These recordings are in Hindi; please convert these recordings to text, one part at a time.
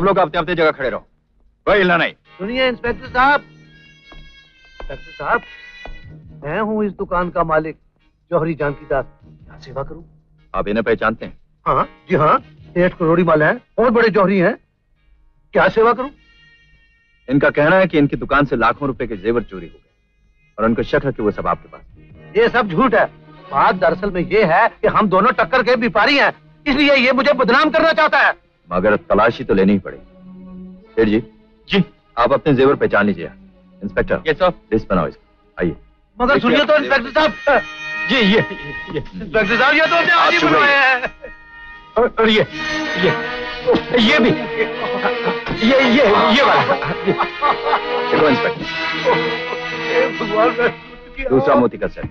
सब लोग अपने अपनी जगह खड़े रहो। कोई हिलना नहीं। सुनिए इंस्पेक्टर साहब। इंस्पेक्टर साहब मैं हूँ इस दुकान का मालिक जौहरी जानकी दास। क्या सेवा करूँ? आप इन्हें पहचानते हैं। हाँ जी हाँ एक करोड़ी वाले हैं बहुत बड़े जौहरी हैं। क्या सेवा करूँ? इनका कहना है कि इनकी दुकान से लाखों रुपए के जेवर चोरी हो गए और उनको शक है कि वो सब आपके पास ये सब झूठ है। बात दरअसल में ये है कि हम दोनों टक्कर के व्यापारी हैं इसलिए ये मुझे बदनाम करना चाहता है। मगर तलाशी तो लेनी ही पड़ेगी। सेठ जी? जी। आप अपने जेवर पहचान लीजिए इंस्पेक्टर। ये सर लिस्ट बनाओ इसकी। आइए। मगर सुनिए तो इंस्पेक्टर साहब। जी ये ये इंस्पेक्टर साहब ये तो आज ही चुप बनवाए हैं। और, ये ये ये भी। ये ये ये वाला। देखो इंस्पेक्टर। दूसरा मोती का सेट।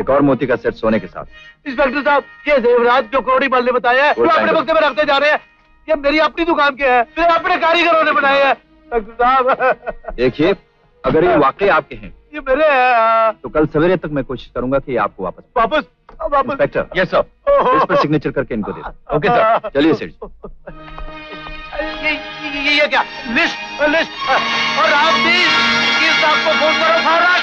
एक और मोती का सेट सोने के साथ। इंस्पेक्टर साहब ये जेवरात जो करोड़ी वाले ने बताया है वो जो अपने बक्से में रखते जा रहे हैं। ये मेरी अपनी दुकान के हैं मेरे अपने कारीगरों ने बनाए हैं। इंस्पेक्टर साहब देखिए अगर ये वाकई आपके हैं ये मेरे हैं तो कल सवेरे तक मैं कोशिश करूँगा कि ये आपको वापस वापस वापस। इंस्पेक्टर यस सर इस पर सिग्नेचर करके इनको दे दो। ओके सर चलिए सेठ ये, ये, क्या? लिस्ट लिस्ट और आप भी इस साहब को फ़ोन करो अरे,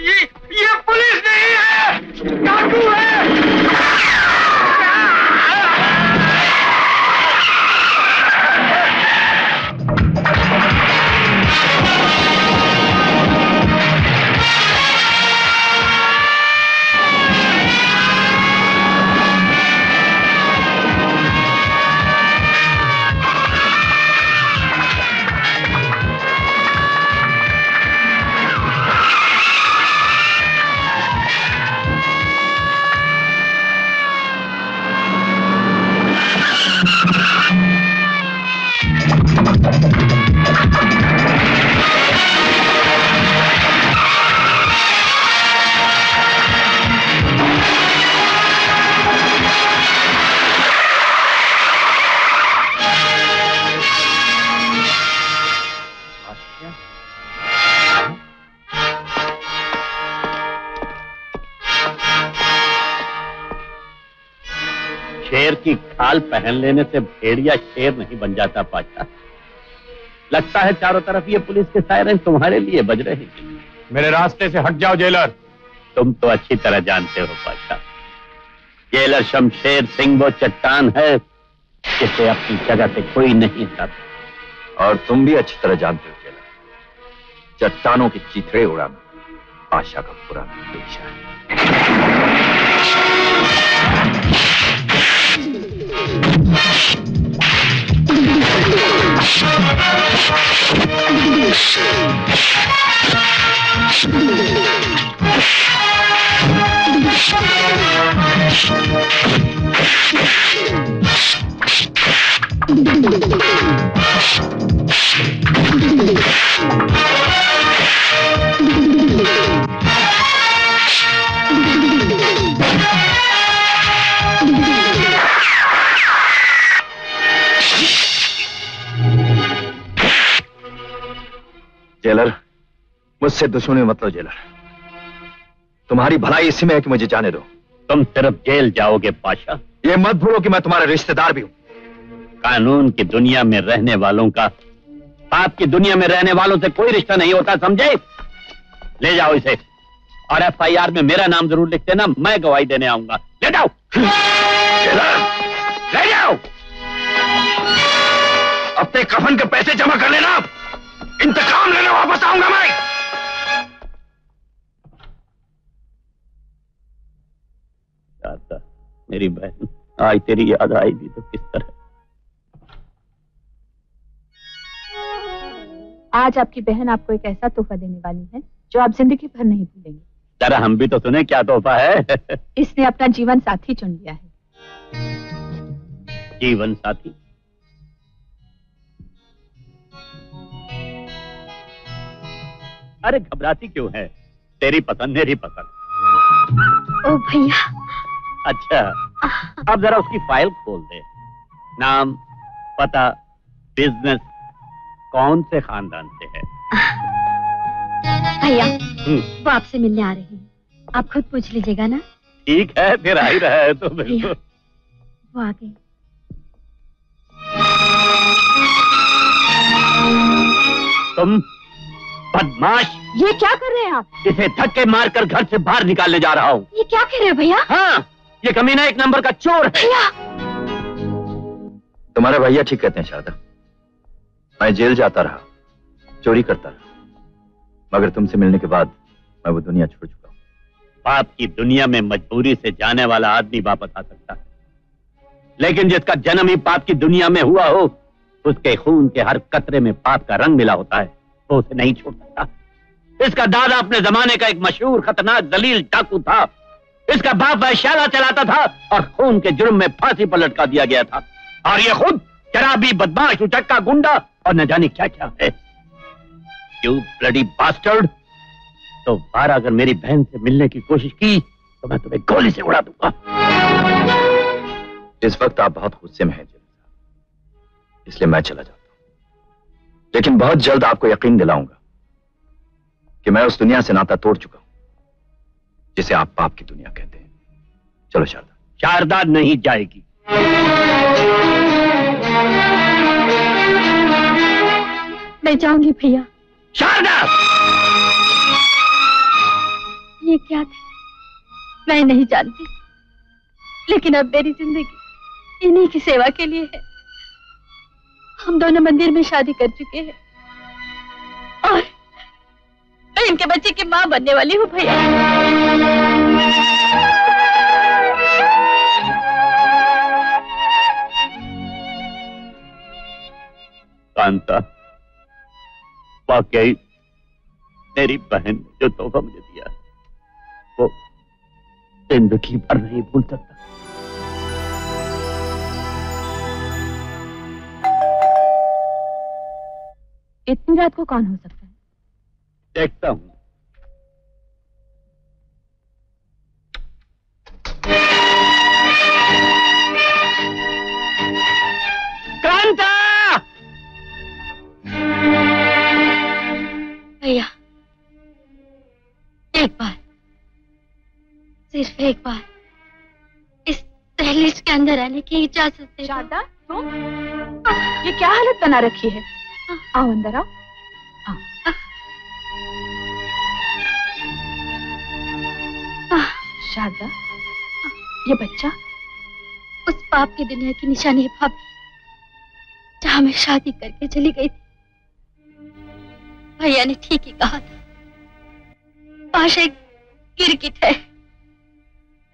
ये, ये, पुलिस नहीं है! डाकू है! शेर की खाल पहन लेने से भेड़िया शेर नहीं बन जाता पाचा लगता है चारों तरफ़ ये पुलिस के सायरन तुम्हारे लिए बज रहे हैं। मेरे रास्ते से हट जाओ जेलर। तुम तो अच्छी तरह जानते हो पाचा जेलर शमशेर सिंह वो चट्टान है जिसे अपनी जगह से कोई नहीं हटाता। और तुम भी अच्छी तरह जानते हो जेलर। चट्टानों की चिथड़े उड़ाना आशा का पुराना पेशा है। You. जेलर मुझसे दुश्मनी मत लो जेलर। तुम्हारी भलाई इसी में है कि मुझे जाने दो। तुम सिर्फ़ जेल जाओगे पाशा। ये मत भूलो कि मैं तुम्हारा रिश्तेदार भी हूँ। कानून की दुनिया में रहने वालों का पाप की दुनिया में रहने वालों से कोई रिश्ता नहीं होता समझे? ले जाओ इसे। और एफआईआर में मेरा नाम ज़रूर लिख देना मैं गवाही देने आऊँगा। ले जाओ। ले जाओ। अपने कफन के पैसे जमा कर लेना इंतकाम लेने वापस आऊँगा मैं। मेरी बहन आज तेरी याद आएगी तो किस तरह? आज आपकी बहन आपको एक ऐसा तोहफा देने वाली है जो आप ज़िंदगी भर नहीं भूलेंगे। जरा हम भी तो सुने क्या तोहफा है। इसने अपना जीवन साथी चुन लिया है। जीवन साथी? अरे घबराती क्यों है? तेरी पसंद मेरी पसंद ओ भैया। अच्छा अब जरा उसकी फ़ाइल खोल दे। नाम पता बिज़नेस कौन से खानदान से है? भैया हम्म। वो आपसे मिलने आ रही हैं। आप खुद पूछ लीजिएगा ना? ठीक है फिर आ ही रहा है तो बिल्कुल। वो आ गए तुम बदमाश। ये क्या कर रहे हैं आप? इसे धक्के मारकर घर से बाहर निकालने जा रहा हूँ। ये क्या कह रहे हैं भैया? हाँ ये कमीना एक नंबर का चोर है। भैया। तुम्हारे भैया ठीक कहते हैं शारदा। मैं जेल जाता रहा चोरी करता रहा। मगर तुमसे मिलने के बाद मैं वो दुनिया छोड़ चुका हूँ। पाप की दुनिया में मजबूरी से जाने वाला आदमी वापस आ सकता है। लेकिन जिसका जन्म ही पाप की दुनिया में हुआ हो उसके खून के हर कतरे में पाप का रंग मिला होता है। वो उसे नहीं छोड़ सकता। इसका दादा अपने जमाने का एक मशहूर खतरनाक दलील डाकू था। इसका बाप वैश्याला चलाता था और खून के जुर्म में फांसी पर लटका दिया गया था। और ये खुद शराबी, बदमाश, उचक्का गुंडा और न जाने क्या क्या है। यू ब्लडी बास्टर्ड तो बार अगर मेरी बहन से मिलने की कोशिश की तो मैं तुम्हें गोली से उड़ा दूँगा। इस वक्त आप बहुत गुस्से में हैं इसलिए मैं चला जाता लेकिन बहुत जल्द आपको यकीन दिलाऊँगा कि मैं उस दुनिया से नाता तोड़ चुका हूँ जिसे आप पाप की दुनिया कहते हैं। चलो शारदा। शारदा नहीं जाएगी। मैं जाऊँगी भैया। शारदा! ये क्या थे? मैं नहीं जानती। लेकिन अब मेरी ज़िंदगी इन्हीं की सेवा के लिए है। हम दोनों मंदिर में शादी कर चुके हैं। और मैं इनके बच्चे की माँ बनने वाली हूँ, भैया। कांता, वाकई मेरी बहन जो तोहफा मुझे दिया, वो ज़िंदगी भर नहीं भूल सकता। इतनी रात को कौन हो सकता है? देखता हूँ। भैया एक बार सिर्फ़ एक बार इस दहलीज के अंदर आने की इजाज़त। शारदा तुम ये क्या हालत बना रखी है? आओ। शारदा ये बच्चा उस पाप की दुनिया की निशानी है भाभी जहाँ मैं शादी करके चली गई थी भैया ने ठीक ही कहा था आशा एक गिरगिट है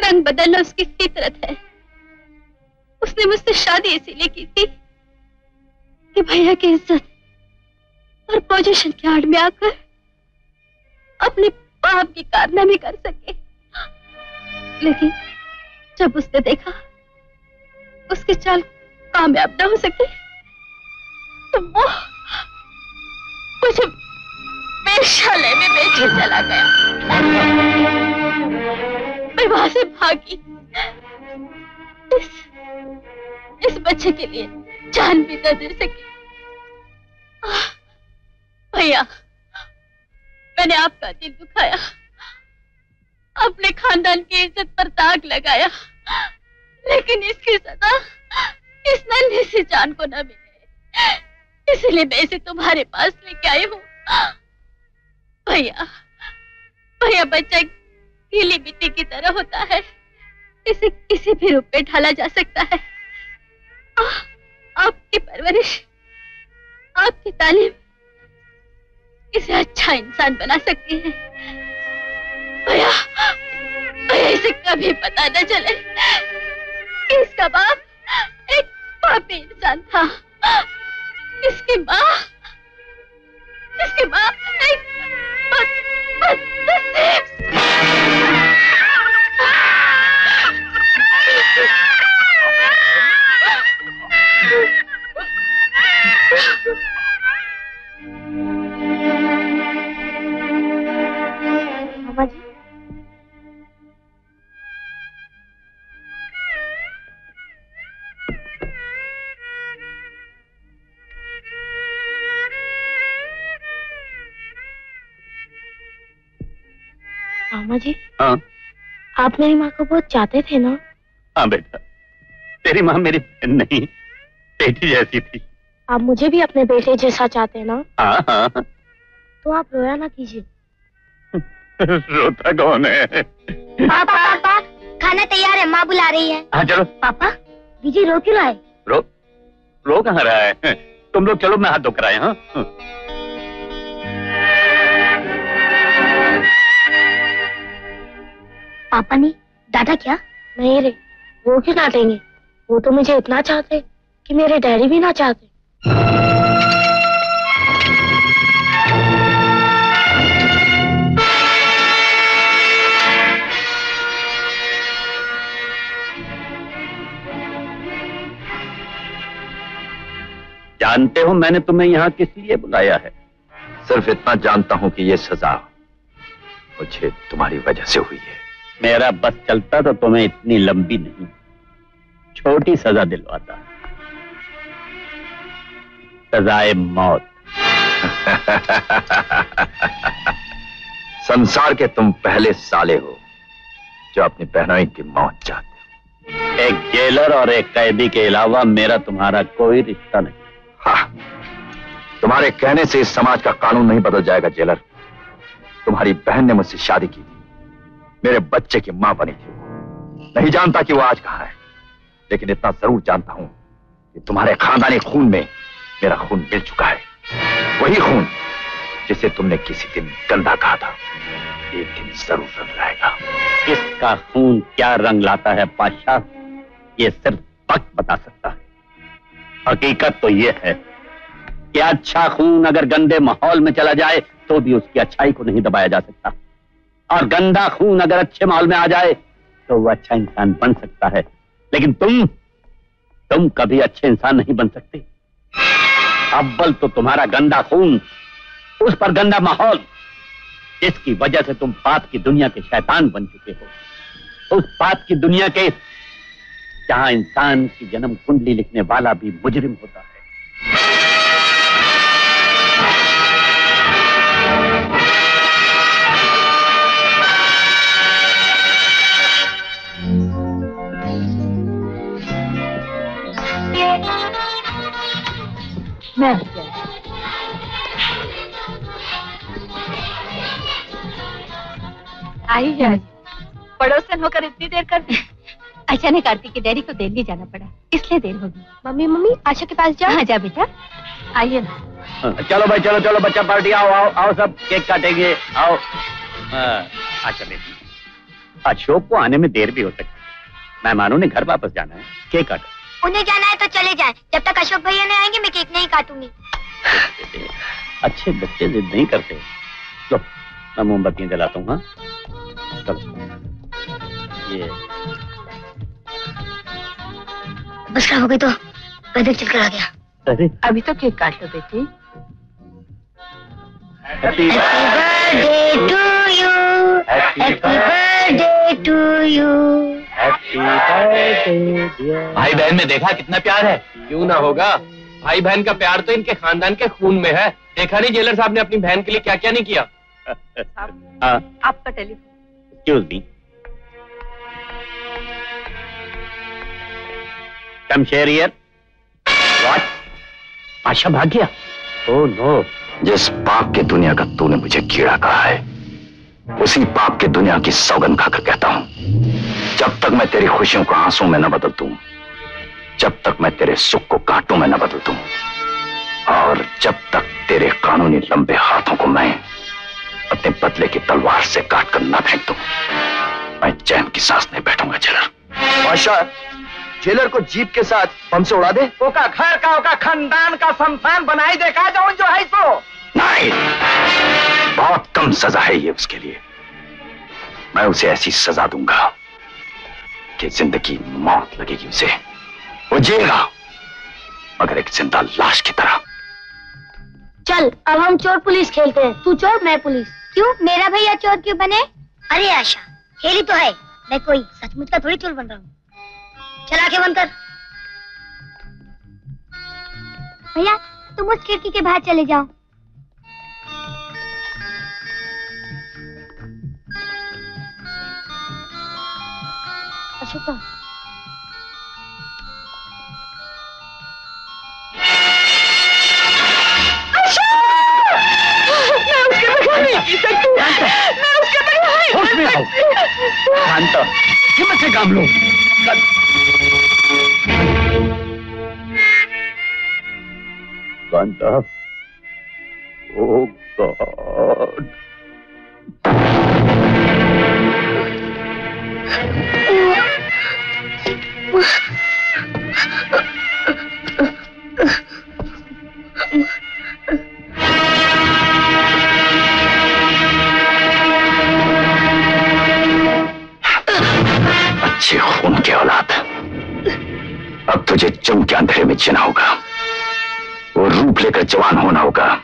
रंग बदलना उसकी फितरत है उसने मुझसे शादी इसीलिए की थी कि भैया की इज़्ज़त और पोजीशन की आड़ में आकर अपने पाप की कारना कारनामे कर सके। लेकिन जब उसने देखा उसके चाल कामयाब ना हो सके तो वो मुझे वेश्यालय में बेचे चला गया। मैं वहाँ से भागी इस इस बच्चे के लिए जान भी न दे सकी। भैया मैंने आपका दिल दुखाया अपने खानदान की इज़्ज़त पर दाग लगाया लेकिन इसकी सजा इस नन्हे से जान को न मिले। इसलिए मैं इसे तुम्हारे पास लेके आई हूँ। भैया भैया बच्चा गीली मिट्टी की तरह होता है। इसे किसी भी रूप में ढाला जा सकता है। आह, आपकी परवरिश आपकी तालीम इसे अच्छा इंसान बना सकते हैं। भैया भैया इसे कभी पता न चले। कि इसका बाप एक पापी इंसान था। इसकी माँ इसकी माँ एक बत, बत, बद, Thank you. मामा जी? हाँ। आप मेरी माँ को बहुत चाहते थे ना? हाँ बेटा तेरी माँ मेरी बहन नहीं बेटी जैसी थी। आप मुझे भी अपने बेटे जैसा चाहते हैं ना? हाँ हाँ। तो आप रोया ना कीजिए। रोता कौन है? पापा पापा खाना तैयार है माँ बुला रही है। हाँ चलो। पापा विजय रो क्यों रहा है? रो रो कहाँ रहा है? तुम लोग चलो मैं हाथ धो कर आए हाँ। पापा ने? डाटा क्या? नहीं रे वो क्यों डांटेंगे वो तो मुझे इतना चाहते कि मेरे डैडी भी ना चाहते। जानते हो मैंने तुम्हें यहाँ किस लिए बुलाया है? सिर्फ़ इतना जानता हूँ कि ये सजा मुझे तुम्हारी वजह से हुई है। मेरा बस चलता तो तुम्हें इतनी लंबी नहीं। छोटी सजा दिलवाता। सजाए मौत। संसार के तुम पहले साले हो जो अपनी बहनोई की मौत चाहते हो। एक जेलर और एक कैदी के अलावा मेरा तुम्हारा कोई रिश्ता नहीं। हाँ तुम्हारे कहने से इस समाज का कानून नहीं बदल जाएगा जेलर तुम्हारी बहन ने मुझसे शादी की थी। मेरे बच्चे की माँ बनी थी। नहीं जानता कि वो आज कहाँ है, लेकिन इतना ज़रूर जानता हूँ कि तुम्हारे खानदानी खून में मेरा खून मिल चुका है। वही खून जिसे तुमने किसी दिन गंदा कहा था, एक दिन ज़रूर रंग लाएगा। किसका खून क्या रंग लाता है पाशाह ये सिर्फ़ वक्त बता सकता है। हकीकत तो ये है कि अच्छा खून अगर गंदे माहौल में चला जाए तो भी उसकी अच्छाई को नहीं दबाया जा सकता। और गंदा खून अगर अच्छे माहौल में आ जाए तो वो अच्छा इंसान बन सकता है। लेकिन तुम तुम कभी अच्छे इंसान नहीं बन सकते। अव्वल तो तुम्हारा गंदा खून, उस पर गंदा माहौल। जिसकी वजह से तुम पाप की दुनिया के शैतान बन चुके हो। उस पाप की दुनिया के जहाँ इंसान की जन्म कुंडली लिखने वाला भी मुजरिम होता है। मैं आई है। पड़ोसन होकर इतनी देर कर दी। अचानक आरती के डैडी को दिल्ली जाना पड़ा। इसलिए देर होगी। मम्मी मम्मी आशा के पास जाओ। हाँ जा बेटा। आइए ना। चलो भाई चलो चलो बच्चा पार्टी आओ आओ आओ सब केक काटेंगे आओ। हाँ, अच्छा बेटी अशोक को आने में देर भी हो सकती है। मेहमानों ने घर वापस जाना है केक काटो। उन्हें जाना है तो चले जाए। जब तक अशोक भैया नहीं आएँगे मैं केक नहीं काटूँगी। अच्छे बच्चे जिद नहीं करते। लो मैं मोमबत्तियाँ जलाता हूँ हाँ? ये। बस खराब हो गई तो पैदल चलकर आ गया। अरे। अभी तो केक काट लो बेटी। Happy birthday to you happy birthday to you happy birthday भाई बहन में देखा कितना प्यार है। क्यों ना होगा? भाई बहन का प्यार तो इनके खानदान के खून में है। देखा नहीं जेलर साहब ने अपनी बहन के लिए क्या क्या नहीं किया? हाँ। आपका telephone. Excuse me Shamsher here what Asha भाग गया? ओह नो जिस पाप की दुनिया का तूने मुझे कीड़ा कहा है उसी पाप के दुनिया की सौगंध खाकर कहता हूँ। जब तक मैं तेरी खुशियों को आँसू में न बदल दूँ जब तक मैं तेरे सुख को कांटों में न बदल दूँ और जब तक तेरे कानूनी लंबे हाथों को मैं अपने बदले की तलवार से काट कर न फेंक दूँ मैं चैन की सांस नहीं बैठूँगा जेलर बादशाह जेलर को जीप के साथ बम से उड़ा दे। ओका घर का ओका खानदान का संतान बनाई देखा जो जो है तो नहीं बहुत कम सजा है ये उसके लिए। मैं उसे ऐसी सजा दूँगा कि ज़िंदगी मौत लगेगी उसे। वो जिएगा मगर एक ज़िंदा लाश की तरह। चल अब हम चोर पुलिस खेलते हैं। तू चोर मैं पुलिस। क्यों? मेरा भैया चोर क्यों बने? अरे आशा खेली तो है मैं कोई सचमुच का थोड़ी चोर बन रहा हूँ। चल आँखें बंद कर। भैया तुम उस खिड़की के बाहर चले जाओ। शांत हिम्मत से काम लो कांता ओ गॉड के अंधेरे में जीना होगा। वो रूप लेकर जवान होना होगा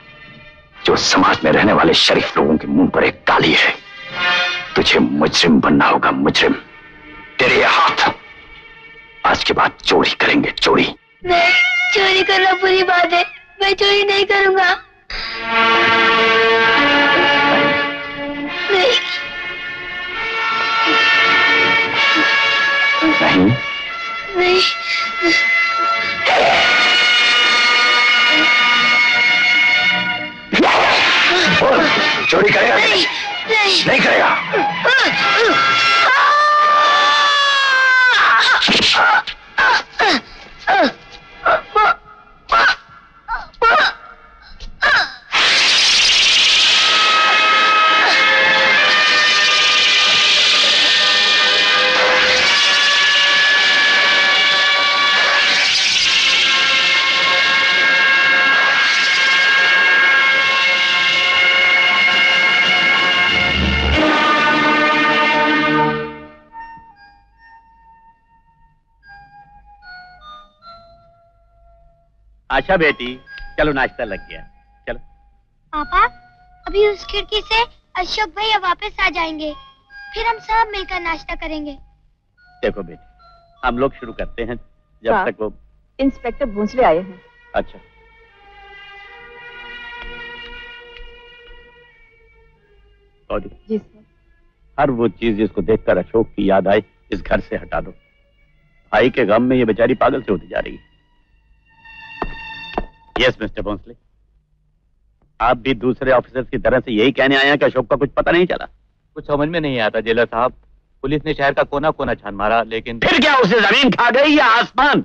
जो समाज में रहने वाले शरीफ लोगों के मुँह पर एक काली है। तुझे मुजरिम बनना होगा मुजरिम। तेरे ये हाथ आज के बाद चोरी करेंगे चोरी। नहीं चोरी करना बुरी बात है मैं चोरी नहीं करूँगा। नहीं। नहीं। नहीं। बोल, चोरी करेगा नहीं नहीं नहीं करेगा आशा बेटी चलो नाश्ता लग गया। चलो। पापा अभी उस खिड़की से अशोक भैया वापस आ जाएँगे। फिर हम सब मिलकर नाश्ता करेंगे। देखो बेटी हम लोग शुरू करते हैं जब हाँ। तक वो इंस्पेक्टर भोंसले आए हैं। अच्छा। जी सर। हर वो चीज़ जिसको देखकर अशोक की याद आए इस घर से हटा दो। भाई के गम में ये बेचारी पागल से होती जा रही है। यस मिस्टर भोंसले आप भी दूसरे ऑफिसर्स की तरह से यही कहने आए हैं कि अशोक का कुछ पता नहीं चला। कुछ समझ में नहीं आता जेलर साहब। पुलिस ने शहर का कोना कोना छान मारा लेकिन फिर क्या उसे ज़मीन खा गई या आसमान?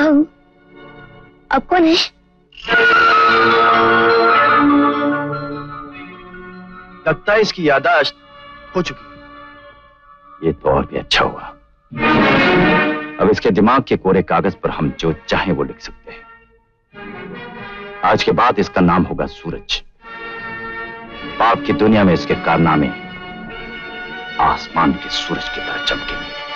मैं हूँ। अब कौन है? लगता है इसकी यादाश्त हो चुकी ये तो और भी अच्छा हुआ। अब इसके दिमाग के कोरे कागज़ पर हम जो चाहें वो लिख सकते हैं। आज के बाद इसका नाम होगा सूरज। पाप की दुनिया में इसके कारनामे आसमान के सूरज की तरह चमकेंगे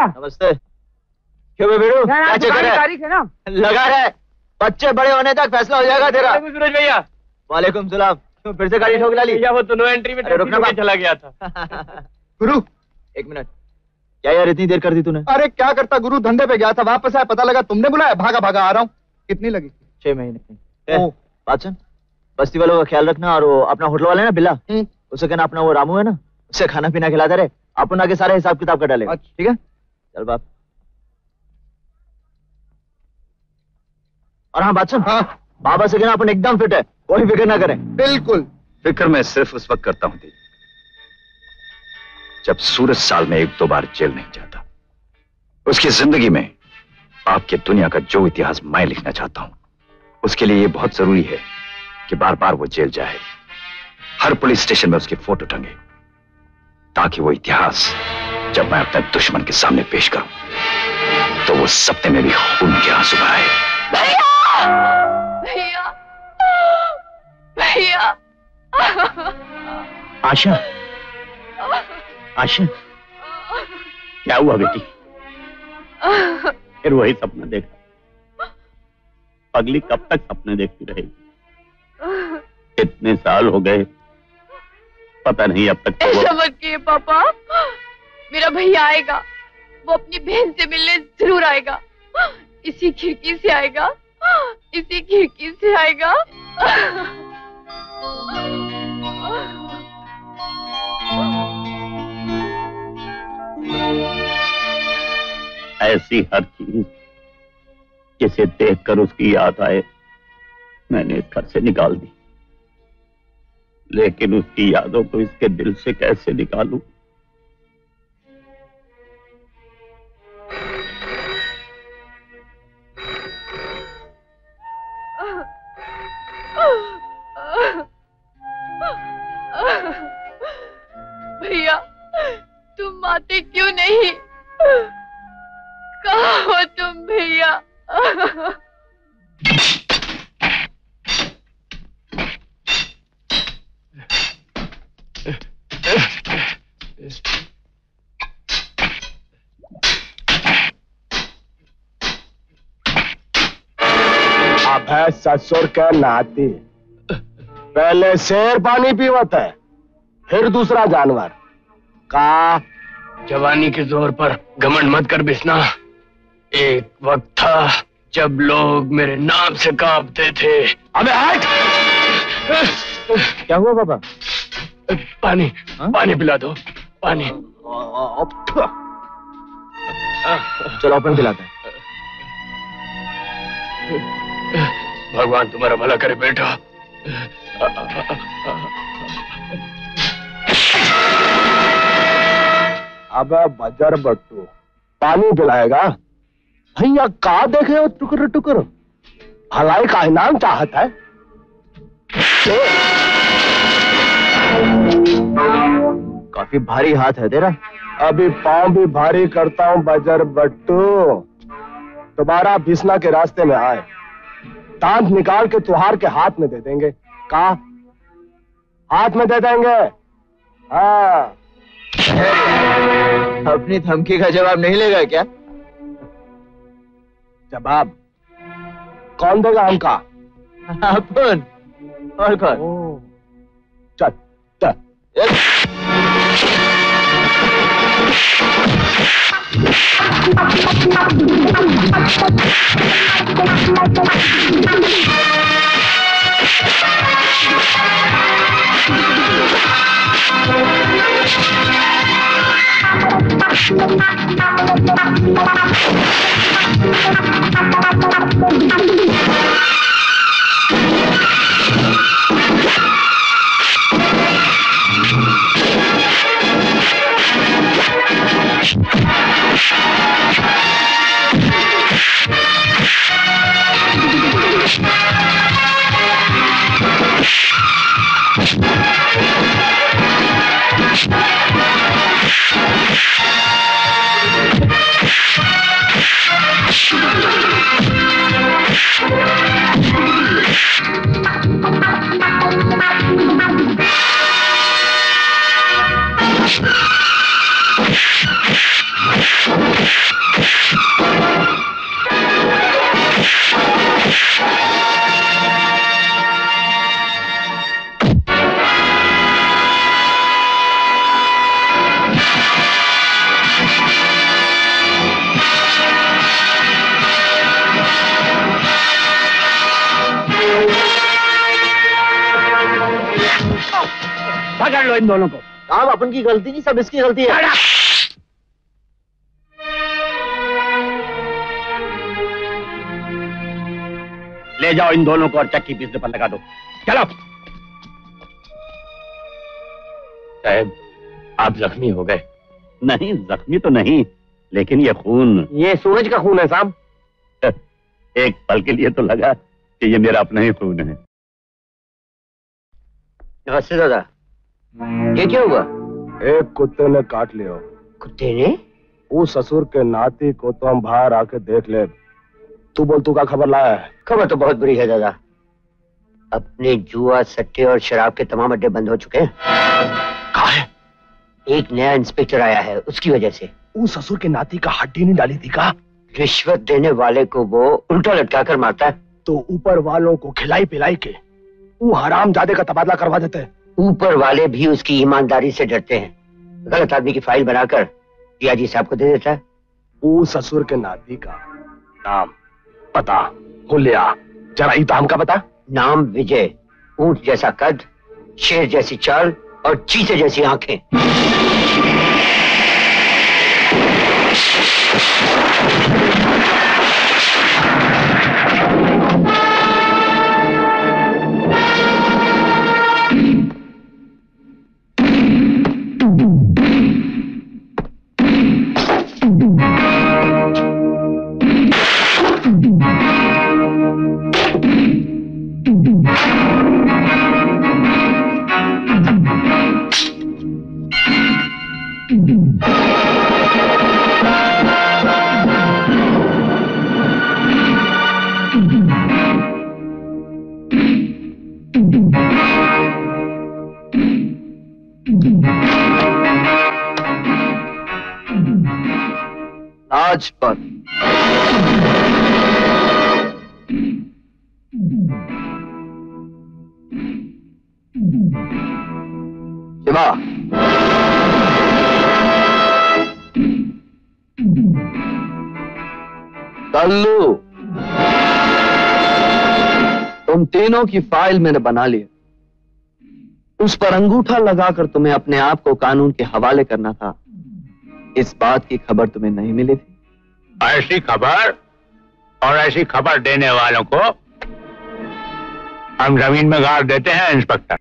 भैया नमस्ते। क्यों बे बेड़ू क्या चक्कर है? तारीख है ना? लगा रहे बच्चे बड़े होने तक फैसला हो जाएगा तेरा। सूरज भैया। वालेकुम सलाम। क्यों फिर से गाड़ी ठोक डाली भैया वो तो नो एंट्री में रुकना चला गया था। गुरु एक मिनट। क्या यार इतनी देर कर दी तूने? अरे क्या करता गुरु? धंधे पे गया था वापस आया पता लगा तुमने बुलाया भागा भागा आ रहा हूँ। कितनी लगी? छह महीने सुन बस्ती वालों का ख्याल रखना और वो अपना होटल वाला है ना बिल्ला? उसे कहना अपना वो रामू है ना उसे खाना पीना खिलाता रहे। अपन आगे सारे हिसाब किताब कर डाले ठीक है? चल बाप। और हाँ बात सुन हाँ। बाबा से कहना अपन एकदम फिट है। कोई फ़िक्र ना करें। बिल्कुल। फ़िक्र मैं सिर्फ़ उस वक्त करता हूँ दी जब सूरज साल में एक दो बार जेल नहीं जाता। उसकी ज़िंदगी में आपके दुनिया का जो इतिहास मैं लिखना चाहता हूँ उसके लिए ये बहुत ज़रूरी है कि बार बार वो जेल जाए। हर पुलिस स्टेशन में उसकी फ़ोटो टंगे ताकि वो इतिहास जब मैं अपने दुश्मन के सामने पेश करूँ तो वो सपने में भी खून के आँसू बहाए। भैया! भैया! आशा! आशा! क्या हुआ बेटी? फिर वही सपना देखा। पगली कब तक सपने देखती रहेगी? इतने साल हो गए? पता नहीं अब तक तो ऐसा मत किए पापा। मेरा भैया आएगा, वो अपनी बहन से मिलने ज़रूर आएगा। इसी खिड़की से आएगा, इसी खिड़की से आएगा। ऐसी हर चीज़ जिसे देखकर उसकी याद आए, मैंने इस घर से निकाल दी। लेकिन उसकी यादों को इसके दिल से कैसे निकालूं? आते क्यों नहीं? कहा हो तुम भैया? अब है ससुर के नाती। पहले शेर पानी पीवत है, फिर दूसरा जानवर। का जवानी के ज़ोर पर घमंड मत कर बिस्ना। एक वक्त था जब लोग मेरे नाम से कांपते थे। अबे हट! क्या हुआ बाबा? पानी हा? पानी पिला दो पानी। चलो अपन पिलाते हैं। भगवान तुम्हारा भला करे बेटा। अब बजर बट्टू, पानी पिलाएगा। भैया, का देखे हो टुकर टुकर? भलाई का इनाम चाहत है। काफ़ी भारी हाथ है तेरा। अभी पाँव भी भारी करता हूँ, बजर बट्टू। दोबारा बिस्ना के रास्ते में आए। दांत निकाल के तुहार के हाथ में दे देंगे। का? हाथ में दे देंगे? हाँ। अपनी धमकी का जवाब नहीं लेगा क्या? जवाब। कौन देगा हमका? अपन। और कौन? चल चल। Thank की गलती नहीं सब इसकी गलती है। ले जाओ इन दोनों को और चक्की पीसने पर लगा दो। चलो! साहब आप जख्मी हो गए। नहीं जख्मी तो नहीं लेकिन ये खून। ये सूरज का खून है साहब। एक पल के लिए तो लगा कि ये मेरा अपना ही खून है। नमस्ते दादा। ये क्या हुआ? एक कुत्ते ने काट लिया। कुत्ते ने? वो ससुर के नाती को तो हम बाहर आके देख ले। तू बोल तू का खबर लाया है? खबर तो बहुत बुरी है दादा। अपने जुआ सट्टे और शराब के तमाम अड्डे बंद हो चुके हैं। कहा है? एक नया इंस्पेक्टर आया है उसकी वजह से। वो ससुर के नाती का हड्डी नहीं डाली थी का? रिश्वत देने वाले को वो उल्टा लटका कर मारता है। तो ऊपर वालों को खिलाई पिलाई के। वो हराम जादे का तबादला करवा देते हैं। ऊपर वाले भी उसकी ईमानदारी से डरते हैं। गलत आदमी की फ़ाइल बनाकर पियाजी साहब को दे देता है। वो ससुर के नाती का नाम पता हुलिया जरा इताम का पता? नाम विजय ऊँट जैसा कद शेर जैसी चाल और चीते जैसी आँखें। कल्लू। तुम तीनों की फ़ाइल मैंने बना ली। उस पर अंगूठा लगाकर तुम्हें अपने आप को कानून के हवाले करना था। इस बात की खबर तुम्हें नहीं मिली थी। ऐसी खबर और ऐसी खबर देने वालों को हम ज़मीन में गाड़ देते हैं इंस्पेक्टर।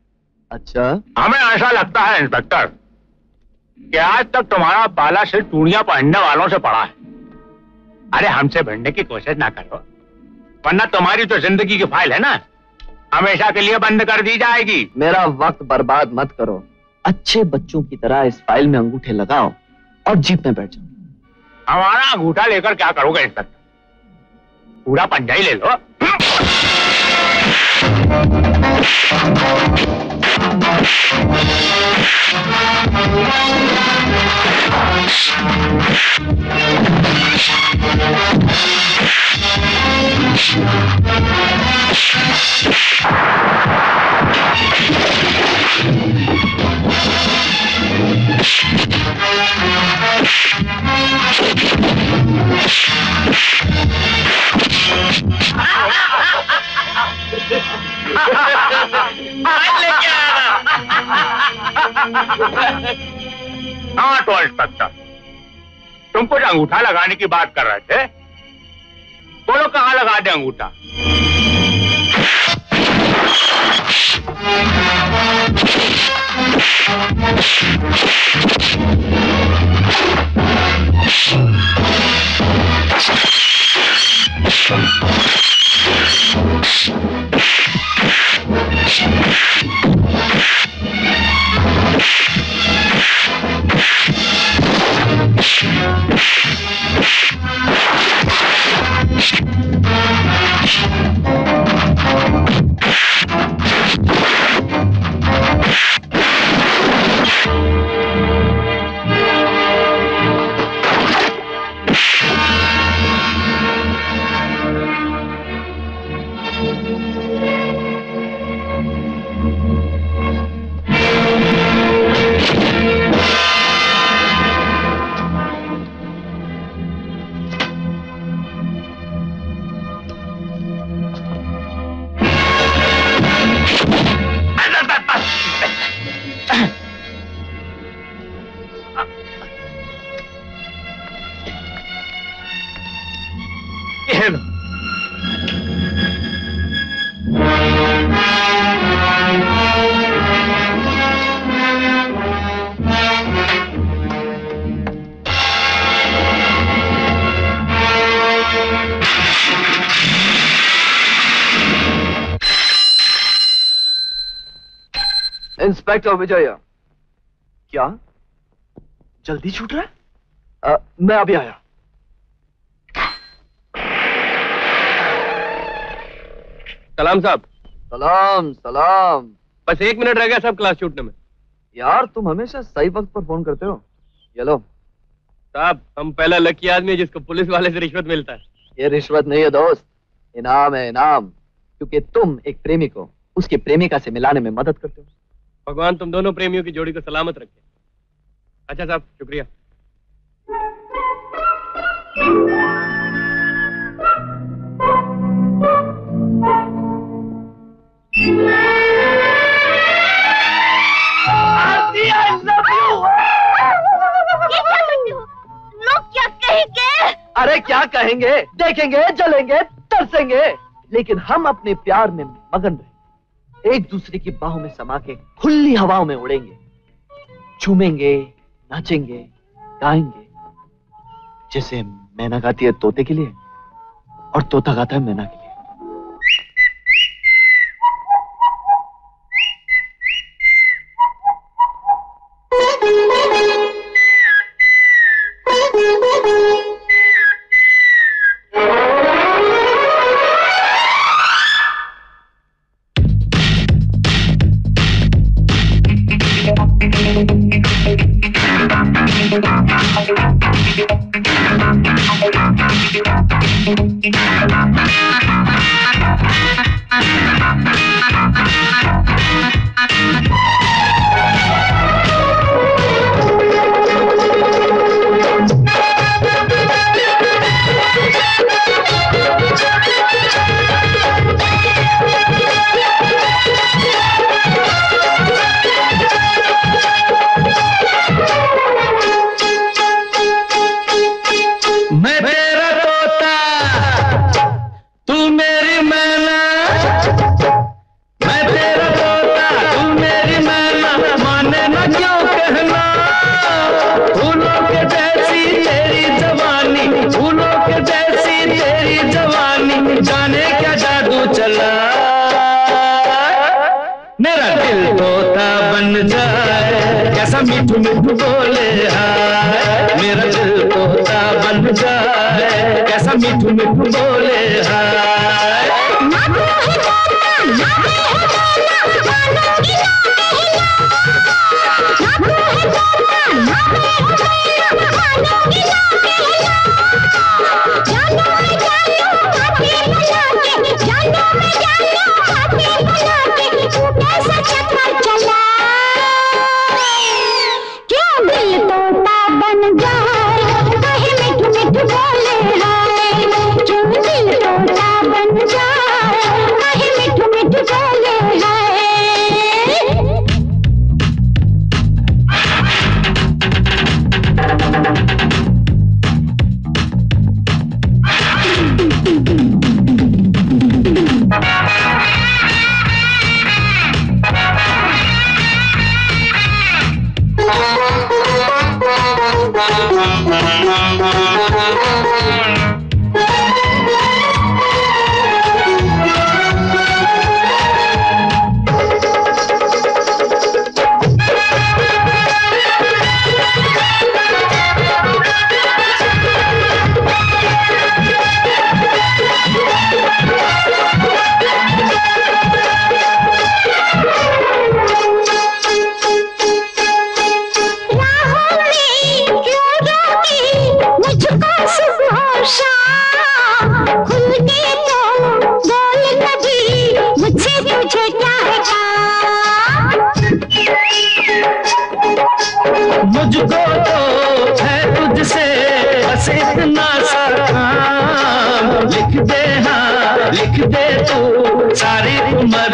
अच्छा। हमें ऐसा लगता है इंस्पेक्टर कि आज तक तुम्हारा पाला सिर्फ़ चूड़िया पहनने वालों से पड़ा है। अरे हमसे भिड़ने की कोशिश ना करो। वरना तुम्हारी तो ज़िंदगी की फ़ाइल है ना? हमेशा के लिए बंद कर दी जाएगी। मेरा वक्त बर्बाद मत करो। अच्छे बच्चों की तरह इस फ़ाइल में अंगूठे लगाओ और जीप में बैठ जाओ। हमारा अंगूठा लेकर क्या करोगे इंस्पेक्टर पूरा पंजा ही ले लो। Ah! लेके आना नॉट ऑल तुम कुछ अंगूठा लगाने की बात कर रहे थे, बोलो कहाँ लगा दे अंगूठा Thank you. you inspector Vijay. क्या? जल्दी छूट रहा है? अ, मैं अभी आया। सलाम साहब। सलाम सलाम। बस एक मिनट रह गया सब क्लास छूटने में। यार तुम हमेशा सही वक्त पर फ़ोन करते हो। ये लो। साहब हम पहला लकी आदमी है जिसको पुलिस वाले से रिश्वत मिलता है। ये रिश्वत नहीं है दोस्त। इनाम है इनाम। क्योंकि तुम एक प्रेमी को उसके प्रेमिका से मिलाने में मदद करते हो। भगवान, तुम दोनों प्रेमियों की जोड़ी को सलामत रखे। अच्छा साहब, शुक्रिया। अरे, क्या कहेंगे? देखेंगे, जलेंगे, तरसेंगे। लेकिन हम अपने प्यार में मगन रहे। एक दूसरे की बाहों में समा के खुली हवाओं में उड़ेंगे। चूमेंगे नाचेंगे, गाएँगे। जैसे मैना गाती है तोते के लिए, और तोता गाता है मैना के लिए।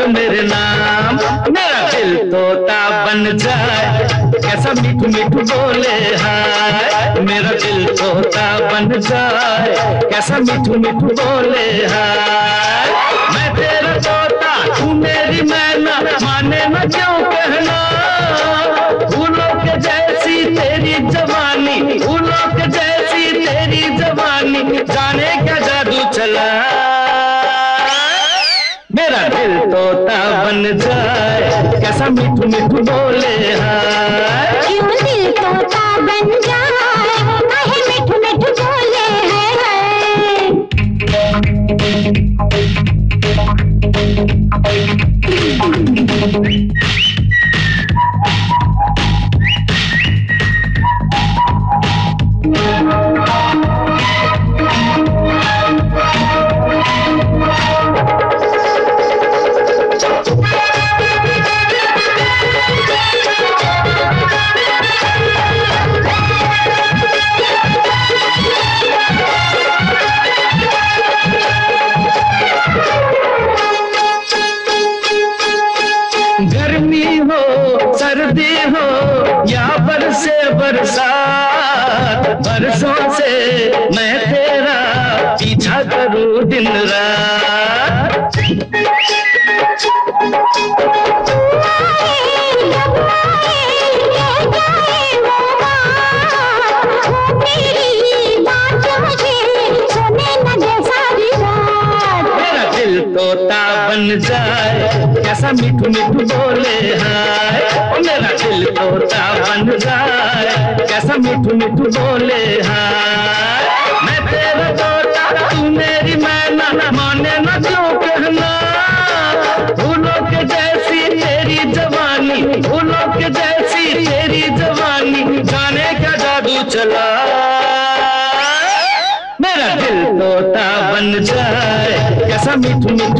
मेरे नाम। मेरा दिल तोता बन जाए, कैसा मीठू मीठू बोले हाय। मेरा दिल तोता बन जाए, कैसा मीठू मीठू बोले हाय। मैं तेरा तोता, तू मेरी मैना, माने न क्यों कहना? फूलों के जैसी तेरी जवानी फूलों के जैसी तेरी जवानी, जाने क्या जादू चला जान जाए कैसा मिठू मिठू बोले हाँ बोले हाँ मैं तेरा तोता तू मेरी मैना, माने न जो कहना। भूलों के जैसी तेरी जवानी, भूलों के जैसी तेरी जवानी, जाने का जादू चला। मेरा दिल तोता बन जाए कैसा मीठू मीठ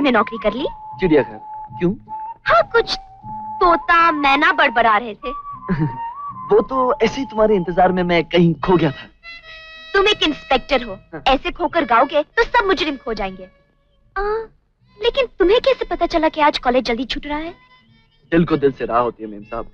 चिड़ियाघर में नौकरी कर ली? चिड़ियाघर। क्यों? हाँ कुछ तोता मैना बड़बड़ा रहे थे। वो तो ऐसे ही तुम्हारे इंतज़ार में मैं कहीं खो गया था। तुम एक इंस्पेक्टर हो। हाँ। ऐसे खोकर गाओगे तो सब मुजरिम खो जाएँगे। आ, लेकिन तुम्हें कैसे पता चला कि आज कॉलेज जल्दी छूट रहा है? दिल को दिल से राह होती है मेम साहब।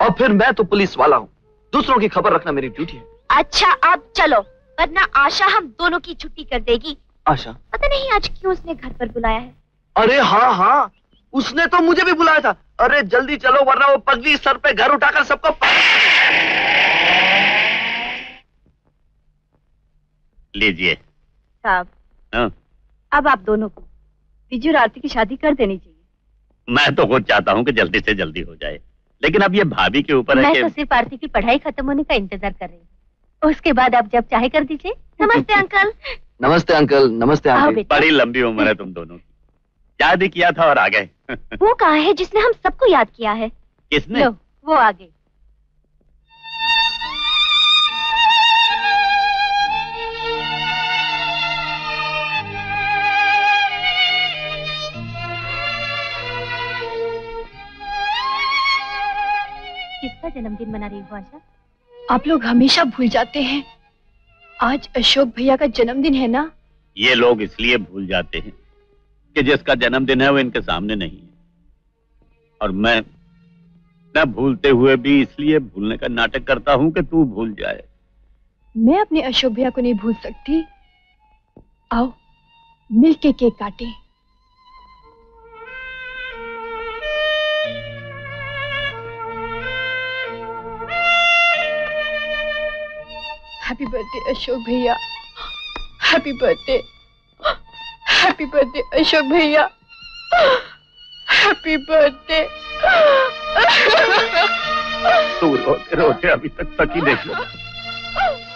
और फिर मैं तो पुलिस वाला हूँ। दूसरों की खबर रखना मेरी ड्यूटी है। अच्छा अब चलो वरना आशा हम दोनों की छुट्टी कर देगी। आशा। पता नहीं आज क्यों उसने घर पर बुलाया है। अरे हाँ हाँ। उसने तो मुझे भी बुलाया था। अरे जल्दी चलो वरना वो पगली सर पे घर उठाकर सबको लीजिए। साहब। हाँ, अब आप दोनों को बिजू और आरती की शादी कर देनी चाहिए। मैं तो खुद चाहता हूँ कि जल्दी से जल्दी हो जाए। लेकिन अब ये भाभी के ऊपर मैं कि तो सिर्फ़ आरती की पढ़ाई खत्म होने का इंतज़ार कर रही हूँ। उसके बाद आप जब चाहे कर दीजिए। नमस्ते अंकल। नमस्ते अंकल नमस्ते आंटी। बड़ी लंबी उम्र है तुम दोनों की। याद ही किया था और आ गए वो कहा है जिसने हम सबको याद किया है? किसने? लो वो आ गए किसका जन्मदिन मना रही हो आशा? आप लोग हमेशा भूल जाते हैं। आज अशोक भैया का जन्मदिन है ना? ये लोग इसलिए भूल जाते हैं कि जिसका जन्मदिन है वो इनके सामने नहीं है। और मैं मैं भूलते हुए भी इसलिए भूलने का नाटक करता हूँ कि तू भूल जाए। मैं अपने अशोक भैया को नहीं भूल सकती। आओ मिलके केक काटें। हैप्पी बर्थडे अशोक भैया happy birthday happy birthday Ashok भैया हैप्पी बर्थडे तू रोते रोते अभी तक तक ही देख लो।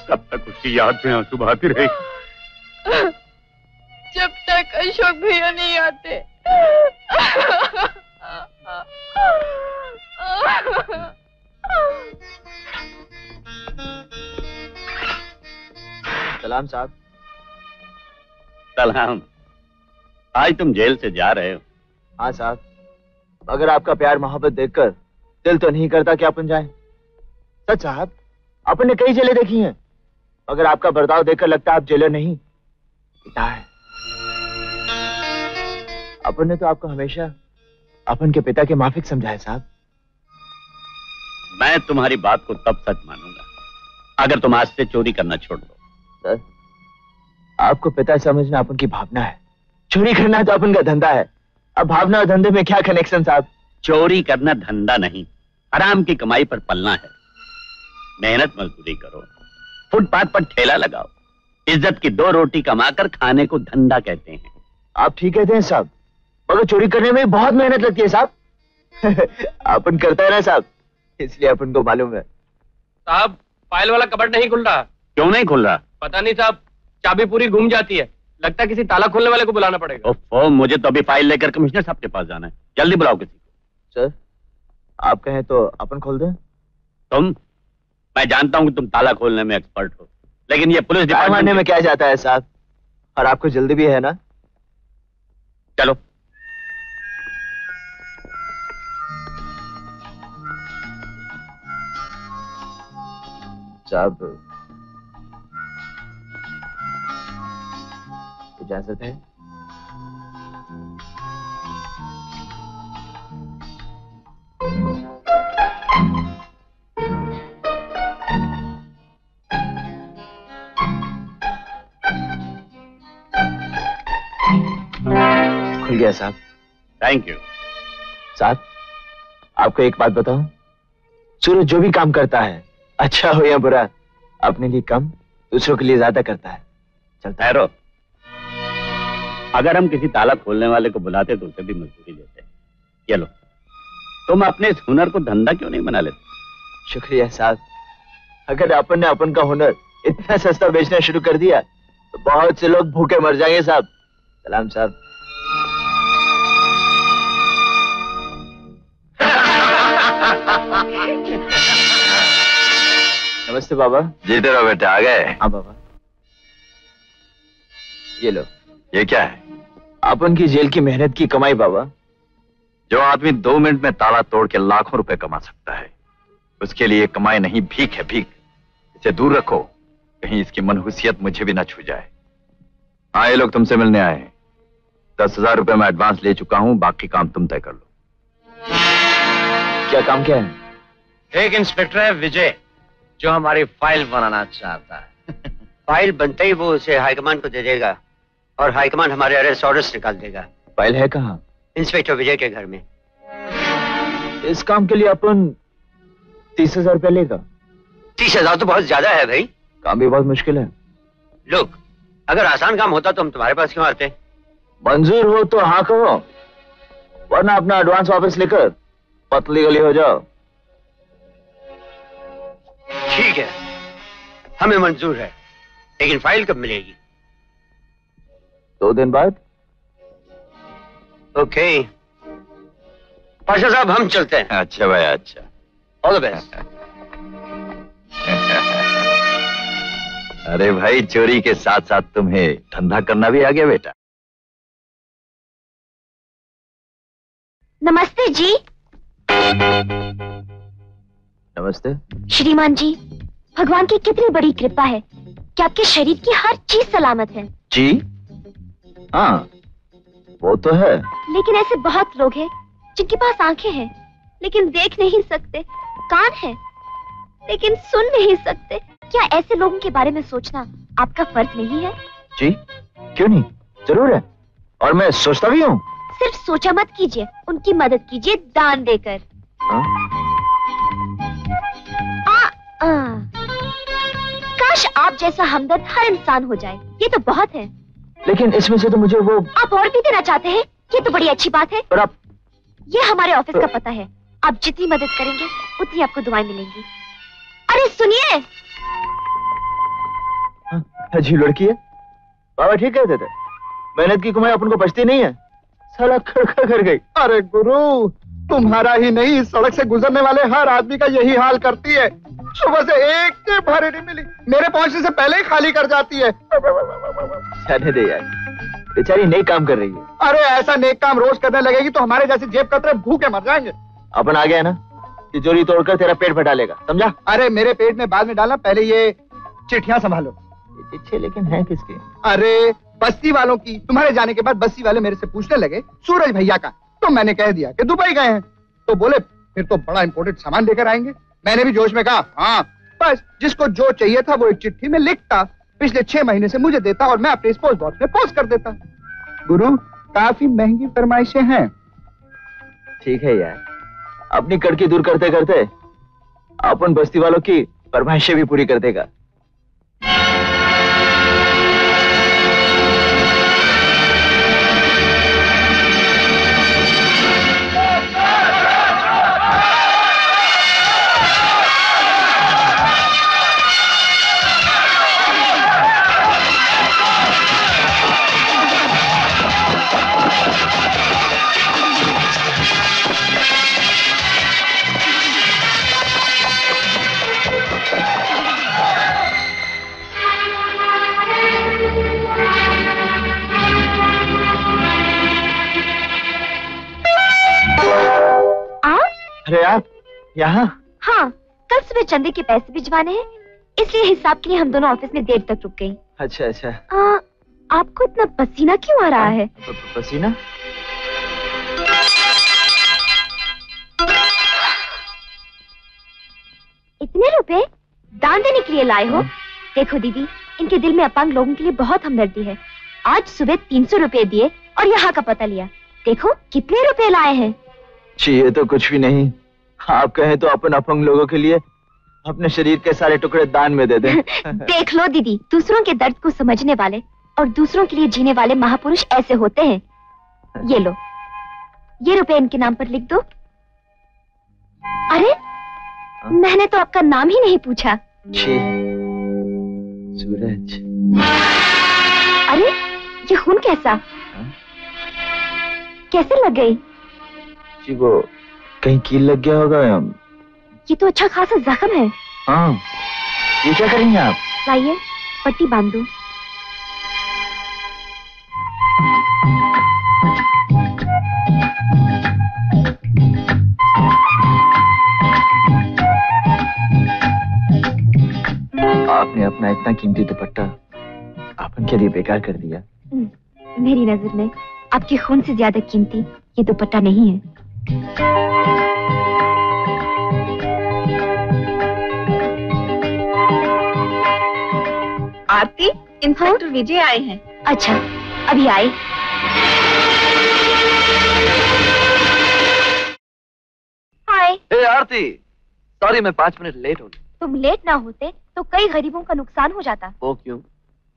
कब तक उसकी याद में आँसू बहाती रहेगी जब तक अशोक भैया नहीं आते। सलाम साहब। सलाम। आज तुम जेल से जा रहे हो। हाँ साहब। अगर आपका प्यार मोहब्बत देखकर दिल तो नहीं करता कि अपन जाए। सच साहब अपन ने कई जेलें देखी हैं। अगर आपका बर्ताव देखकर लगता है आप जेलर नहीं पिता है। अपन ने तो आपको हमेशा अपन के पिता के माफिक समझा है साहब। मैं तुम्हारी बात को तब सच मानूँगा अगर तुम आज से चोरी करना छोड़ दो। सर। आपको पिता समझना अपन की भावना है। चोरी करना तो अपन का धंधा है। अब भावना और धंधे में क्या कनेक्शन साहब? चोरी करना धंधा नहीं। आराम की कमाई पर पलना है। मेहनत मजदूरी करो। फुटपाथ पर ठेला लगाओ। इज़्ज़त की दो रोटी कमाकर खाने को धंधा कहते हैं। आप ठीक कहते हैं साहब। मगर चोरी करने में बहुत मेहनत लगती है साहब। अपन करता है ना साहब। इसलिए अपन को मालूम है। साहब फ़ाइल वाला कबर्ड नहीं खुल रहा। क्यों नहीं खुल रहा? पता नहीं साहब चाबी पूरी घूम जाती है। लगता है किसी ताला खोलने वाले को बुलाना पड़ेगा। ओफो मुझे तो अभी फ़ाइल लेकर कमिश्नर साहब के पास जाना है। जल्दी बुलाओ किसी को। सर आप कहें तो अपन खोल दें। तुम मैं जानता हूँ कि तुम ताला खोलने में एक्सपर्ट हो लेकिन ये पुलिस डिपार्टमेंट में क्या जाता है साहब? और आपको जल्दी भी है ना? चलो। साहब इजाज़त है। खुल गया साहब। थैंक यू साहब आपको एक बात बताऊँ? सूरज जो भी काम करता है अच्छा हो या बुरा अपने लिए कम दूसरों के लिए ज़्यादा करता है। चलता ठहरो अगर हम किसी ताला खोलने वाले को बुलाते तो उसे भी मजदूरी देते। ये लो तुम अपने इस हुनर को धंधा क्यों नहीं बना लेते? शुक्रिया साहब। अगर अपन ने अपन का हुनर इतना सस्ता बेचना शुरू कर दिया तो बहुत से लोग भूखे मर जाएँगे साहब। सलाम साहब। नमस्ते बाबा। जीते रहो बेटे आ गए। हाँ बाबा। ये लो। ये क्या है? अपन की जेल की मेहनत की कमाई बाबा। जो आदमी दो मिनट में ताला तोड़ के लाखों रुपए कमा सकता है उसके लिए कमाई नहीं भीख है भीख। इसे दूर रखो कहीं इसकी मनहूसियत मुझे भी ना छू जाए। हाँ ये लोग तुमसे मिलने आए हैं। दस हज़ार रुपए मैं एडवांस ले चुका हूँ बाकी काम तुम तय कर लो। क्या काम क्या है? एक इंस्पेक्टर है विजय जो हमारी फ़ाइल बनाना चाहता है। फ़ाइल बनते ही वो उसे हाईकमान को दे देगा। और हाईकमान हमारे अरेस्ट ऑर्डर्स निकाल देगा। फ़ाइल है कहाँ? इंस्पेक्टर विजय के घर में। इस काम के लिए अपन तीस हज़ार रुपया लेगा। तीस हज़ार तो बहुत ज़्यादा है भाई। काम भी बहुत मुश्किल है। लोग अगर आसान काम होता तो हम तुम्हारे पास क्यों आते? मंजूर हो तो हाँ कहो वरना अपना एडवांस वापस लेकर पतली गली हो जाओ। ठीक है हमें मंजूर है लेकिन फ़ाइल कब मिलेगी? दो दिन बाद? ओके पाशा साहब हम चलते हैं। अच्छा भाई अच्छा। ऑल द बेस्ट अरे भाई चोरी के साथ साथ तुम्हें धंधा करना भी आ गया बेटा। नमस्ते जी। नमस्ते। श्रीमान जी भगवान की कितनी बड़ी कृपा है कि आपके शरीर की हर चीज़ सलामत है। जी? हाँ वो तो है। लेकिन ऐसे बहुत लोग हैं जिनके पास आँखें हैं लेकिन देख नहीं सकते कान है लेकिन सुन नहीं सकते। क्या ऐसे लोगों के बारे में सोचना आपका फ़र्ज़ नहीं है? जी क्यों नहीं? ज़रूर है। और मैं सोचता भी हूँ। सिर्फ़ सोचा मत कीजिए उनकी मदद कीजिए दान देकर। हाँ? आ, आ, काश आप जैसा हमदर्द हर इंसान हो जाए ये तो बहुत है। लेकिन इसमें से तो मुझे वो आप और भी देना चाहते हैं? ये तो बड़ी अच्छी बात है। पर आप ये हमारे ऑफ़िस का पता है। आप जितनी मदद करेंगे उतनी आपको दुआएँ मिलेंगी। अरे सुनिए! अजी लड़की है। बाबा ठीक कहते थे। मेहनत की कमाई अपन को बचती नहीं है। साला खड़खड़ कर गई। अरे गुरु तुम्हारा ही नहीं सड़क से गुजरने वाले हर आदमी का यही हाल करती है। सुबह से एक के भारी नहीं मिली। मेरे पहुँचने से पहले ही खाली कर जाती है। जाने दे यार बेचारी नई काम कर रही है। अरे ऐसा नेक काम रोज करने लगेगी तो हमारे जैसे जेब कतरे भूखे मर जाएँगे। अपन आ गया ना? तिजोरी तोड़कर तेरा पेट फटा लेगा समझा? अरे मेरे पेट में बाद में डालना पहले ये चिट्ठियाँ संभालो। चिट्ठे लेकिन है किसके? अरे बस्ती वालों की तुम्हारे जाने के बाद बस्ती वाले मेरे से पूछने लगे सूरज भैया का? तो मैंने कह दिया कि दुबई गए हैं। तो बोले फिर तो बड़ा इंपोर्टेड सामान लेकर आएँगे। मैंने भी जोश में कहा हाँ बस, जिसको जो चाहिए था वो एक चिट्ठी में लिखता। पिछले छह महीने से मुझे देता और मैं अपने पोस्ट बॉक्स में पोस्ट कर देता। गुरु, काफ़ी महँगी फरमाइशें हैं। ठीक है यार। अपनी कड़की दूर करते करते अपन बस्ती वालों की फरमाइशें भी पूरी कर देगा। आप? यहाँ? हाँ कल सुबह चंदे के पैसे भिजवाने हैं इसलिए हिसाब के लिए हम दोनों ऑफ़िस में देर तक रुक गई अच्छा अच्छा। आ, आपको इतना पसीना क्यों आ रहा है? प- पसीना? इतने रुपए? दान देने के लिए लाए हो? देखो दीदी इनके दिल में अपंग लोगों के लिए बहुत हमदर्दी है। आज सुबह तीन सौ रुपए दिए और यहाँ का पता लिया। देखो कितने रुपए लाए हैं? जी ये तो कुछ भी नहीं। आप कहें तो अपन अपंग लोगों के लिए अपने शरीर के सारे टुकड़े दान में दे दें। देख लो दीदी दूसरों के दर्द को समझने वाले और दूसरों के लिए जीने वाले महापुरुष ऐसे होते हैं। ये लो ये रुपए इनके नाम पर लिख दो। अरे मैंने तो आपका नाम ही नहीं पूछा। जी सूरज। अरे ये खून कैसा? कैसे लग गई? जी वो कहीं कील लग गया होगा या- ये तो अच्छा खासा जख्म है। हाँ। ये क्या करेंगे आप? लाइए पट्टी बाँध दो। आपने अपना इतना कीमती दुपट्टा आपन के लिए बेकार कर दिया। मेरी नज़र में आपके खून से ज़्यादा कीमती ये दुपट्टा नहीं है। आरती इंस्पेक्टर विजय आए हैं। अच्छा अभी आए। हाय। हे आरती सॉरी मैं पाँच मिनट लेट हो तुम लेट ना होते तो कई गरीबों का नुकसान हो जाता। वो क्यों?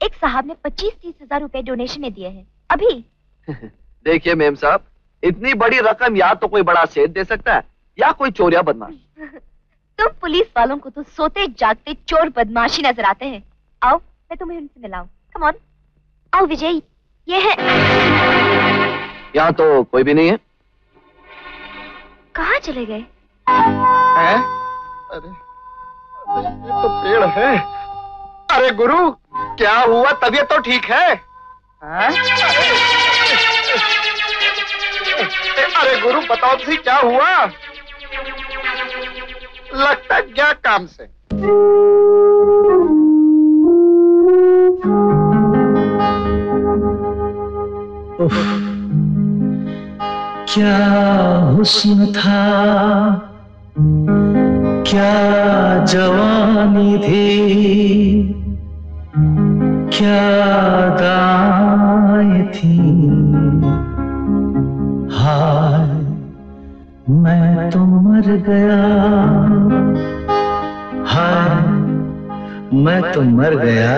एक साहब ने पच्चीस तीस हज़ार रूपए डोनेशन में दिए हैं। अभी। देखिए मेम साहब इतनी बड़ी रकम या तो कोई बड़ा सेठ दे सकता है या कोई चोरिया बदमाश। तुम पुलिस वालों को तो सोते जागते चोर बदमाशी नज़र आते हैं। आओ मैं तुम्हें उनसे मिलाऊं। कम ऑन आओ विजय ये है। यहाँ तो कोई भी नहीं है। कहाँ चले गए? हैं? अरे अरे, ये तो पेड़ है। अरे गुरु क्या हुआ? तबीयत तो ठीक है? हैं? अरे गुरु बताओ तो सही क्या हुआ? लगता क्या काम से। क्या हुस्न था? क्या जवानी थी? क्या दाएँ थी? हाय मैं तो मर गया। हाय मैं तो मर गया।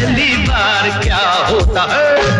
पहली बार क्या होता है?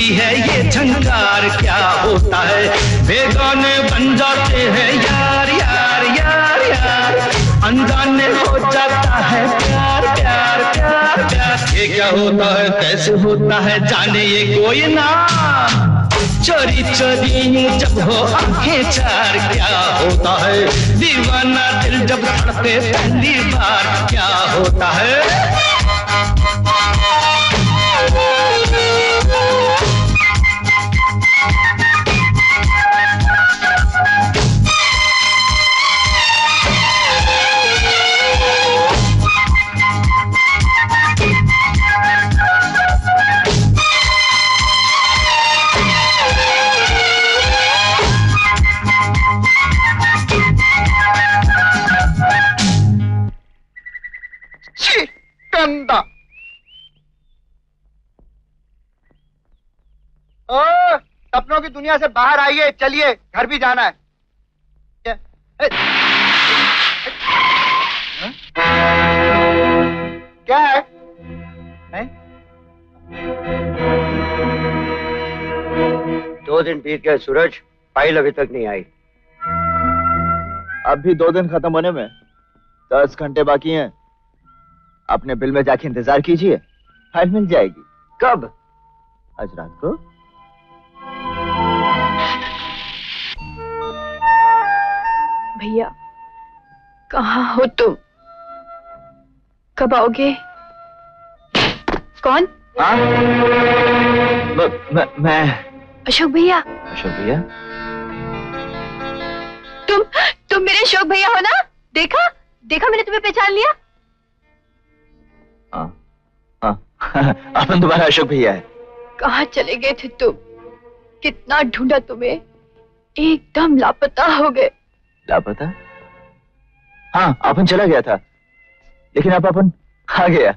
उठती है ये झंकार, क्या होता है? बेगाने बन जाते हैं, यार यार यार यार। अनजाने हो जाता है, प्यार प्यार प्यार प्यार। ये क्या होता है, कैसे होता है, जाने ये कोई ना चोरी चोरी जब हो आँखें चार, क्या होता है? दीवाना दिल जब धड़के पहली बार, क्या होता है? से बाहर आइए चलिए घर भी जाना है। क्या हैं? दो दिन बीत गए सूरज। फ़ाइल अभी तक नहीं आई। अब भी दो दिन खत्म होने में दस घंटे बाकी हैं। अपने बिल में जाके इंतज़ार कीजिए फ़ाइल मिल जाएगी। कब? आज रात को। भैया कहाँ हो तुम? कब आओगे? कौन? हाँ? मैं, मैं, मैं। अशोक भैया। अशोक भैया? तुम तुम मेरे अशोक भैया हो ना? देखा? देखा मैंने तुम्हें पहचान लिया? अपन दोबारा अशोक भैया है। कहा चले गए थे तुम? कितना ढूंढा तुम्हें? एकदम लापता हो गए। लापता हाँ अपन चला गया था। लेकिन अब अपन आ गया।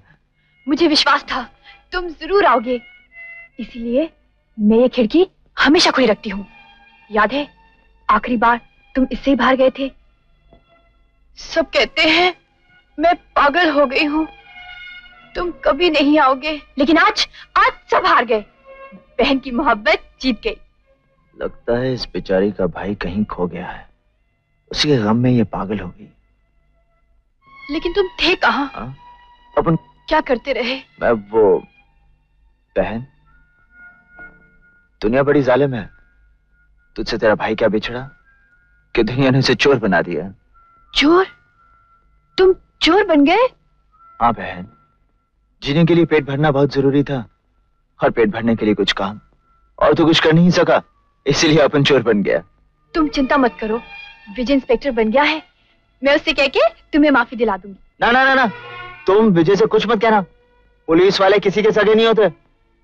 मुझे विश्वास था तुम ज़रूर आओगे। इसीलिए मैं ये खिड़की हमेशा खुली रखती हूँ। याद है आखिरी बार तुम इससे ही बाहर गए थे? सब कहते हैं मैं पागल हो गई हूँ। तुम कभी नहीं आओगे लेकिन आज आज सब हार गए। बहन की मोहब्बत जीत गई। लगता है इस बेचारी का भाई कहीं खो गया है। उसी के गम में ये पागल हो गई। लेकिन तुम थे कहाँ? अपन क्या करते रहे? मैं वो बहन दुनिया बड़ी जालिम है। तुझसे तेरा भाई क्या बिछड़ा? कि दुनिया ने उसे चोर बना दिया? चोर? तुम चोर बन गए? हाँ बहन जीने के लिए पेट भरना बहुत ज़रूरी था और पेट भरने के लिए कुछ काम। और तो कुछ कर नहीं सका इसीलिए अपन चोर बन गया। तुम चिंता मत करो विजय इंस्पेक्टर बन गया है। मैं उससे कह के तुम्हें माफ़ी दिला दूँगी। ना ना ना ना। तुम विजय से कुछ मत कहना। पुलिस वाले किसी के सगे नहीं होते।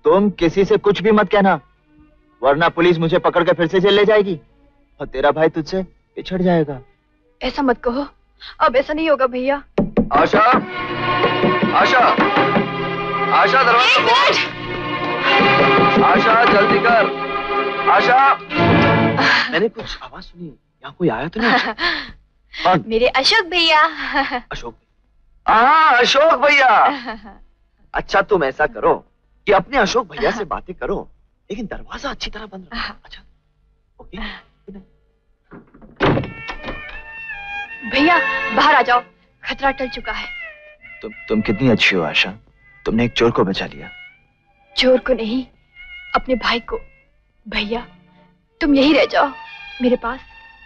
तुम किसी से कुछ भी मत कहना। वरना पुलिस मुझे पकड़ कर फिर से जेल ले जाएगी। और तेरा भाई तुझसे पिछड़ जाएगा। ऐसा मत कहो। अब ऐसा नहीं होगा भैया। आशा आशा आशा दरवाज़ा खोल आशा जल्दी कर। आशा। मैंने कुछ आवाज़ सुनी। यहाँ कोई आया तो नहीं? मेरे अशोक भैया। अशोक हाँ अशोक भैया। अच्छा तुम ऐसा करो कि अपने अशोक भैया से बातें करो लेकिन दरवाज़ा अच्छी तरह बंद रखो। अच्छा ओके। भैया बाहर आ जाओ। खतरा टल चुका है। तुम तुम कितनी अच्छी हो आशा। तुमने एक चोर को बचा लिया। चोर को नहीं अपने भाई को। भैया तुम यही रह जाओ मेरे पास।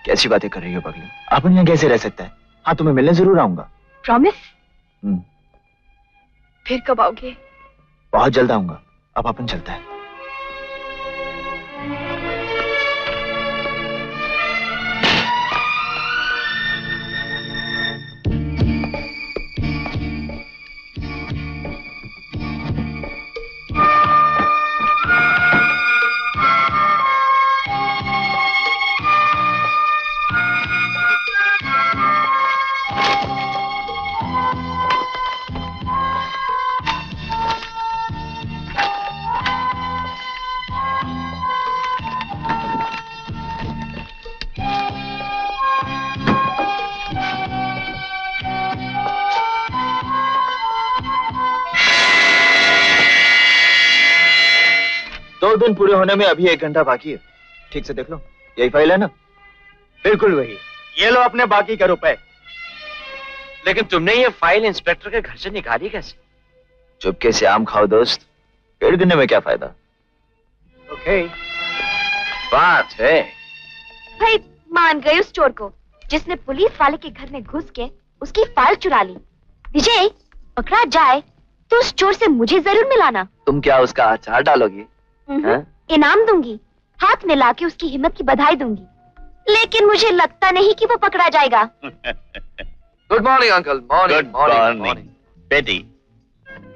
कैसी बातें कर रही हो पगली? अपन यहाँ कैसे रह सकता है? हाँ तुम्हें मिलने ज़रूर आऊँगा। Promise hmm. फिर कब आओगे? बहुत जल्द आऊँगा। अब अपन चलता है। दिन पूरे होने में अभी एक घंटा बाकी है। ठीक से देख लो। यही फ़ाइल है ना? बिल्कुल वही। ये लो अपने बाकी के रुपए। लेकिन तुमने ये फ़ाइल इंस्पेक्टर के घर से निकाली कैसे? चुपके से आम खाओ दोस्त। पेड़ गिनने में क्या फ़ायदा? ओके बात है। भाई मान गए उस चोर को। जिसने पुलिस वाले के घर में घुस के उसकी फ़ाइल चुरा ली। विजय पकड़ा जाए तो उस चोर से मुझे ज़रूर मिलाना। तुम क्या उसका अचार डालोगी? इनाम दूँगी। हाथ में लाके उसकी हिम्मत की बधाई दूँगी। लेकिन मुझे लगता नहीं कि वो पकड़ा जाएगा। Good morning uncle morning good morning बेटी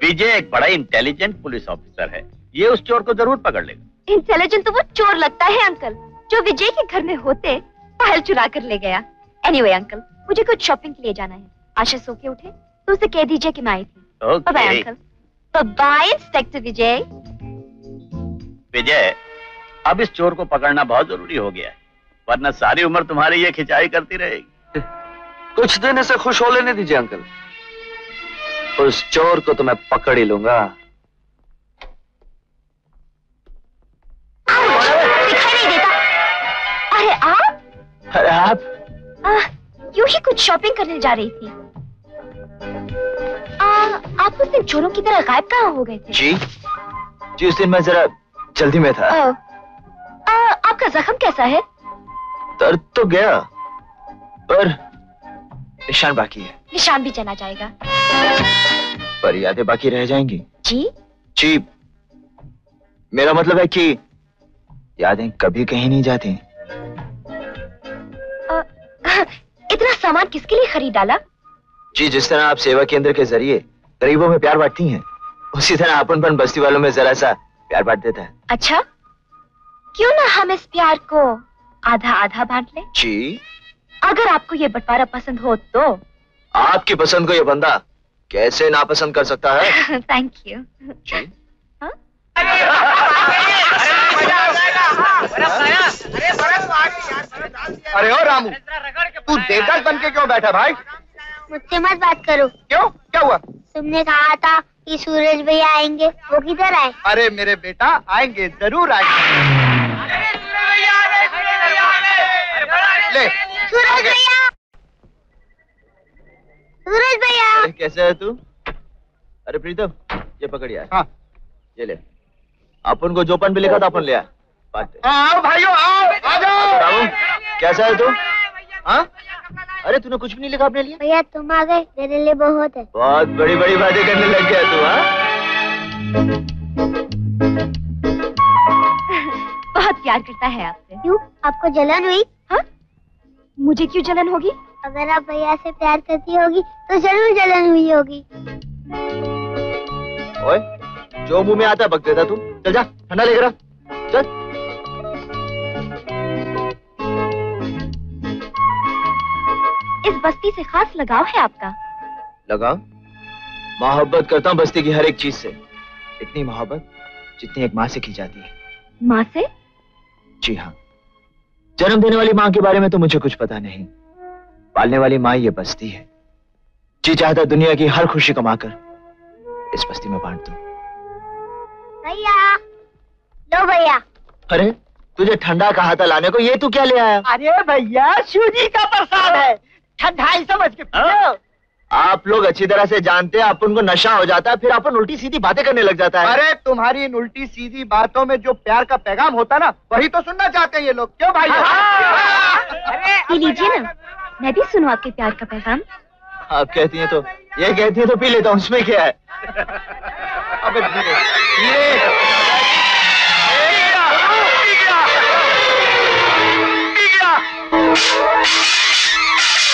विजय एक बड़ा इंटेलिजेंट पुलिस ऑफिसर है। ये उस चोर को ज़रूर पकड़ लेगा। इंटेलिजेंट तो वो चोर लगता है अंकल जो विजय के घर में होते पहल चुरा कर ले गया। एनीवे anyway, अंकल मुझे कुछ शॉपिंग के लिए जाना है। आशा सो के उठे तो उसे कह दीजिए कि मैं आई थी। Okay bye uncle bye inspector Vijay Vijay अब इस चोर को पकड़ना बहुत ज़रूरी हो गया है वरना सारी उम्र तुम्हारी ये खिंचाई करती रहेगी। कुछ दिन इसे खुश हो लेने दीजिए अंकल। उस चोर को तो मैं पकड़ ही लूँगा। अरे आप? अरे आप? यूँ ही कुछ शॉपिंग करने जा रही थी। आ, आप उस दिन चोरों की तरह गायब कहाँ हो गए थे? जी? जी उस दिन मैं जरा जल्दी में था। आ, आ, आपका जख्म कैसा है? दर्द तो गया पर निशान बाकी है। निशान भी चला जाएगा। पर यादें बाकी रह जाएँगी। जी? जी मेरा मतलब है कि यादें कभी कहीं नहीं जाती। इतना सामान किसके लिए खरीद डाला? जी जिस तरह आप सेवा केंद्र के ज़रिए गरीबों में प्यार बांटती हैं उसी तरह अपनपन बस्ती वालों में जरा सा प्यार बांट देता है। अच्छा? क्यों ना हम इस प्यार को आधा आधा बांट लें? जी। अगर आपको ये बंटवारा पसंद हो तो। आपकी पसंद को ये बंदा कैसे नापसंद कर सकता है? थैंक यू अरे ओ रामू तू देवदास बन के क्यों बैठा भाई? मुझसे मत बात करो। क्यों? क्या हुआ? तुमने कहा था कि सूरज भैया आएँगे वो किधर आए? अरे मेरे बेटा आएँगे ज़रूर आएँगे। ले। सूरज भैया! सूरज भैया! कैसे है तू? अरे प्रीतम ये पकड़ यार। हाँ। ये ले। अपन को जोपन भी लिखा था अपन ले आ बात है। आओ भाइयों आओ आ जाओ। कैसा है तू? हाँ? अरे तूने कुछ भी नहीं लिखा अपने लिए? भैया तुम आ गए। मेरे लिए बहुत है। बहुत बड़ी बड़ी बातें करने लग गया तू हाँ? बहुत प्यार करता है आपसे। क्यों? आपको जलन हुई? हाँ? मुझे क्यों जलन होगी? अगर आप भैया से प्यार करती होगी तो ज़रूर जलन हुई होगी। ओए जो मुँह में आता बक देता तू। चल जा ठंडा लेकर चल। इस बस्ती से खास लगाव है आपका? लगाव? मोहब्बत करता हूँ बस्ती की हर एक चीज़ से। इतनी मोहब्बत जितनी एक माँ से की जाती है। माँ से? जी हाँ। जन्म देने वाली माँ के बारे में तो मुझे कुछ पता नहीं। पालने वाली माँ ये बस्ती है। जी चाहता दुनिया की हर खुशी कमाकर इस बस्ती में बांट दो। भैया! लो भैया! अरे तुझे ठंडा कहा था लाने को ये तू क्या ले आया? अरे भैया शिव जी का प्रसाद है। ठंडाई समझ के आप लोग अच्छी तरह से जानते हैं अपन को नशा हो जाता है फिर अपन उल्टी सीधी बातें करने लग जाता है। अरे तुम्हारी इन उल्टी सीधी बातों में जो प्यार का पैगाम होता है ना वही तो सुनना चाहते हैं ये लोग। क्यों भाई? पी लीजिए ना मैं भी सुनूं आपके प्यार का पैगाम। आप कहती हैं तो ये कहती है तो पी लेता हूँ उसमें क्या है? अबे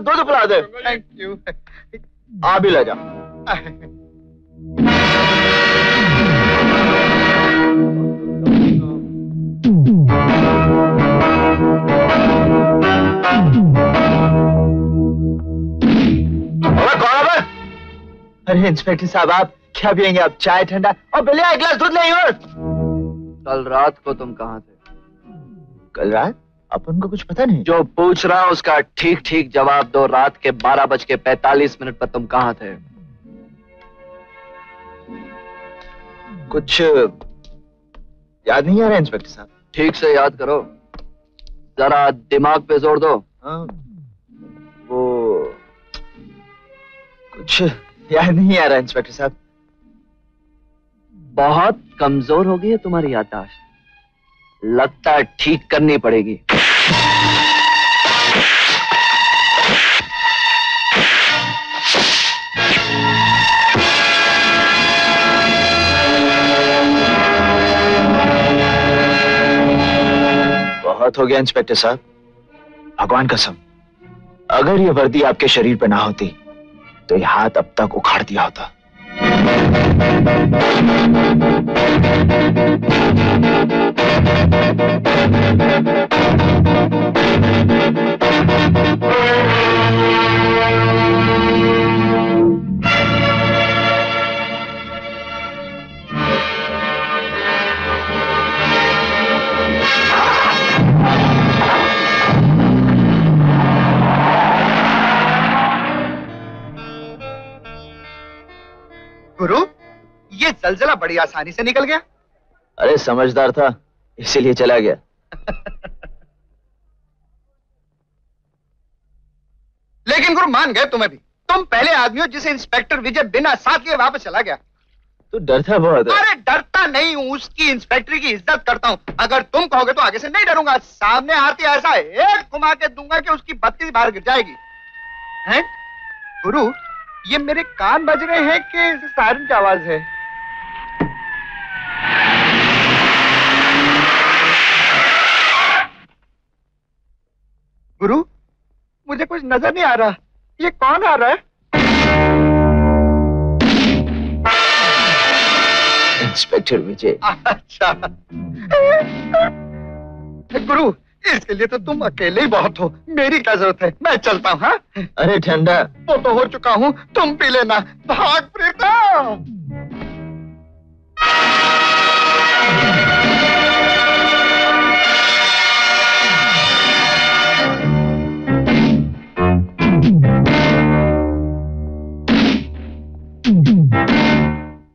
दूध पिला दे। थैंक यू आप ही ले जा। अरे इंस्पेक्टर साहब आप क्या पियेंगे? आप चाय ठंडा और बिल्ली एक गिलास दूध नहीं हो कल रात को तुम कहाँ थे? कल रात? उनको कुछ पता नहीं। जो पूछ रहा हूँ उसका ठीक ठीक जवाब दो। रात के बारह बज के पैतालीस मिनट पर तुम कहाँ थे? कुछ याद नहीं आ रहा इंस्पेक्टर साहब? ठीक से याद करो। जरा दिमाग पे ज़ोर दो। हाँ, वो कुछ याद नहीं आ रहा इंस्पेक्टर साहब। बहुत कमज़ोर हो गई है तुम्हारी याददाश्त। लगता है ठीक करनी पड़ेगी। बहुत हो गया इंस्पेक्टर साहब। भगवान कसम, अगर ये वर्दी आपके शरीर पर ना होती तो ये हाथ अब तक उखाड़ दिया होता। गुरु ये जलजला बड़ी आसानी से निकल गया। अरे समझदार था इसीलिए चला गया। लेकिन गुरु मान गए तुम्हें भी। तुम पहले आदमी हो जिसे इंस्पेक्टर विजय बिना साथ लिए वापस चला गया। तू डरता बहुत। है अरे डरता नहीं हूँ उसकी इंस्पेक्टरी की इज़्ज़त करता हूँ। अगर तुम कहोगे तो आगे से नहीं डरूँगा। सामने आती ऐसा एक घुमा के दूँगा कि उसकी बत्ती बाहर गिर जाएगी। हैं? गुरु ये मेरे कान बज रहे हैं कि सायरन की आवाज़ है? गुरु मुझे कुछ नज़र नहीं आ रहा। ये कौन आ रहा है? इंस्पेक्टर विजय। अच्छा। गुरु इसके लिए तो तुम अकेले ही बहुत हो। मेरी क्या ज़रूरत है? मैं चलता हूँ हाँ? अरे ठंडा। वो तो हो चुका हूँ। तुम पी लेना। भाग प्रीता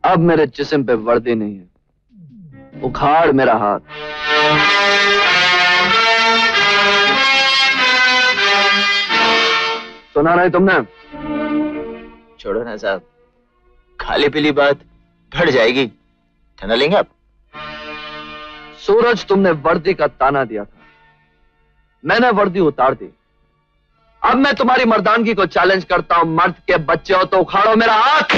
अब मेरे जिस्म पे वर्दी नहीं है। उखाड़ मेरा हाथ। सुना नहीं तुमने। छोड़ो ना साहब। खाली पीली बात बढ़ जाएगी। ठंडा लेंगे आप? सूरज तुमने वर्दी का ताना दिया था। मैंने वर्दी उतार दी। अब मैं तुम्हारी मर्दानगी को चैलेंज करता हूँ। मर्द के बच्चे हो तो उखाड़ो मेरा हाथ।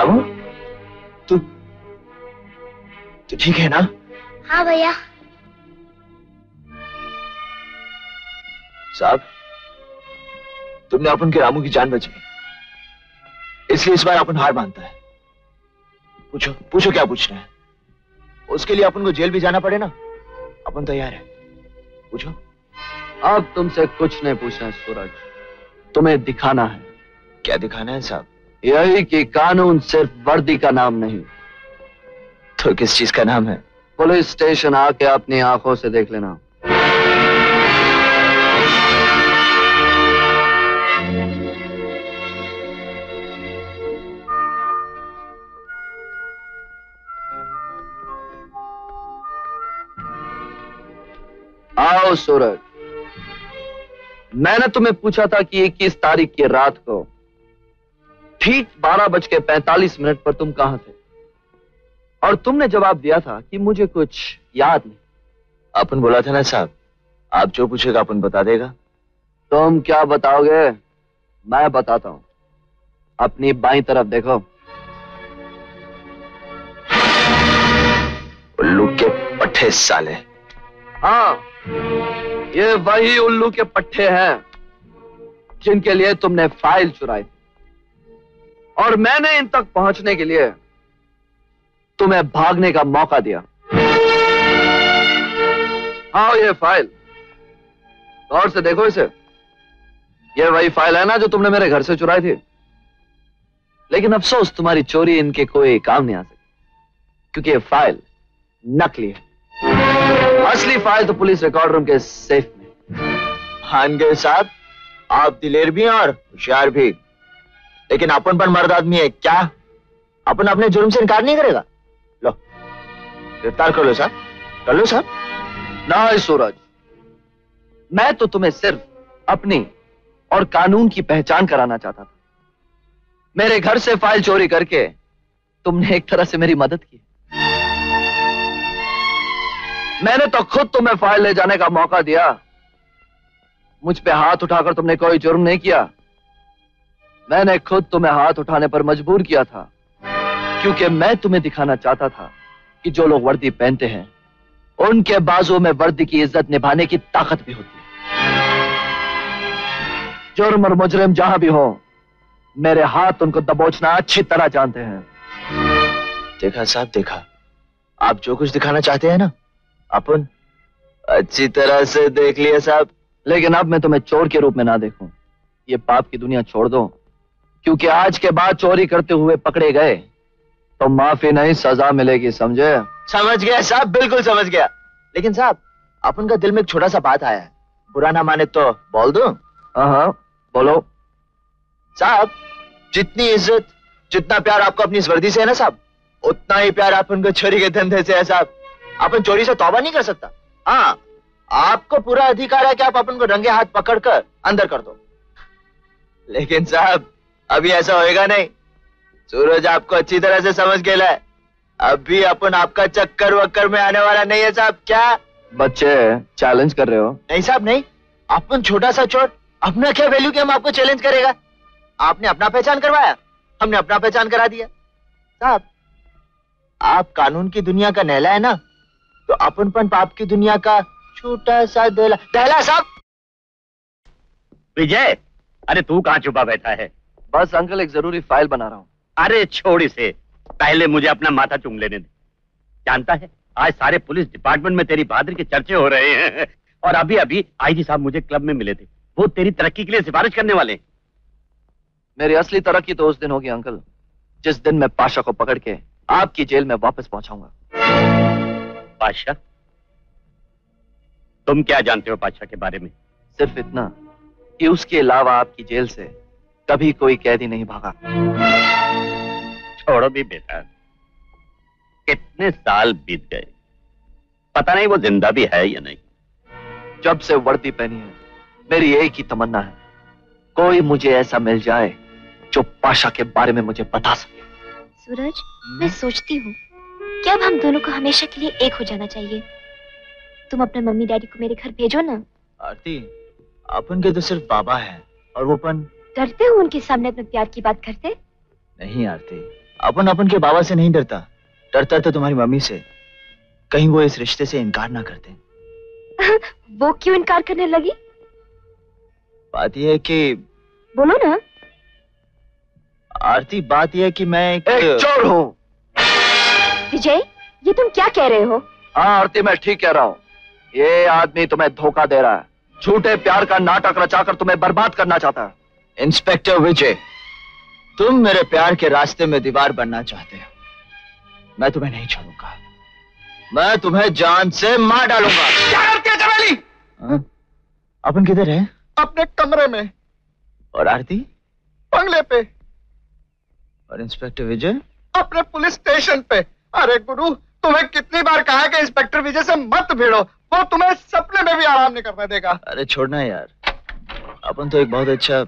रामू तू तू ठीक है ना? हाँ भैया। साहब तुमने अपन के रामू की जान बचाई इसलिए इस बार अपन हार मानता है। पूछो पूछो क्या पूछना है? उसके लिए अपन को जेल भी जाना पड़े ना? अपन तैयार है। पूछो। अब तुमसे कुछ नहीं पूछना है सूरज। तुम्हें दिखाना है। क्या दिखाना है साहब? यही कि कानून सिर्फ़ वर्दी का नाम नहीं। तो किस चीज़ का नाम है? पुलिस स्टेशन आके अपनी आँखों से देख लेना। आओ सूरज। मैंने तुम्हें पूछा था कि 21 तारीख की रात को? ठीक बारह बज के पैंतालीस मिनट पर तुम कहाँ थे? और तुमने जवाब दिया था कि मुझे कुछ याद नहीं। अपन बोला था ना साहब आप जो पूछेगा अपन बता देगा। तुम क्या बताओगे? मैं बताता हूँ। अपनी बाई तरफ़ देखो। उल्लू के पट्टे साले। हाँ ये वही उल्लू के पट्टे हैं जिनके लिए तुमने फ़ाइल चुराई थी। और मैंने इन तक पहुँचने के लिए तुम्हें भागने का मौका दिया। हाँ ये फ़ाइल। गौर से देखो इसे। ये वही फ़ाइल है ना जो तुमने मेरे घर से चुराई थी। लेकिन अफसोस, तुम्हारी चोरी इनके कोई काम नहीं आ सकी, क्योंकि ये फ़ाइल नकली है। असली फ़ाइल तो पुलिस रिकॉर्ड रूम के सेफ़ में साहब आप दिलेर भी हैं और होशियार भी। लेकिन अपन पर मर्द आदमी है, क्या? अपन अपने जुर्म से इनकार नहीं करेगा? लो, गिरफ़्तार कर लो साहब, कर लो साहब। ना सूरज, मैं तो तुम्हें सिर्फ़ अपनी और कानून की पहचान कराना चाहता था। मेरे घर से फ़ाइल चोरी करके तुमने एक तरह से मेरी मदद की। मैंने तो खुद तुम्हें फ़ाइल ले जाने का मौका दिया। मुझ पे हाथ उठाकर तुमने कोई जुर्म नहीं किया। मैंने खुद तुम्हें हाथ उठाने पर मजबूर किया था, क्योंकि मैं तुम्हें दिखाना चाहता था कि जो लोग वर्दी पहनते हैं, उनके बाजू में वर्दी की इज़्ज़त निभाने की ताकत भी होती है। जुर्म और मुजरिम जहाँ भी हो, मेरे हाथ उनको दबोचना अच्छी तरह जानते हैं। देखा साहब, देखा। आप जो कुछ दिखाना चाहते हैं ना, अपन अच्छी तरह से देख लिया साहब। लेकिन अब मैं तुम्हें चोर के रूप में ना देखूँ। ये पाप की दुनिया छोड़ दो। क्योंकि आज के बाद चोरी करते हुए पकड़े गए तो माफ़ी नहीं सजा मिलेगी समझे? समझ गया साहब बिल्कुल समझ गया। लेकिन साहब अपन का दिल में एक छोटा सा बात आया है। बुरा ना माने तो बोल दो? हाँ बोलो। साहब जितनी इज़्ज़त जितना प्यार आपको अपनी वर्दी से है ना साहब उतना ही प्यार अपन को चोरी के धंधे से है साहब। अपन चोरी से तौबा नहीं कर सकता। हाँ आपको पूरा अधिकार है कि आप अपन को रंगे हाथ पकड़कर अंदर कर दो। लेकिन साहब अभी ऐसा होएगा नहीं। सूरज आपको अच्छी तरह से समझ गया है। अभी अपन आपका चक्कर वक्कर में आने वाला नहीं है साहब क्या? बच्चे चैलेंज कर रहे हो। नहीं साहब नहीं। अपन छोटा सा चोर अपना क्या वैल्यू कि हम आपको चैलेंज करेगा? आपने अपना पहचान करवाया? हमने अपना पहचान करा दिया। साहब आप कानून की दुनिया का नहला है ना? तो अपनपन पाप की दुनिया का छोटा सा दहला दहला साहब! विजय अरे तू कहाँ छुपा बैठा है? बस अंकल एक ज़रूरी फ़ाइल बना रहा हूँ। अरे छोड़ इसे। पहले मुझे अपना माथा चूम लेने दे। जानता है आज सारे पुलिस डिपार्टमेंट में तेरी बहादुरी के चर्चे हो रहे हैं। और अभी अभी आईजी साहब मुझे क्लब में मिले थे। वो तेरी तरक्की के लिए सिफारिश करने वाले हैं। मेरी असली तरक्की तो उस दिन होगी अंकल। जिस दिन मैं पाशा को पकड़ के आपकी जेल में वापस पहुंचाऊँगा। पाशा? तुम क्या जानते हो पाशा के बारे में? सिर्फ़ इतना कि उसके अलावा आपकी जेल से कभी कोई कैदी नहीं भागा। छोड़ो भी बेटा कितने साल बीत गए पता नहीं वो ज़िंदा भी है या नहीं। जब से वर्दी पहनी है मेरी एक ही तमन्ना है कोई मुझे ऐसा मिल जाए जो पाशा के बारे में मुझे बता सके। सूरज मैं सोचती हूँ क्या अब हम दोनों को हमेशा के लिए एक हो जाना चाहिए? तुम अपने मम्मी डैडी को मेरे घर भेजो ना। आरती अपन के तो सिर्फ़ बाबा है और वो अपन डरते हो उनके सामने अपने प्यार की बात करते? नहीं आरती। अपन अपन के बाबा से नहीं डरता। डरता तो तुम्हारी मम्मी से। कहीं वो इस रिश्ते से इनकार ना करते। वो क्यों इनकार करने लगी? बात यह है कि बोलो ना। आरती बात यह है कि मैं एक, एक चोर हूँ। विजय ये तुम क्या कह रहे हो? हाँ आरती मैं ठीक कह रहा हूँ। ये आदमी तुम्हें धोखा दे रहा है। झूठे प्यार का नाटक रचाकर तुम्हें बर्बाद करना चाहता है। इंस्पेक्टर विजय तुम मेरे प्यार के रास्ते में दीवार बनना चाहते हो। मैं तुम्हें नहीं छोड़ूँगा। मैं तुम्हें जान से मार डालूँगा। हैं हाँ? अपन किधर है? अपने कमरे में। और आरती? बंगले पे। और इंस्पेक्टर विजय? अपने पुलिस स्टेशन पे। अरे गुरु तुम्हें कितनी बार कहा कि इंस्पेक्टर विजय से मत भिड़ो। वो तुम्हें सपने में भी आराम नहीं करने देगा। अरे छोड़ना यार। अपन तो एक बहुत अच्छा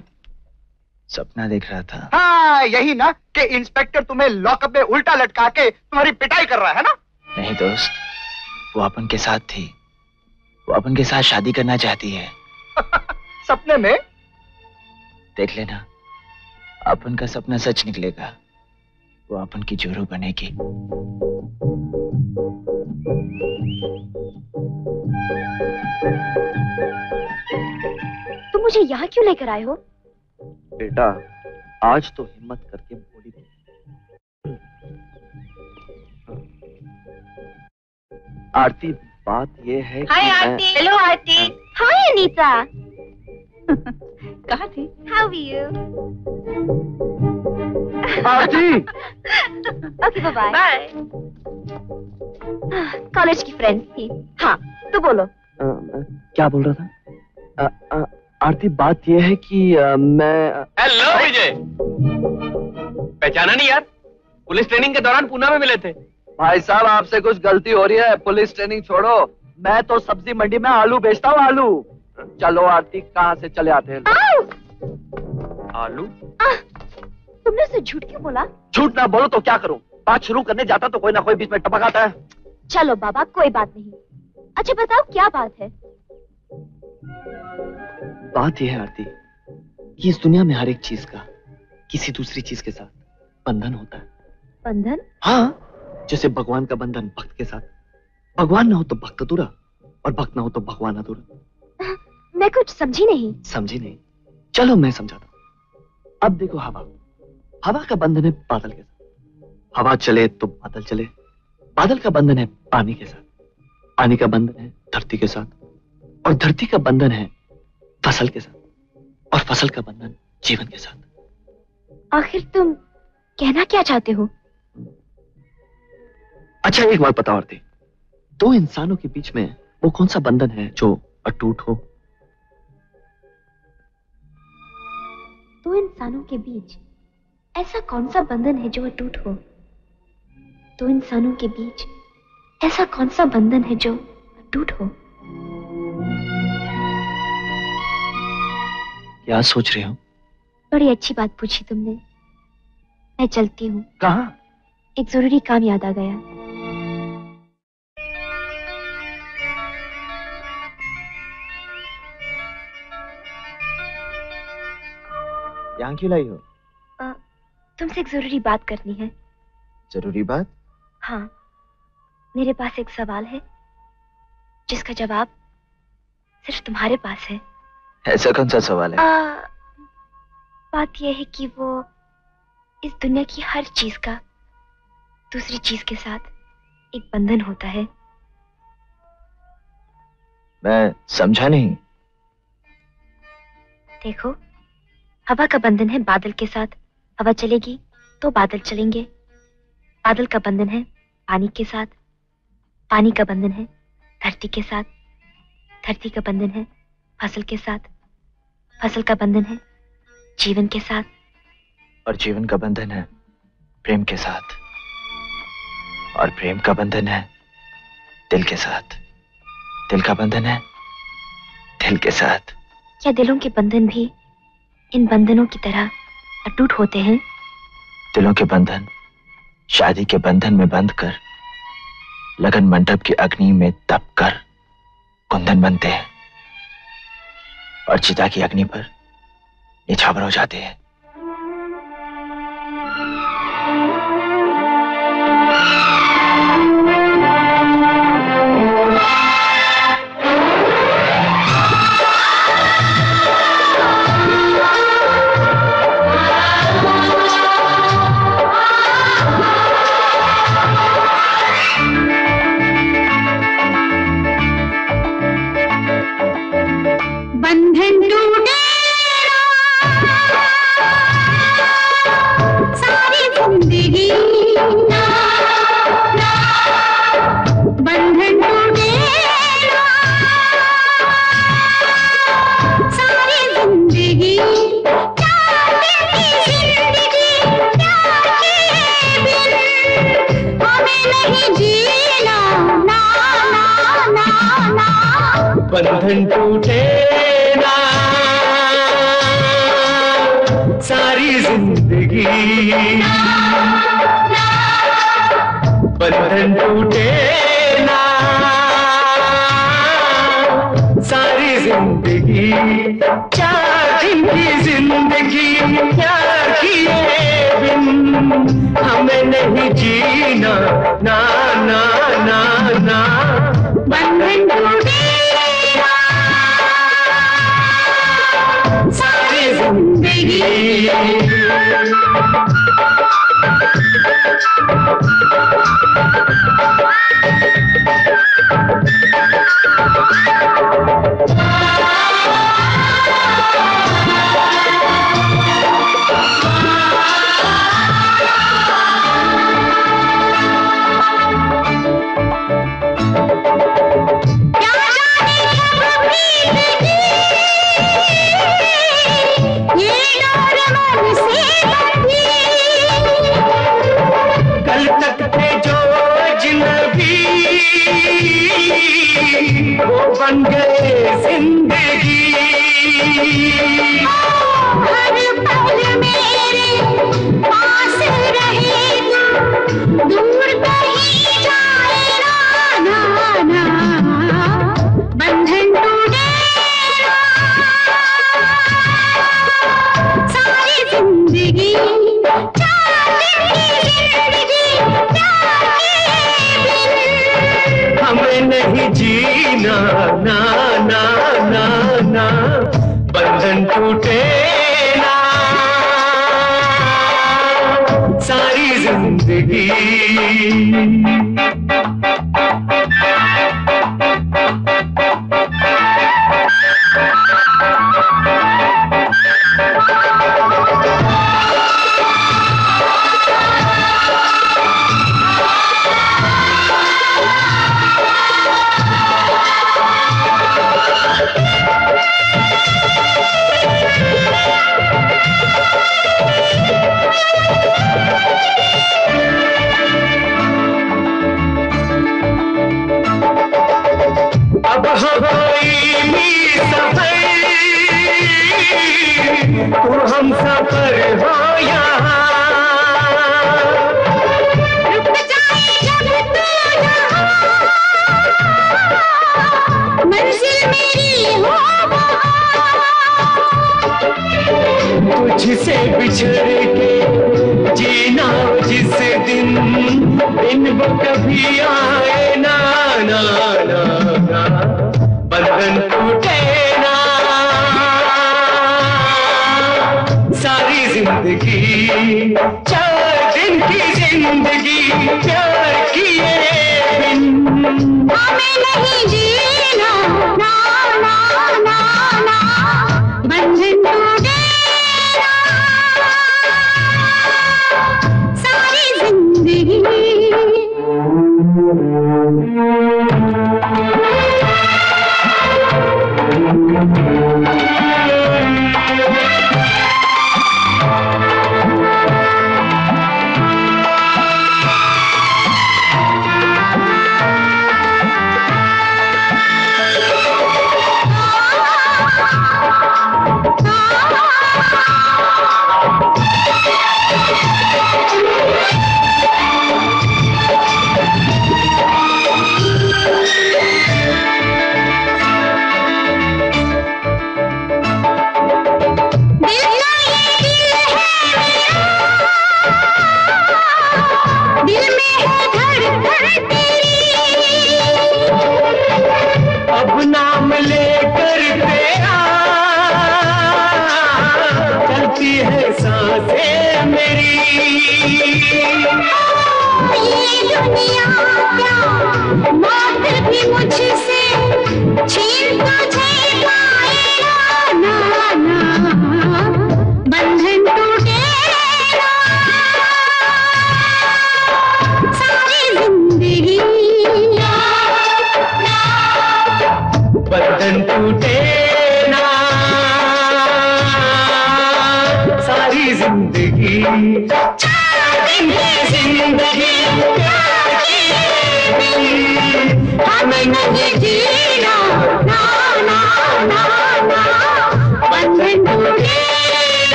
सपना देख रहा था। हाँ यही ना कि इंस्पेक्टर तुम्हें लॉकअप में उल्टा लटका के तुम्हारी पिटाई कर रहा है ना? नहीं दोस्त वो अपन के साथ थी। वो अपन के साथ शादी करना चाहती है। सपने में? देख लेना अपन का सपना सच निकलेगा। वो अपन की जोरू बनेगी। तुम मुझे यहाँ क्यों लेकर आए हो? बेटा आज तो हिम्मत करके बोली दे। आरती बात ये है कि हाय आरती। हेलो आरती। हाय अनीता। कहाँ थी? How are you Arti! Okay bye bye college की फ्रेंड्स थी। हाँ तो बोलो। अ, क्या बोल रहा था? अ, अ, आरती बात ये है कि अ, मैं हेलो विजय पहचाना नहीं यार। पुलिस ट्रेनिंग के दौरान पूना में मिले थे। भाई साहब आपसे कुछ गलती हो रही है। पुलिस ट्रेनिंग छोड़ो। मैं तो सब्ज़ी मंडी में आलू बेचता हूँ आलू। चलो आरती कहाँ से चले आते हैं? आलू? आ, तुमने उसे झूठ क्यों बोला? झूठ ना बोलो तो क्या करूँ? बात शुरू करने जाता तो कोई ना कोई बीच में टपक आता है। चलो बाबा कोई बात नहीं। अच्छा बताओ क्या बात है? बात यह है आरती कि इस दुनिया में हर एक चीज़ का किसी दूसरी चीज़ के साथ बंधन होता है। बंधन? हाँ जैसे भगवान का बंधन भक्त के साथ। भगवान ना हो तो भक्त अधूरा और भक्त ना हो तो भगवान अधूरा। मैं कुछ समझी नहीं। समझी नहीं। चलो मैं समझाता हूँ। अब देखो हवा। हवा का बंधन है बादल के साथ। हवा चले तो बादल चले। बादल का बंधन है पानी के साथ। पानी का बंधन है धरती के साथ। और धरती का बंधन है फ़सल के साथ और फ़सल का बंधन जीवन के साथ। आखिर तुम कहना क्या चाहते हो? अच्छा एक बात बताओ आरती। दो इंसानों के बीच में वो कौन सा बंधन है जो अटूट हो? दो इंसानों के बीच ऐसा कौन सा बंधन है जो अटूट हो? दो इंसानों के बीच ऐसा कौन सा बंधन है जो अटूट हो? क्या सोच रहे हो? बड़ी अच्छी बात पूछी तुमने। मैं चलती हूँ। कहा? एक ज़रूरी काम याद आ गया। यहाँ क्यों लाई हो? तुमसे एक ज़रूरी बात करनी है। ज़रूरी बात? हाँ मेरे पास एक सवाल है जिसका जवाब सिर्फ़ तुम्हारे पास है। ऐसा कौन सा सवाल है? आ, बात यह है कि वो इस दुनिया की हर चीज़ का दूसरी चीज़ के साथ एक बंधन होता है। मैं समझा नहीं। देखो हवा का बंधन है बादल के साथ। हवा चलेगी तो बादल चलेंगे। बादल का बंधन है पानी के साथ। पानी का बंधन है धरती के साथ। धरती का बंधन है फ़सल के साथ। फ़सल का बंधन है जीवन के साथ। और जीवन का बंधन है प्रेम के साथ। और प्रेम का बंधन है दिल के साथ। दिल का बंधन है दिल के साथ। क्या दिलों के बंधन भी इन बंधनों की तरह अटूट होते हैं? दिलों के बंधन शादी के बंधन में बंध कर लगन मंडप की अग्नि में तप कर कुंदन बनते हैं। और चिता की अग्नि पर निछावर हो जाते हैं। कल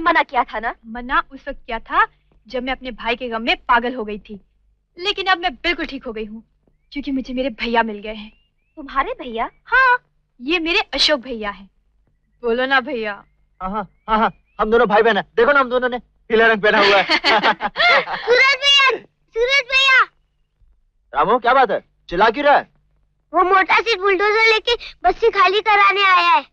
तुम्हें मना किया था ना? मना उस वक्त किया था जब मैं अपने भाई के गम में पागल हो गई थी। लेकिन अब मैं बिल्कुल ठीक हो गई हूँ क्योंकि मुझे मेरे भैया मिल गए हैं। तुम्हारे भैया? हाँ ये मेरे अशोक भैया हैं। बोलो ना भैया। हाँ हाँ हम दोनों भाई बहन हैं। देखो ना हम दोनों ने पीला रंग पहना हुआ है। सूरज भैया सूरज भैया। रामू क्या बात है? चिल्ला क्यों रहा है? वो मोटा सी बुलडोजर लेके बस्ती खाली कराने आया है।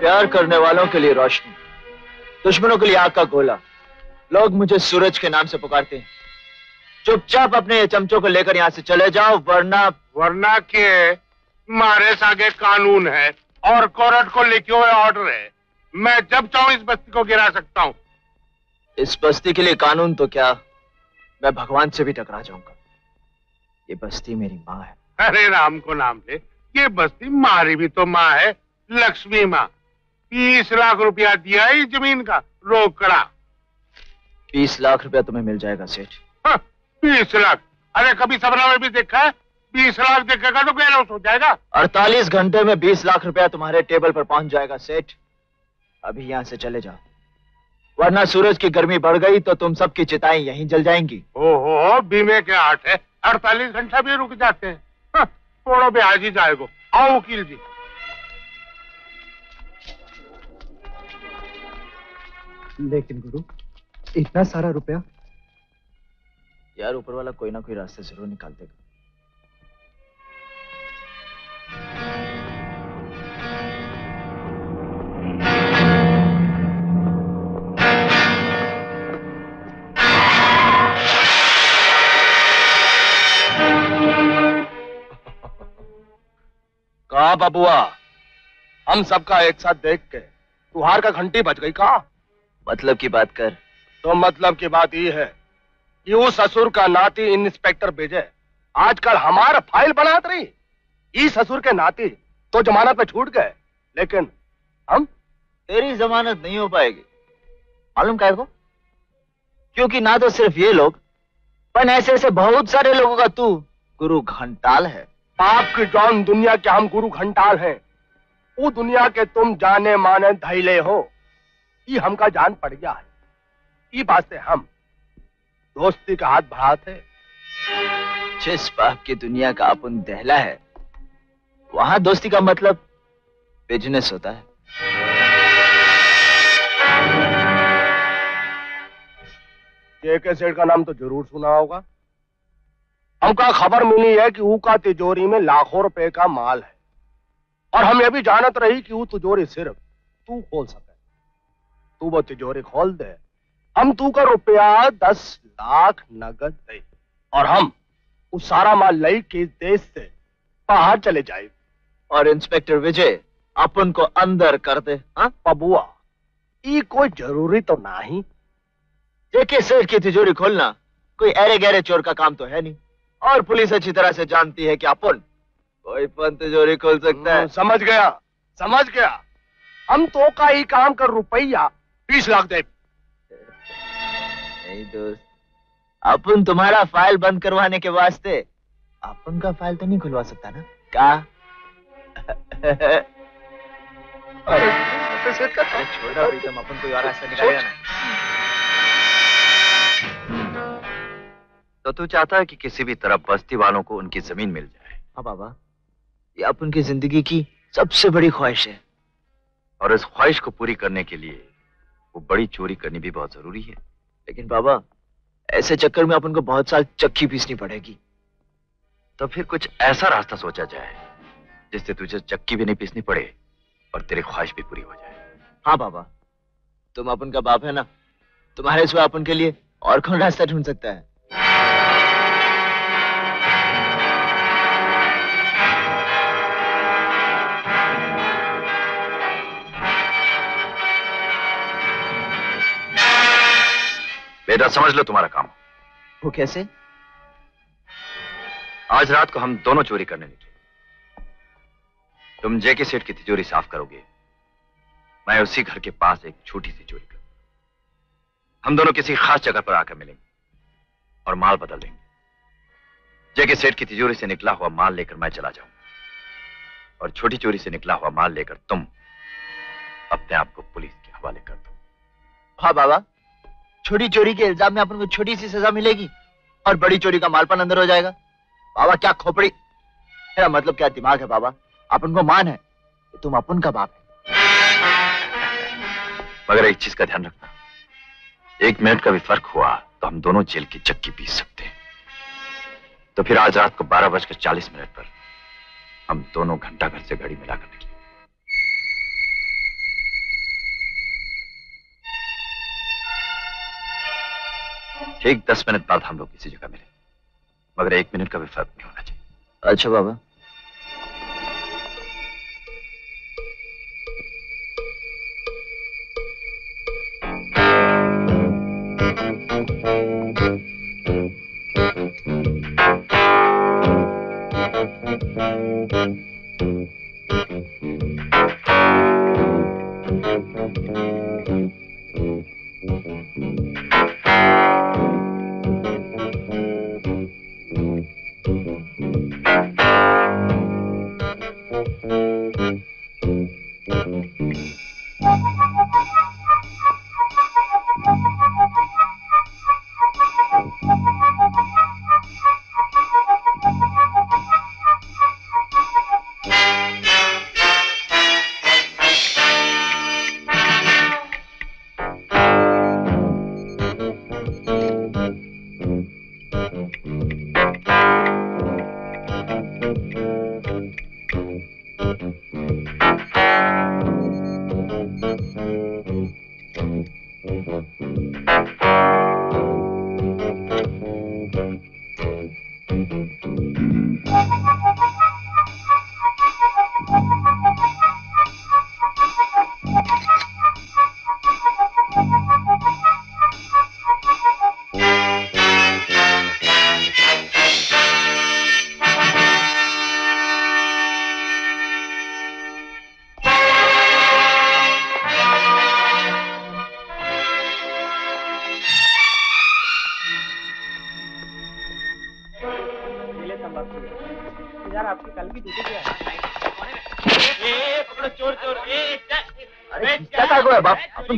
प्यार करने वालों के लिए रोशनी, दुश्मनों के लिए आग का गोला। लोग मुझे सूरज के नाम से पुकारते हैं। चुपचाप अपने ये चमचों को लेकर यहाँ से चले जाओ, वरना वरना के मारे सागे कानून है और कोर्ट को लिखे हुए ऑर्डर है। मैं जब चाहूँ इस बस्ती को गिरा सकता हूँ। इस बस्ती के लिए कानून तो क्या? मैं भगवान से भी टकरा जाऊँगा। ये बस्ती मेरी माँ है। अरे राम को नाम ले। ये बस्ती मारी भी तो माँ है लक्ष्मी माँ। बीस लाख रुपया दिया है ज़मीन का रोकड़ा बीस लाख रुपया तुम्हें मिल जाएगा सेठ। हाँ, बीस लाख। अरे कभी सपना में भी देखा है? बीस लाख देखेगा तो गैलोस हो जाएगा। अड़तालीस घंटे में बीस लाख रुपया तुम्हारे टेबल पर पहुँच जाएगा सेठ। अभी यहाँ से चले जाओ। वरना सूरज की गर्मी बढ़ गई तो तुम सबकी चिताएँ यहीं जल जाएँगी। ओहो बीमे के आठ है। अड़तालीस घंटा भी रुक जाते हैं। थोड़ो थोड़ा भी आज ही जाएगो। आओ वकील जी। लेकिन गुरु इतना सारा रुपया? यार ऊपर वाला कोई ना कोई रास्ते ज़रूर निकाल देगा। कहा बबुआ? हम सबका एक साथ देख के तुहार का घंटी बज गई कहा? मतलब की बात कर। तो मतलब की बात ये है कि उस ससुर का नाती इंस्पेक्टर भेजे। आजकल हमारा फ़ाइल बनात रही। इस ससुर के नाती तो जमानत पे छूट गए। लेकिन हम तेरी जमानत नहीं हो पाएगी। मालूम क्या है को? क्योंकि ना तो सिर्फ़ ये लोग पर ऐसे ऐसे बहुत सारे लोगों का तू गुरु घंटाल है। पाप की जौन दुनिया के हम गुरु घंटाल हैं। वो दुनिया के तुम जाने माने धैले हो। ये हमका जान पड़ गया है। ये बात से हम। दोस्ती का हाथ बढ़ाते जिस पाप की दुनिया का अपन दहला है वहाँ दोस्ती का मतलब बिज़नेस होता है। के सेठ का नाम तो ज़रूर सुना होगा। हमका खबर मिली है कि ऊका तिजोरी में लाखों रुपए का माल है। और हम ये भी जानत रही कि वो तिजोरी सिर्फ़ तू खोल सके। तू वो तिजोरी खोल दे। हम तू का रुपया दस लाख नगद दे। और हम उस सारा माल लई के देश से बाहर चले जाए। और इंस्पेक्टर विजय अपन को अंदर कर दे हाँ? पबुआ ये कोई ज़रूरी तो नहीं। जेके सेठ की तिजोरी खोलना कोई अरे गहरे चोर का काम तो है नहीं। और पुलिस अच्छी तरह से जानती है कि अपन कोई पन तिजोरी खोल सकता है। समझ गया समझ गया। हम तो का ही काम कर रुपया बीस लाख दे। नहीं दोस्त अपन तुम्हारा फ़ाइल बंद करवाने के वास्ते अपन का फ़ाइल तो नहीं खुलवा सकता ना? क्या अरे अरे छोड़ा प्रीतम अपन कोई और रास्ता निकालेगा ना तो तू चाहता है कि किसी भी तरह बस्ती वालों को उनकी ज़मीन मिल जाए। हाँ बाबा। ये आप उनकी ज़िंदगी की सबसे बड़ी ख्वाहिश है। और इस ख्वाहिश को पूरी करने के लिए वो बड़ी चोरी करनी भी बहुत ज़रूरी है। लेकिन बाबा ऐसे चक्कर में अपन को बहुत साल चक्की पीसनी पड़ेगी। तो फिर कुछ ऐसा रास्ता सोचा जाए जिससे तुझे चक्की भी नहीं पीसनी पड़े और तेरी ख्वाहिश भी पूरी हो जाए। हाँ बाबा। तुम अपन का बाप है ना? तुम्हारे सिवा अपन के लिए और कौन रास्ता ढूंढ सकता है? बेटा समझ लो तुम्हारा काम। वो कैसे? आज रात को हम दोनों चोरी करने निकले। तुम जेके सेठ की तिजोरी साफ़ करोगे मैं उसी घर के पास एक छोटी सी चोरी करूँगा। हम दोनों किसी खास जगह पर आकर मिलेंगे और माल बदल लेंगे जेके सेठ की तिजोरी से निकला हुआ माल लेकर मैं चला जाऊँगा। और छोटी चोरी से निकला हुआ माल लेकर तुम अपने आप को पुलिस के हवाले कर दो। हाँ बाबा। छोटी चोरी के इल्ज़ाम में अपन को छोटी सी सजा मिलेगी और बड़ी चोरी का मालपन अंदर हो जाएगा। बाबा, क्या खोपड़ी? मेरा मतलब क्या दिमाग है बाबा? अपन को मान है कि तुम अपन का बाप है। मगर एक चीज़ का ध्यान रखना। एक मिनट का भी फ़र्क हुआ तो हम दोनों जेल की चक्की पीस सकते हैं। तो फिर आज रात को बारह बजकर चालीस मिनट पर हम दोनों घंटा घर से घड़ी मिलाकर ठीक दस मिनट बाद हम लोग किसी जगह मिले मगर एक मिनट का भी फ़र्क नहीं होना चाहिए। अच्छा बाबा। यार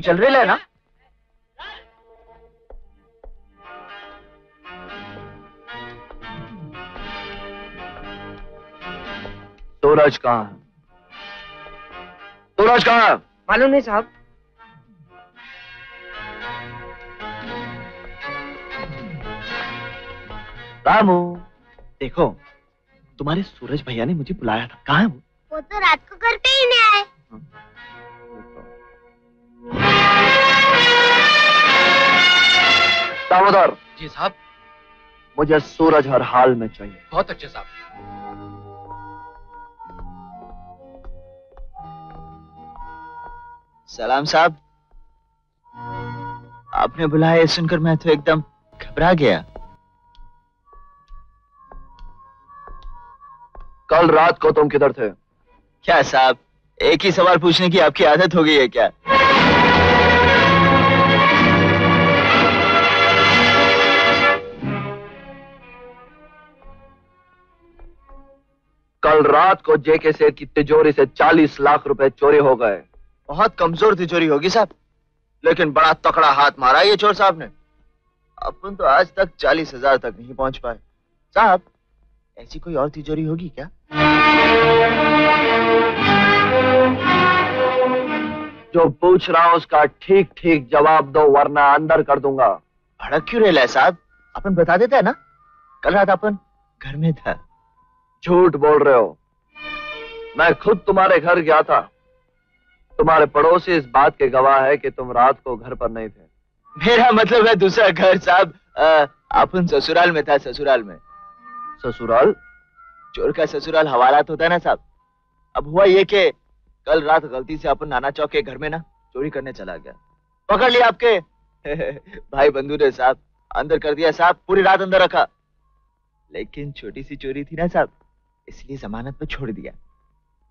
बाप अपन चल रहे ले ना? सूरज कहाँ है? सूरज कहाँ है? मालूम नहीं साहब। रामू। देखो तुम्हारे सूरज भैया ने मुझे बुलाया था। कहाँ है वो? वो तो रात को घर पे ही नहीं आए। दामोदर। जी साहब। मुझे सूरज हर हाल में चाहिए। बहुत अच्छे साहब। सलाम साहब। आपने बुलाया ये सुनकर मैं तो एकदम घबरा गया। कल रात को तुम किधर थे? क्या साहब एक ही सवाल पूछने की आपकी आदत हो गई है क्या? कल रात को जेके सेठ की तिजोरी से चालीस लाख रुपए चोरी हो गए। बहुत कमज़ोर तिजोरी होगी साहब। लेकिन बड़ा तकड़ा हाथ मारा ये चोर साहब ने। अपन तो आज तक चालीस हज़ार तक नहीं पहुँच पाए। साहब ऐसी कोई और तिजोरी होगी क्या? जो पूछ रहा हूँ उसका ठीक ठीक जवाब दो वरना अंदर कर दूँगा। भड़क क्यों रहे साहब? अपन बता देते हैं ना। कल रात अपन घर में था। झूठ बोल रहे हो। मैं खुद तुम्हारे घर गया था। तुम्हारे पड़ोसी इस बात के गवाह है कि तुम रात को घर पर नहीं थे। मेरा मतलब है दूसरा घर, साहब अपन ससुराल में था, ससुराल में। ससुराल? चोर का ससुराल हवालात होता है ना, साहब। अब हुआ ये कि कल रात गलती से अपन नाना चौक के घर में ना चोरी करने चला गया। पकड़ लिया आपके। भाई बंधु ने, साहब, अंदर कर दिया, साहब, पूरी रात अंदर रखा। लेकिन छोटी सी चोरी थी ना, साहब। इसलिए जमानत पे छोड़ दिया।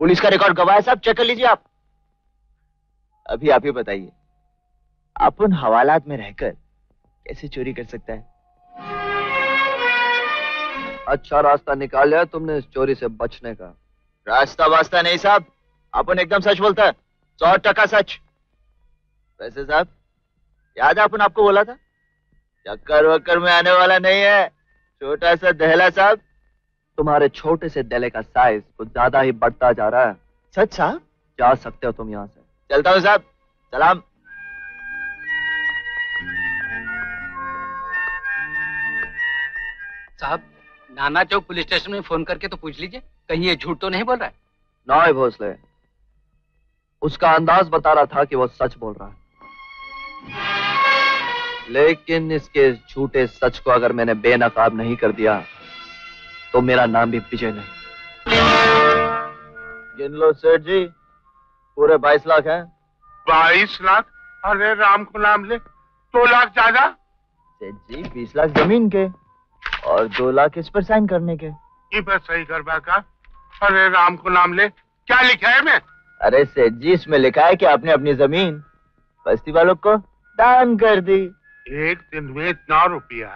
पुलिस का रिकॉर्ड गवाह है साहब चेक कर लीजिए आप। अभी आप ही बताइए अपन हवालात में रहकर कैसे चोरी कर सकता है? अच्छा रास्ता निकाल लिया तुमने इस चोरी से बचने का। रास्ता वास्ता नहीं साहब अपन एकदम सच बोलता है। सौ टका सच। वैसे साहब याद है अपन आपको बोला था? चक्कर वक्कर में आने वाला नहीं है। छोटा सा दहला साहब तुम्हारे छोटे से डेले का साइज़ कुछ ज़्यादा ही बढ़ता जा रहा है। सच साहब जा सकते हो तुम यहाँ से। चलता हूँ साहब। सलाम। साहब नाना चौक पुलिस स्टेशन में फ़ोन करके तो पूछ लीजिए। कहीं ये झूठ तो नहीं बोल रहा है? नॉय भोसले उसका अंदाज बता रहा था कि वो सच बोल रहा है। लेकिन इसके झूठे सच को अगर मैंने बेनकाब नहीं कर दिया तो मेरा नाम भी विजय नहीं। गिन लो सेठ जी। पूरे बाईस लाख हैं। बाईस लाख? अरे राम को नाम ले। दो लाख ज़्यादा? सेठ जी बीस लाख ज़मीन के और दो लाख इस पर साइन करने के। बस सही कर का अरे राम को नाम ले। क्या लिखा है मैं? अरे सेठ जी इसमें लिखा है कि आपने अपनी ज़मीन बस्ती वालों को दान कर दी। एक दिन में इतना रुपया।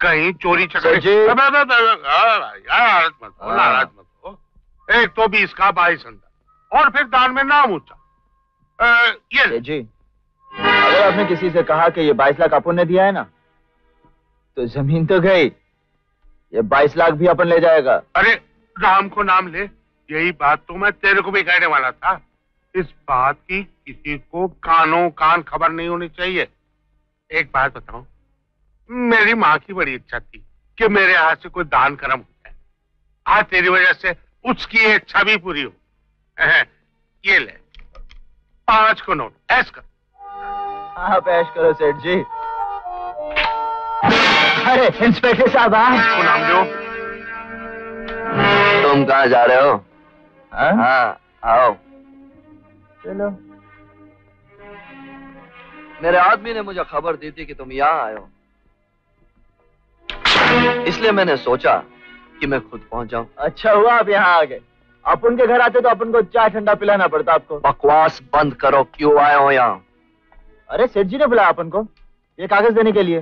कहीं चोरी चकारी नाराज़ मत हो हाँ। नाराज़ मत हो एक तो बीस का बाईस अंदर और फिर दान में नाम ऊँचा ये जी अगर आपने किसी से कहा कि ये बाईस लाख अपन ने दिया है ना तो ज़मीन तो गई ये बाईस लाख भी अपन ले जाएगा अरे राम को नाम ले यही बात तो मैं तेरे को भी कहने वाला था इस बात की किसी को कानों कान खबर नहीं होनी चाहिए एक बात बताऊँ मेरी माँ की बड़ी इच्छा थी कि मेरे हाथ से कोई दान कर्म हो जाए। आज तेरी वजह से उसकी इच्छा भी पूरी हो। ये ले पाँच को नोट ऐस कर। आप ऐश करो सेठ जी। अरे इंस्पेक्टर साहब आप नाम दो। तुम कहाँ जा रहे हो? हाँ? हाँ आओ। चलो। मेरे आदमी ने मुझे खबर दी थी कि तुम यहाँ आए हो। इसलिए मैंने सोचा कि मैं खुद पहुँच जाऊँ। अच्छा हुआ आप यहाँ आ गए। अपन के घर आते तो अपन को चाय ठंडा पिलाना पड़ता आपको। बकवास बंद करो क्यों आए हो यहाँ? अरे सेठ जी ने बुलाया अपन को ये कागज़ देने के लिए।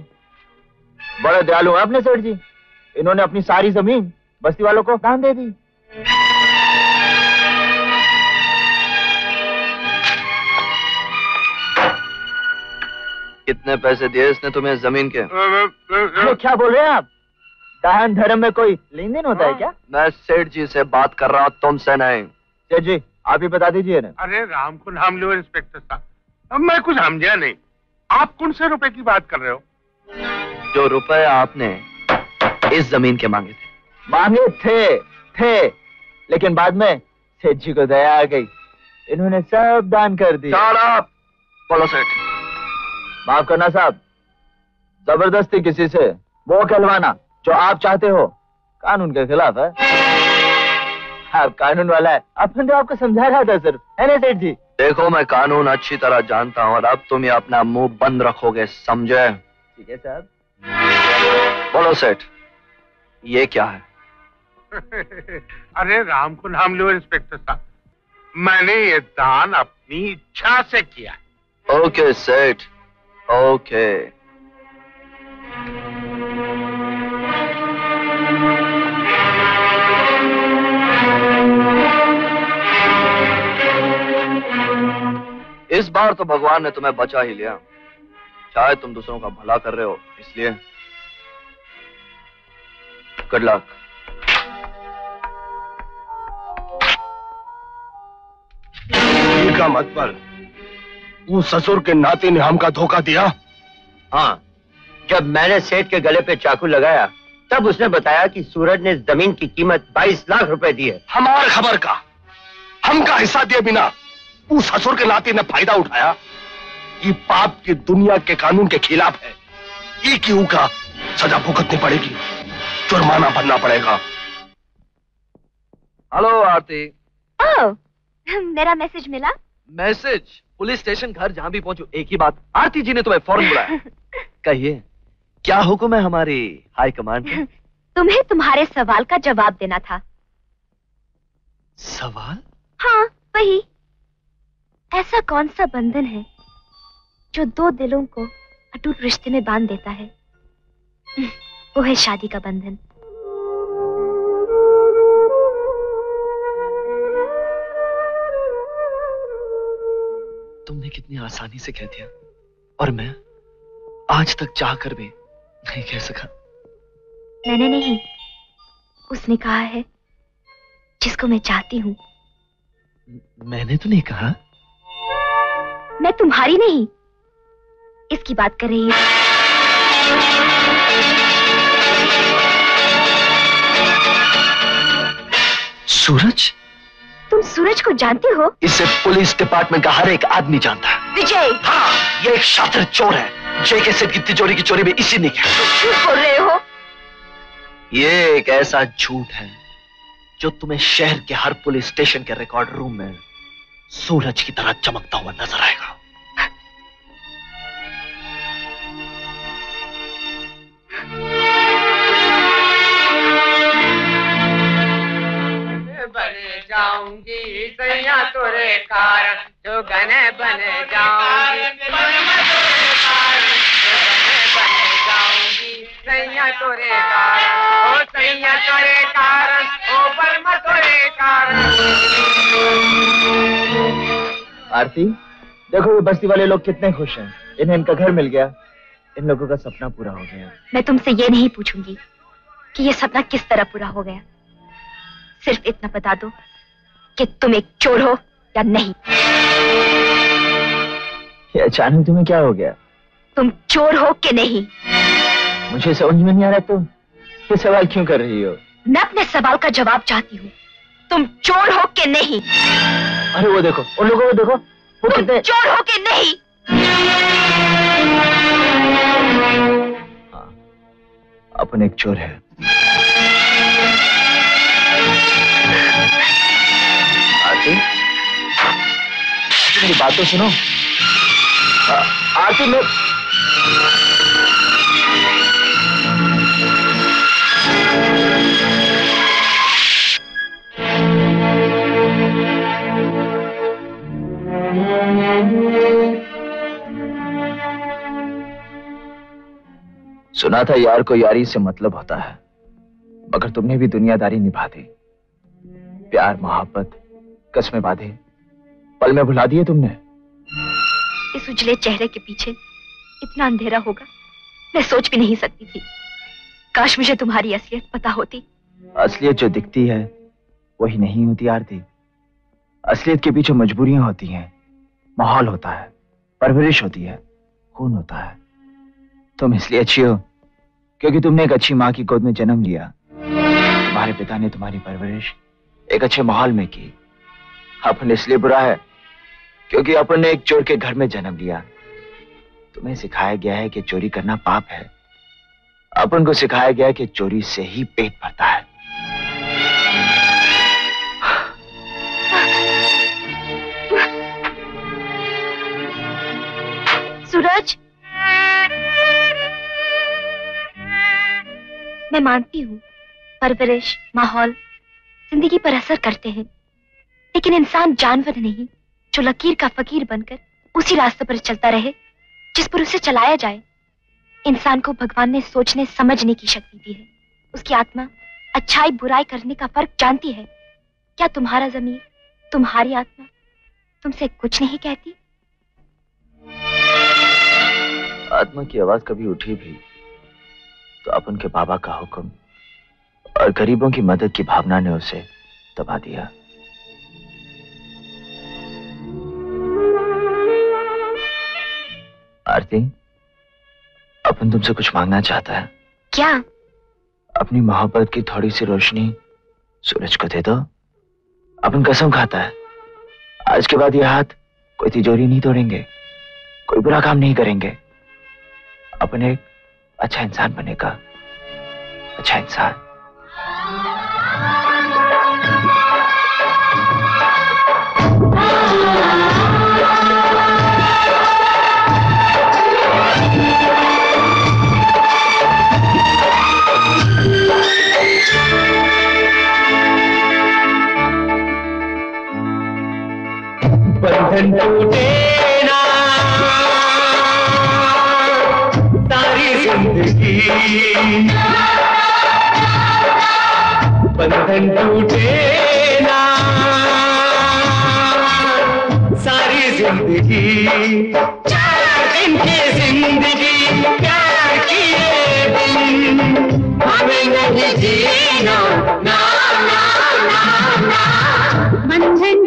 बड़े दयालु हैं अपने सेठ जी। इन्होंने अपनी सारी ज़मीन बस्ती वालों को दान दे दी। कितने पैसे दिए इसने तुम्हें ज़मीन के? क्या बोल रहे हैं आप? दान धर्म में कोई लेन देन होता है क्या? मैं सेठ जी से बात कर रहा हूँ तुमसे नहीं। सेठ जी आप ही बता दीजिए ना। अरे राम को नाम लो इंस्पेक्टर साहब। अब मैं कुछ समझा नहीं। आप कौन से रुपए की बात कर रहे हो? जो रुपए आपने इस ज़मीन के मांगे थे। मांगे थे थे लेकिन बाद में सेठ जी को दया आ गई। इन्होंने सब दान कर दिया बोलो सेठ। माफ़ करना साहब ज़बरदस्ती किसी से वो कहलवाना जो आप चाहते हो कानून के खिलाफ है। आप कानून वाला है। अपन तो आपको समझा रहा था सिर्फ़। है ना सेठ जी। देखो मैं कानून अच्छी तरह जानता हूँ और अब तुम ये अपना मुँह बंद रखोगे समझे? ठीक है साहब। बोलो सेठ ये क्या है? अरे राम को नाम लो इंस्पेक्टर साहब। मैंने ये दान अपनी इच्छा से किया। ओके सेठ। ओके। इस बार तो भगवान ने तुम्हें बचा ही लिया। शायद तुम दूसरों का भला कर रहे हो इसलिए। गुड लक का मत पर उस ससुर के नाते ने हमका धोखा दिया। हाँ जब मैंने सेठ के गले पे चाकू लगाया तब उसने बताया कि सूरज ने ज़मीन की कीमत 22 लाख रुपए दी है। हमार खबर का हमका हिस्सा दिए बिना उस ससुर के नाते ने फ़ायदा उठाया ये पाप की दुनिया के कानून के खिलाफ है। ई क्यों का सजा भुगतनी पड़ेगी जुर्माना भरना पड़ेगा। हेलो आरती। ओह मेरा मैसेज मिला? मैसेज? पुलिस स्टेशन घर जहाँ भी पहुंचू एक ही बात। आरती जी ने तुम्हें फ़ौरन बुलाया। कहिए क्या हुक्म है हमारी हाई कमांड तुम्हें तुम्हारे सवाल का जवाब देना था। सवाल? हाँ वही। ऐसा कौन सा बंधन है जो दो दिलों को अटूट रिश्ते में बाँध देता है? वो है शादी का बंधन। तुमने कितनी आसानी से कह दिया और मैं आज तक चाह कर भी नहीं कह सका। मैंने नहीं उसने कहा है जिसको मैं चाहती हूँ। मैंने तो नहीं कहा मैं तुम्हारी नहीं। इसकी बात कर रही हूँ। सूरज? तुम सूरज को जानते हो? इसे पुलिस डिपार्टमेंट का हर एक आदमी जानता है। विजय! हाँ ये एक शातिर चोर है। जे के सेठ की तिजोरी की चोरी भी इसी ने किया। झूठ बोल रहे हो? ये एक ऐसा झूठ है जो तुम्हें शहर के हर पुलिस स्टेशन के रिकॉर्ड रूम में सूरज की तरह चमकता हुआ नज़र आएगा। बन जाऊँगी सैया तोरे कार जो गने बने जाऊँगी। सैया तोरे कारण ओ सैया तोरे कारण ओ बर्मा तोरे कारण। आरती देखो ये बस्ती वाले लोग कितने खुश हैं। इन्हें इनका घर मिल गया। इन लोगों का सपना पूरा हो गया। मैं तुमसे ये नहीं पूछूँगी कि ये सपना किस तरह पूरा हो गया। सिर्फ़ इतना बता दो कि तुम एक चोर हो या नहीं। अचानक तुम्हें क्या हो गया? तुम चोर हो कि नहीं? मुझे समझ में नहीं आ रहा तुम। ये सवाल क्यों कर रही हो? मैं अपने सवाल का जवाब चाहती हूँ। तुम चोर हो के नहीं। अरे वो देखो उन लोगों को देखो। वो तुम कितने चोर हो कि नहीं। अपन एक चोर है। आरती? मेरी बात तो सुनो आरती में सुना था यार को यारी से मतलब होता है। मगर तुमने भी दुनियादारी निभा दी प्यार मोहब्बत कस्में बांधे। पल में भुला दिए तुमने। इस उजले चेहरे के पीछे इतना अंधेरा होगा मैं सोच भी नहीं सकती थी। काश मुझे तुम्हारी असलियत पता होती। असलियत जो दिखती है वही नहीं होती आरती। असलियत के पीछे मजबूरियाँ होती हैं माहौल होता है परवरिश होती है खून होता है। तुम इसलिए अच्छी हो क्योंकि तुमने एक अच्छी माँ की गोद में जन्म लिया। तुम्हारे पिता ने तुम्हारी परवरिश एक अच्छे माहौल में की। अपन इसलिए बुरा है क्योंकि अपन ने एक चोर के घर में जन्म लिया। तुम्हें सिखाया गया है कि चोरी करना पाप है। अपन को सिखाया गया है कि चोरी से ही पेट भरता है। सूरज मैं मानती हूँ। परवरिश, माहौल, ज़िंदगी पर असर करते हैं। लेकिन इंसान जानवर नहीं, जो लकीर का फकीर बनकर उसी रास्ते पर चलता रहे, जिस पर उसे चलाया जाए। इंसान को भगवान ने सोचने, समझने की शक्ति दी है। उसकी आत्मा अच्छाई, बुराई करने का फ़र्क जानती है। क्या तुम्हारा जमीर तुम्हारी आत्मा तुमसे कुछ नहीं कहती? आत्मा की आवाज़ कभी उठी भी तो अपन के बाबा का हुक्म और गरीबों की मदद की भावना ने उसे दबा दिया। आरती अपन तुमसे कुछ मांगना चाहता है। क्या? अपनी मोहब्बत की थोड़ी सी रोशनी सूरज को दे दो। अपन कसम खाता है। आज के बाद ये हाथ कोई तिजोरी नहीं तोड़ेंगे कोई बुरा काम नहीं करेंगे। अपन एक अच्छा इंसान बनेगा। अच्छा इंसान। बंधन टूटे ज़िंदगी बंधन टूटे ना। सारी ज़िंदगी, चार दिन की ज़िंदगी, प्यार किए हमें नहीं जीना। ना ना ना ना। बंधन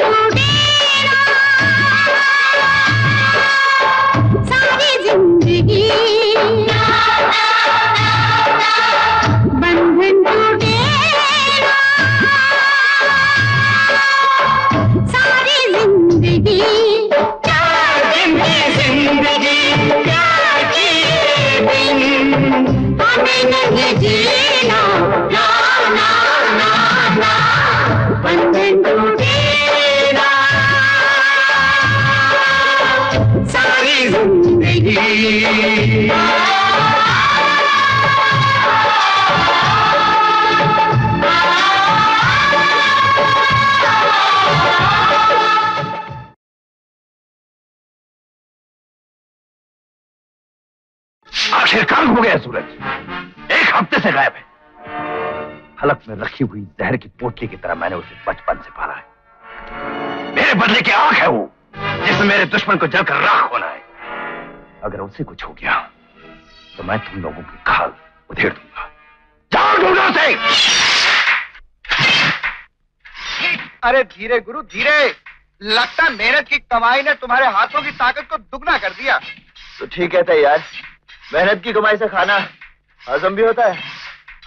रखी हुई जहर की पोटली की तरह मैंने उसे बचपन से पाला है। मेरे बदले की आँख है वो जिसमें मेरे दुश्मन को जलकर राख होना है। अगर उसे कुछ हो गया तो मैं तुम लोगों की खाल उधेड़ दूँगा। जाओ ढूंढो उसे! अरे धीरे गुरु धीरे! लगता मेहनत की कमाई ने तुम्हारे हाथों की ताकत को दुगना कर दिया। तो ठीक है यार मेहनत की कमाई से खाना हजम भी होता है।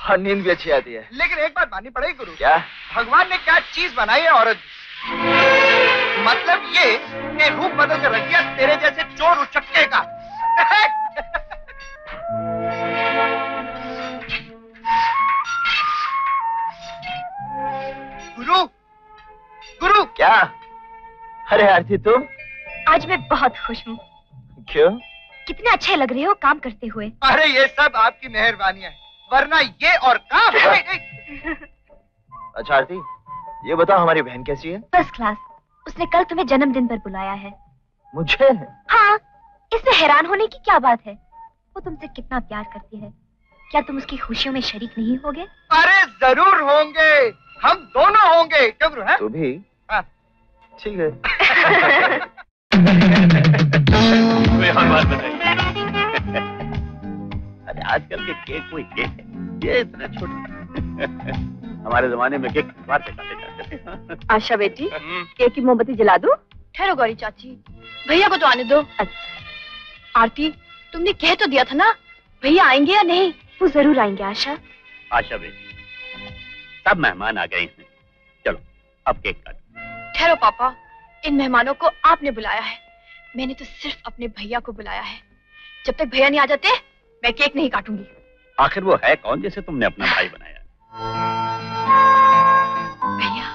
और नींद भी अच्छी आती है। लेकिन एक बात माननी पड़ेगी गुरु। क्या? भगवान ने क्या चीज़ बनाई है औरत मतलब ये कि रूप बदल कर रख दिया तेरे जैसे चोर उचक्के का। गुरु गुरु। क्या? अरे आरती तुम? आज मैं बहुत खुश हूँ। क्यों? कितने अच्छे लग रहे हो काम करते हुए। अरे ये सब आपकी मेहरबानी है। वरना ये और काम अच्छा आरती ये बताओ हमारी बहन कैसी है? फ़र्स्ट क्लास उसने कल तुम्हें जन्मदिन पर बुलाया है। मुझे? हाँ इसमें हैरान होने की क्या बात है? वो तुमसे कितना प्यार करती है। क्या तुम उसकी खुशियों में शरीक नहीं होगे? अरे ज़रूर होंगे। हम दोनों होंगे क्यों गुरु हैं? तू भी? हाँ। ठीक है। अरे आजकल के केक कोई केक है। ये इतना छोटा हमारे जमाने में केक बाहर से काटे जाते आशा बेटी केक की मोमबत्ती जला दो। ठहरो गौरी चाची। भैया को तो आने दो। आरती तुमने कह तो दिया था ना भैया आएँगे या नहीं? वो ज़रूर आएँगे आशा। आशा बेटी सब मेहमान आ गए हैं। चलो अब केक काट। ठहरो पापा इन मेहमानों को आपने बुलाया है। मैंने तो सिर्फ़ अपने भैया को बुलाया है। जब तक भैया नहीं आ जाते मैं केक नहीं काटूँगी। आखिर वो है कौन जैसे तुमने अपना भाई बनाया? भैया।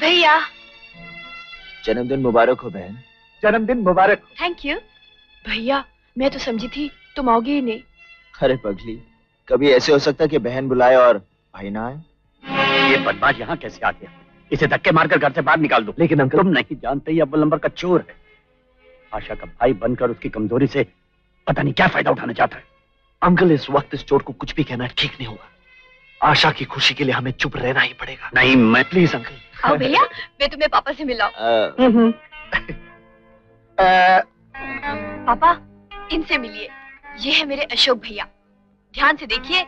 भैया। जन्मदिन मुबारक हो बहन। जन्मदिन मुबारक थैंक यू भैया मैं तो समझी थी तुम आओगे ही नहीं। अरे पगली कभी ऐसे हो सकता है कि बहन बुलाए और भाई ना आए? ये बदमाश यहाँ कैसे आ गया? इसे धक्के मारकर घर से बाहर निकाल दो। लेकिन अंकल तुम नहीं जानते ये अव्वल नंबर का चोर है। आशा का भाई बनकर उसकी कमज़ोरी से पता नहीं क्या फ़ायदा उठाना चाहता है। अंकल इस वक्त इस चोर को कुछ भी कहना ठीक नहीं होगा। आशा की खुशी के लिए हमें चुप रहना ही पड़ेगा। नहीं मैं प्लीज़ अंकल आओ भैया मैं तुम्हें पापा से मिलाऊं। पापा इनसे मिलिए। ये है मेरे अशोक भैया। ध्यान से देखिए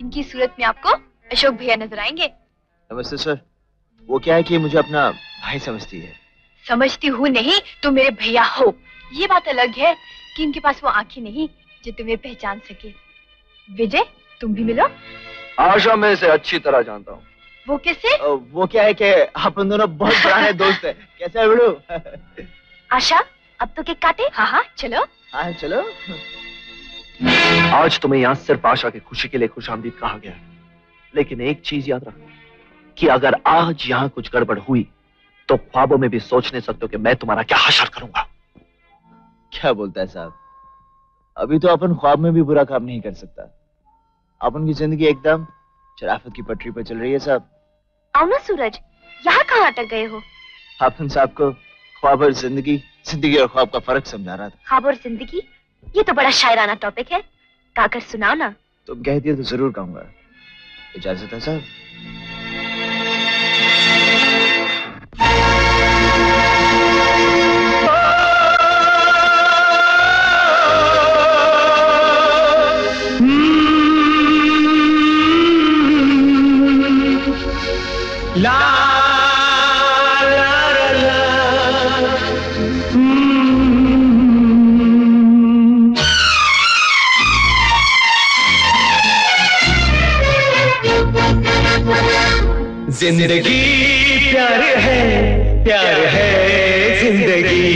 इनकी सूरत में आपको अशोक भैया नज़र आएँगे। नमस्ते सर। वो क्या है कि मुझे अपना भाई समझती है? समझती हूँ नहीं तो मेरे भैया हो। ये बात अलग है कि इनके पास वो आँखें नहीं जो तुम्हें पहचान सके। विजय तुम भी मिलो। आशा मैं इसे अच्छी तरह जानता हूँ। वो कैसे वो क्या है कि अपन दोनों बहुत पुराने दोस्त हैं। कैसे है बिड़ू आशा अब तो केक काटे। हाँ हाँ चलो। हाँ चलो। आज तुम्हें यहाँ सिर्फ़ आशा की खुशी के लिए खुश आमदीद कहा गया है। लेकिन एक चीज़ याद रखना कि अगर आज यहाँ कुछ गड़बड़ हुई तो ख्वाबों में भी सोच नहीं सकते हो कि मैं तुम्हारा क्या हशर करूँगा। क्या बोलता है साहब? अभी तो अपन ख्वाब में भी बुरा काम नहीं कर सकता। अपन की ज़िंदगी एकदम शराफत की पटरी पर चल रही है साहब। आओ ना सूरज यहाँ कहाँ अटक गए हो? अपन साहब को ख्वाब और ज़िंदगी ज़िंदगी और ख्वाब का फ़र्क समझा रहा था। ख्वाब और ज़िंदगी? ये तो बड़ा शायराना टॉपिक है। गाकर सुनाओ ना। तुम कहती हो तो ज़रूर कहूँगा। इजाज़त है साहब। ला ज़िंदगी प्यार है प्यार है ज़िंदगी।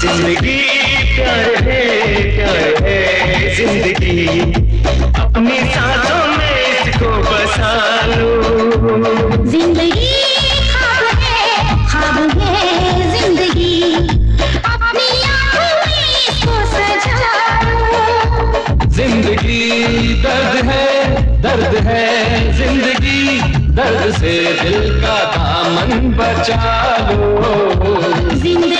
ज़िंदगी प्यार है प्यार है ज़िंदगी। अपनी सांसों में इसको बसा लो। ज़िंदगी है है ज़िंदगी। अपनी आँखों में इसको सजा लो। ज़िंदगी दर्द है दर्द है ज़िंदगी। दर्द से दिल का दामन बचा लो। ज़िंदगी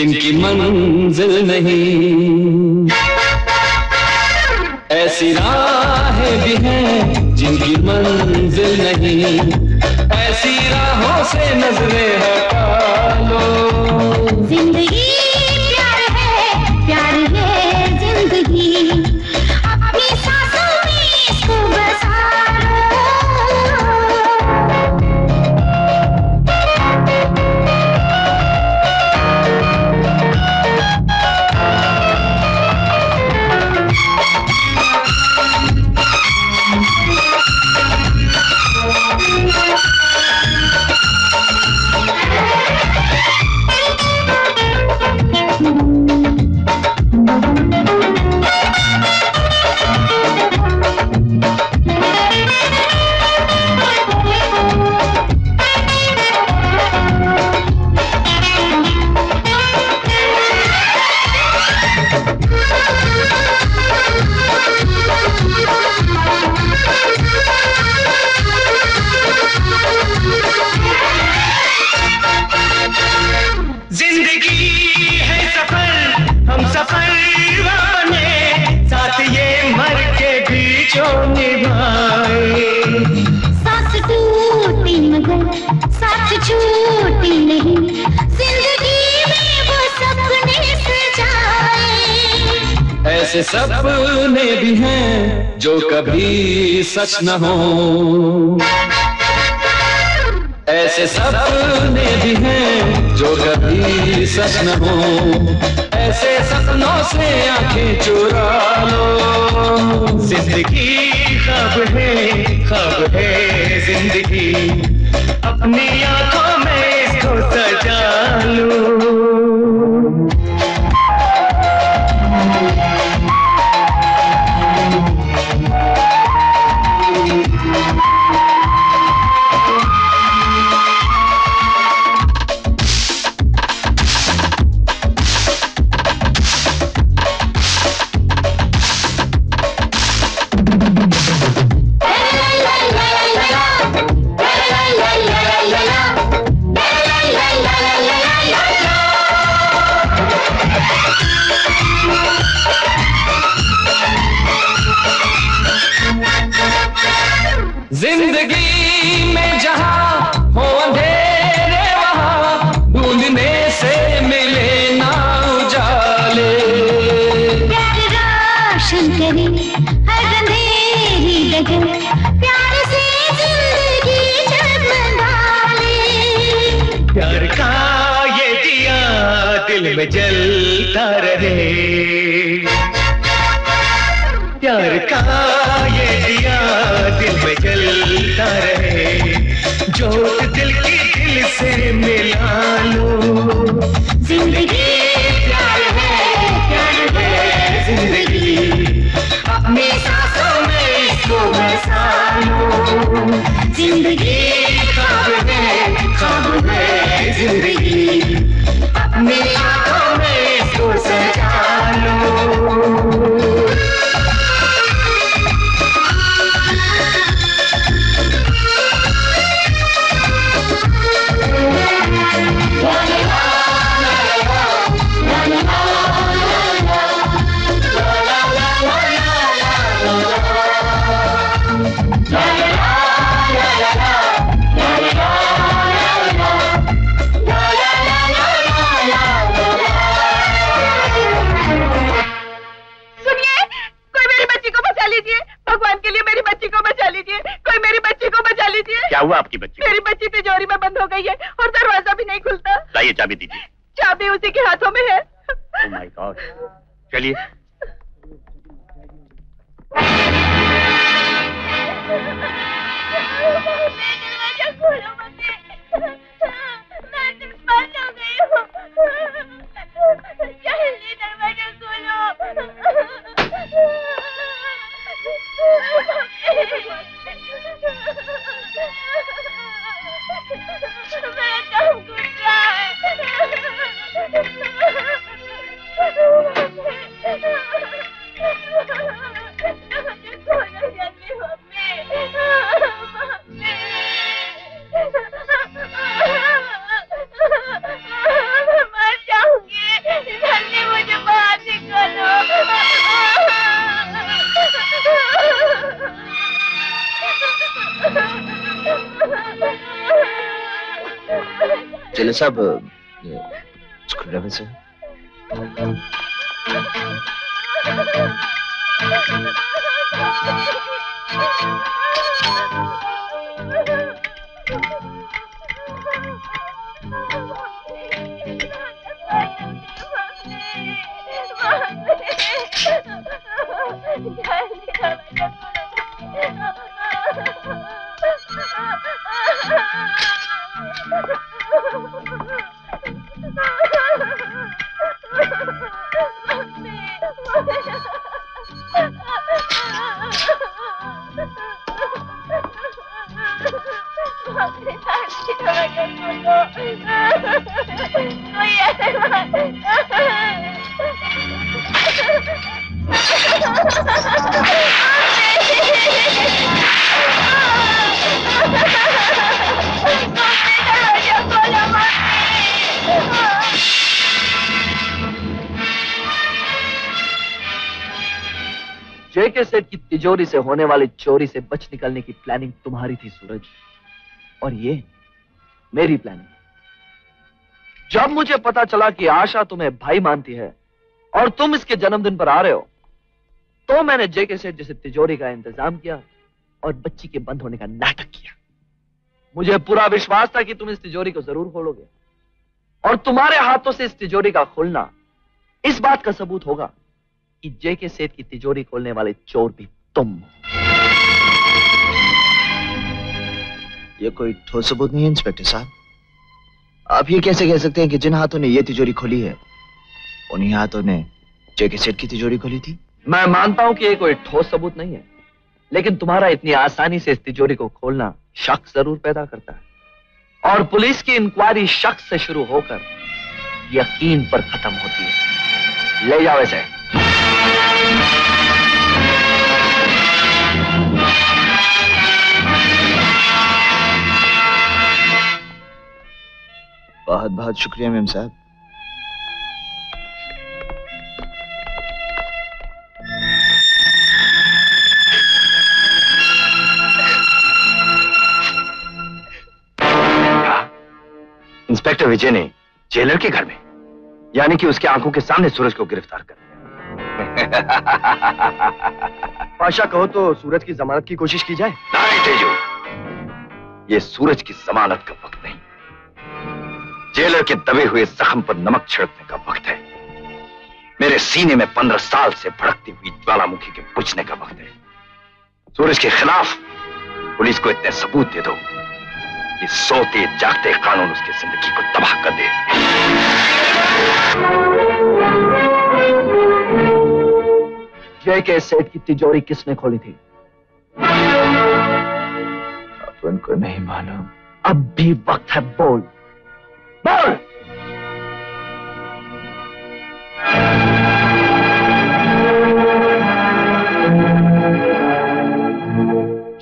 जिनकी मंजिल नहीं। ऐसी राहें भी हैं जिनकी मंजिल नहीं। कभी सच चले साहब तिजोरी से होने वाली चोरी से बच निकलने की प्लानिंग तुम्हारी थी, सूरज। और ये मेरी प्लानिंग जब मुझे पता चला कि आशा तुम्हें भाई मानती है और तुम इसके जन्मदिन पर आ रहे हो तो मैंने जेके सेठ जैसे तिजोरी का इंतज़ाम किया और बच्ची के बंद होने का नाटक किया। मुझे पूरा विश्वास था कि तुम इस तिजोरी को ज़रूर खोलोगे और तुम्हारे हाथों से इस तिजोरी का खोलना इस बात का सबूत होगा कि जेके सेठ की तिजोरी खोलने वाले चोर भी तुम। ये कोई ठोस सबूत नहीं है, इंस्पेक्टर साहब? आप ये कैसे कह सकते हैं कि जिन हाथों ने ये तिजोरी खोली है, उन्हीं हाथों ने जेके सेठ की तिजोरी खोली थी? मैं मानता हूँ कि ये कोई ठोस सबूत नहीं है, लेकिन तुम्हारा इतनी आसानी से इस तिजोरी को खोलना शक ज़रूर पैदा करता है। और पुलिस की इंक्वायरी शक से शुरू होकर यकीन पर खत्म होती है। ले जाओ इसे। बहुत बहुत शुक्रिया मेम साहब। इंस्पेक्टर विजय ने जेलर के घर में यानी कि उसके आँखों के सामने सूरज को गिरफ़्तार कर पाशा कहो तो सूरज की जमानत की कोशिश की जाए। नहीं तेजू ये सूरज की जमानत का वक्त नहीं। जेलर के दबे हुए जख्म पर नमक छिड़कने का वक्त है। मेरे सीने में पंद्रह साल से भड़कती हुई ज्वालामुखी के बुझने का वक्त है। सूरज के खिलाफ पुलिस को इतने सबूत दे दो कि सोते जागते कानून उसकी ज़िंदगी को तबाह कर दे। जय के सेठ की तिजोरी किसने खोली थी? अपन को नहीं मालूम। अब भी वक्त है बोल। बोल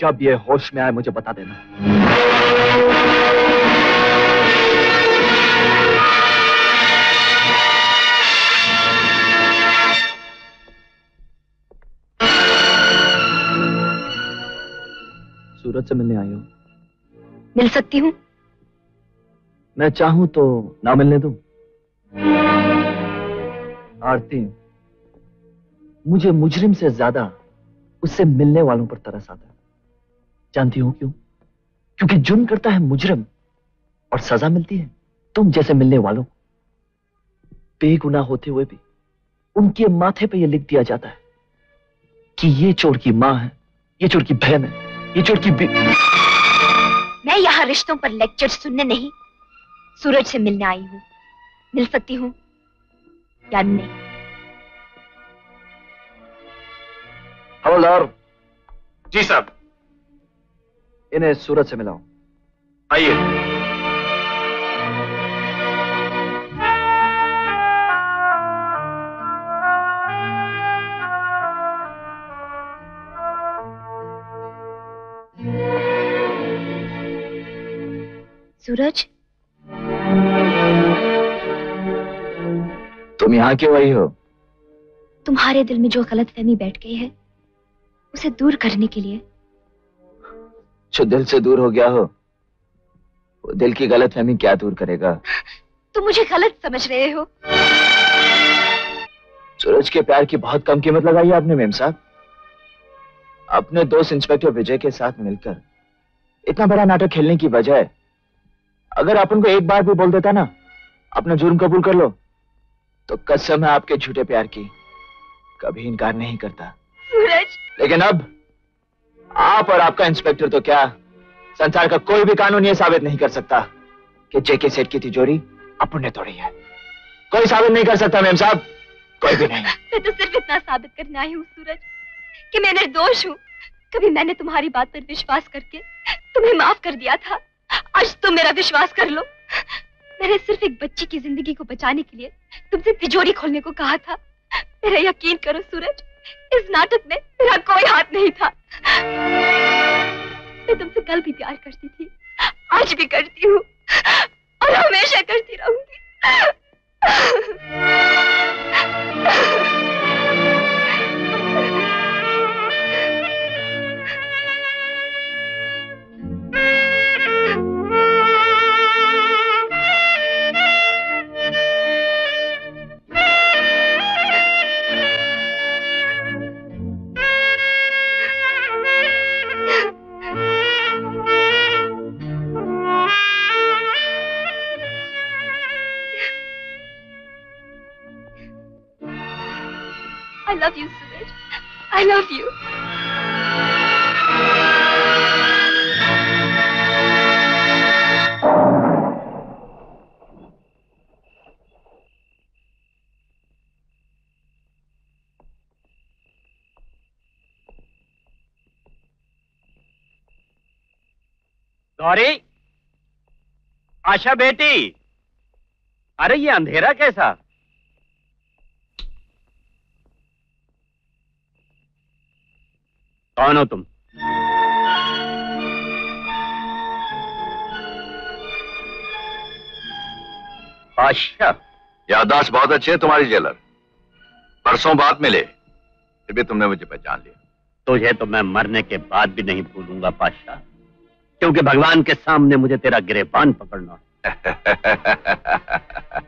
जब ये होश में आए, मुझे बता देना। सूरत से मिलने आई हो। मिल सकती हूँ? मैं चाहूँ तो ना मिलने दूँ आरती, मुझे मुजरिम से ज़्यादा उससे मिलने वालों पर तरस आता है जानती हो क्यों क्योंकि जुर्म करता है मुजरिम और सजा मिलती है, तुम जैसे मिलने वालों। बेगुनाह होते हुए भी उनके माथे पे यह लिख दिया जाता है कि ये चोर की माँ है, ये चोर की बहन है, ये चोर की. मैं यहाँ रिश्तों पर लेक्चर सुनने नहीं सूरज से मिलने आई हूँ। मिल सकती हूँ या नहीं? हवलदार। जी साहब। इन्हें सूरज से मिलाओ आइए। सूरज? तुम यहाँ क्यों आई हो? तुम्हारे दिल में जो गलत फहमी बैठ गई है उसे दूर करने के लिए। जो दिल से दूर हो गया हो वो दिल की गलत फहमी क्या दूर करेगा? तुम मुझे गलत समझ रहे हो। सूरज के प्यार की बहुत कम कीमत लगाई आपने मेम साहब। अपने दोस्त इंस्पेक्टर विजय के साथ मिलकर इतना बड़ा नाटक खेलने की बजाय अगर आप उनको एक बार भी बोल देता ना अपना जुर्म कबूल कर लो। तो कसम है आपके झूठे प्यार की। कभी इनकार नहीं करता। सूरज। लेकिन अब आप और आपका इंस्पेक्टर तो क्या संसार का कोई भी कानून ये साबित नहीं कर सकता कि जेके सेठ की तिजोरी अपन ने तोड़ी है। कोई साबित नहीं कर सकता मेम साहब। कोई भी नहीं। मैं तो सिर्फ़ इतना साबित करने आई हूँ सूरज कि मैं निर्दोष हूँ। कभी मैंने तुम्हारी बात पर विश्वास करके तुम्हें माफ़ कर दिया था। आज तुम मेरा विश्वास कर लो। मैंने सिर्फ़ एक बच्ची की ज़िंदगी को बचाने के लिए तुमसे तिजोरी खोलने को कहा था। मेरा यकीन करो, सूरज, इस नाटक में मेरा कोई हाथ नहीं था। मैं तुमसे कल भी प्यार करती थी, आज भी करती हूँ, और हमेशा करती रहूँगी। Love you, Suraj. I love you. Gauri आशा बेटी अरे ये अंधेरा कैसा कौन हो तुम। अच्छा याददाश्त बहुत अच्छी है तुम्हारी जेलर परसों बाद मिले फिर भी तुमने मुझे पहचान लिया। तुझे तो मैं मरने के बाद भी नहीं भूलूँगा पाशाह क्योंकि भगवान के सामने मुझे तेरा गिरेबान पकड़ना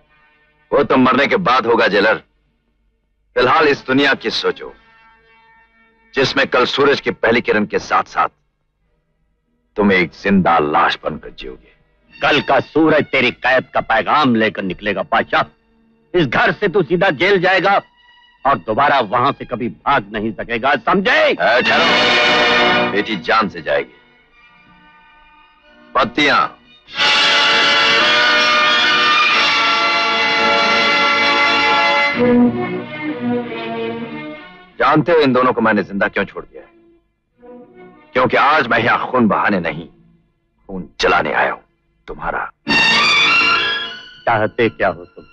वो तो मरने के बाद होगा जेलर फ़िलहाल इस दुनिया की सोचो। जिसमें कल सूरज की पहली किरण के साथ साथ तुम एक ज़िंदा लाश बनकर जियोगे। कल का सूरज तेरी कैद का पैगाम लेकर निकलेगा पाशाह इस घर से तू सीधा जेल जाएगा और दोबारा वहाँ से कभी भाग नहीं सकेगा समझे? बेटी जान से जाएगी। पत्तियाँ। जानते हो इन दोनों को मैंने ज़िंदा क्यों छोड़ दिया है? आज मैं यहाँ खून बहाने नहीं, खून जलाने आया हूँ। तुम्हारा चाहते क्या हो तुम?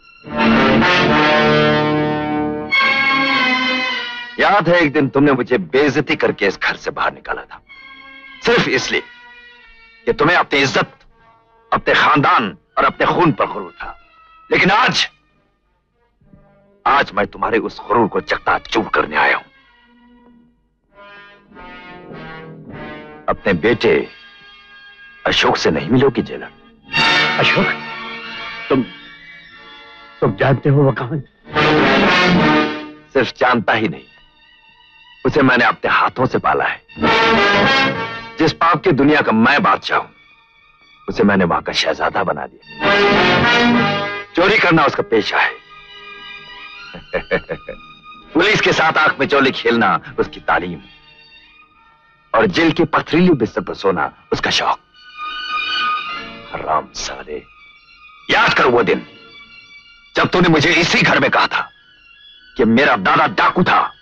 याद है एक दिन तुमने मुझे बेइज्जती करके इस घर से बाहर निकाला था। सिर्फ़ इसलिए कि तुम्हें अपनी इज़्ज़त, अपने खानदान और अपने खून पर गुरू था। लेकिन आज आज मैं तुम्हारे उस गुरूर को चकता चूर करने आया हूँ। अपने बेटे अशोक से नहीं मिलोगी जेलर। अशोक तुम तुम जानते हो वो कहाँ सिर्फ़ जानता ही नहीं उसे मैंने अपने हाथों से पाला है। जिस पाप की दुनिया का मैं बादशाह हूँ उसे मैंने वहाँ का शहजादा बना दिया। चोरी करना उसका पेशा है। पुलिस के साथ आँख में चोली खेलना उसकी तालीम। और जेल की पथरीली बिस्तर पर सोना उसका शौक। हराम साले। याद करो वो दिन, जब तूने मुझे इसी घर में कहा था कि मेरा दादा डाकू था,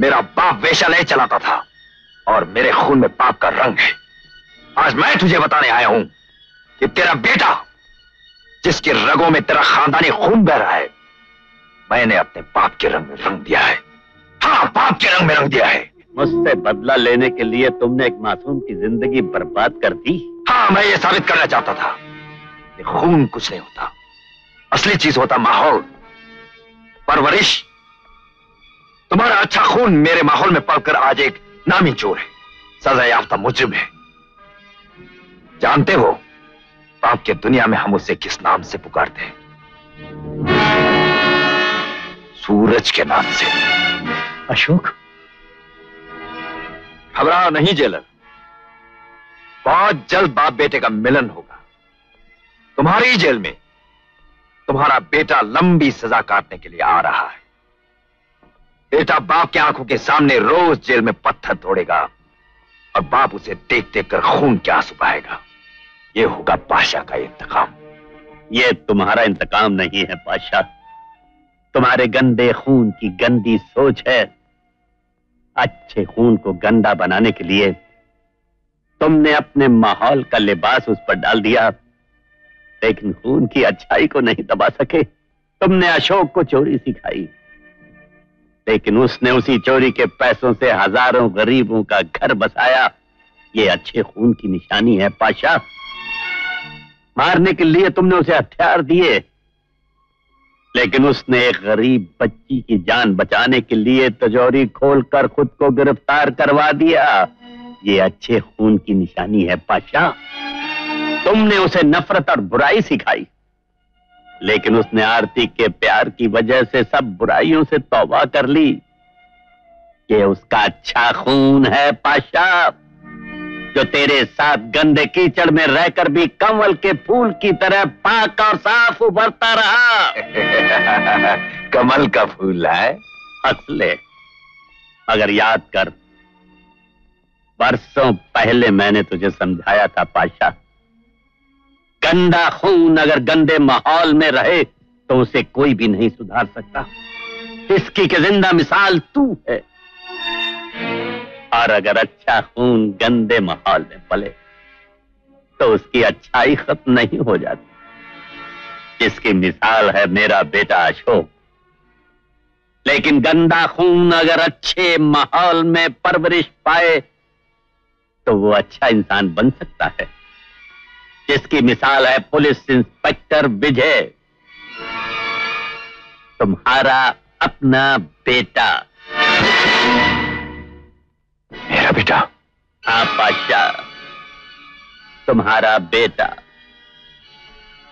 मेरा बाप वेशालय चलाता था, और मेरे खून में पाप का रंग है। आज मैं तुझे बताने आया हूँ कि तेरा बेटा, जिसके रगों में तेरा खानदानी खून बह रहा है मैंने अपने बाप के रंग में रंग दिया है। हाँ बाप के रंग में रंग दिया है। मुझसे बदला लेने के लिए तुमने एक मासूम की ज़िंदगी बर्बाद कर दी। हाँ मैं ये साबित करना चाहता था कि खून कुछ नहीं होता। असली चीज़ होता माहौल। परवरिश। तुम्हारा अच्छा खून मेरे माहौल में पलकर आज एक नामी चोर है। सजा याफ्ता मुजरिम है। जानते हो पाप के दुनिया में हम उसे किस नाम से पुकारते हैं? सूरज के नाम से। अशोक? घबरा नहीं जेलर। बहुत जल्द बाप बेटे का मिलन होगा। तुम्हारी जेल में तुम्हारा बेटा लंबी सजा काटने के लिए आ रहा है। बेटा बाप की आँखों के सामने रोज जेल में पत्थर तोड़ेगा और बाप उसे देख देख कर खून के आँसू बहाएगा। ये होगा पाशा का इंतकाम। ये तुम्हारा इंतकाम नहीं है पाशा तुम्हारे गंदे खून की गंदी सोच है। अच्छे खून को गंदा बनाने के लिए तुमने अपने माहौल का लिबास उस पर डाल दिया। लेकिन खून की अच्छाई को नहीं दबा सके। तुमने अशोक को चोरी सिखाई। लेकिन उसने उसी चोरी के पैसों से हज़ारों गरीबों का घर बसाया। ये अच्छे खून की निशानी है, पाशा। मारने के लिए तुमने उसे हथियार दिए। लेकिन उसने एक गरीब बच्ची की जान बचाने के लिए तजौरी खोलकर खुद को गिरफ़्तार करवा दिया। ये अच्छे खून की निशानी है पाशा तुमने उसे नफरत और बुराई सिखाई। लेकिन उसने आरती के प्यार की वजह से सब बुराइयों से तौबा कर ली। ये उसका अच्छा खून है पाशा जो तेरे साथ गंदे कीचड़ में रहकर भी कमल के फूल की तरह पाक और साफ़ उभरता रहा। कमल का फूल है हंस अगर याद कर बरसों पहले मैंने तुझे समझाया था पाशा गंदा खून अगर गंदे माहौल में रहे तो उसे कोई भी नहीं सुधार सकता। इसकी के ज़िंदा मिसाल तू है। और अगर अच्छा खून गंदे माहौल में पले तो उसकी अच्छाई खत्म नहीं हो जाती। जिसकी मिसाल है मेरा बेटा अशोक। लेकिन गंदा खून अगर अच्छे माहौल में परवरिश पाए तो वो अच्छा इंसान बन सकता है। जिसकी मिसाल है पुलिस इंस्पेक्टर विजय। तुम्हारा अपना बेटा। मेरा बेटा। हाँ बादशाह तुम्हारा बेटा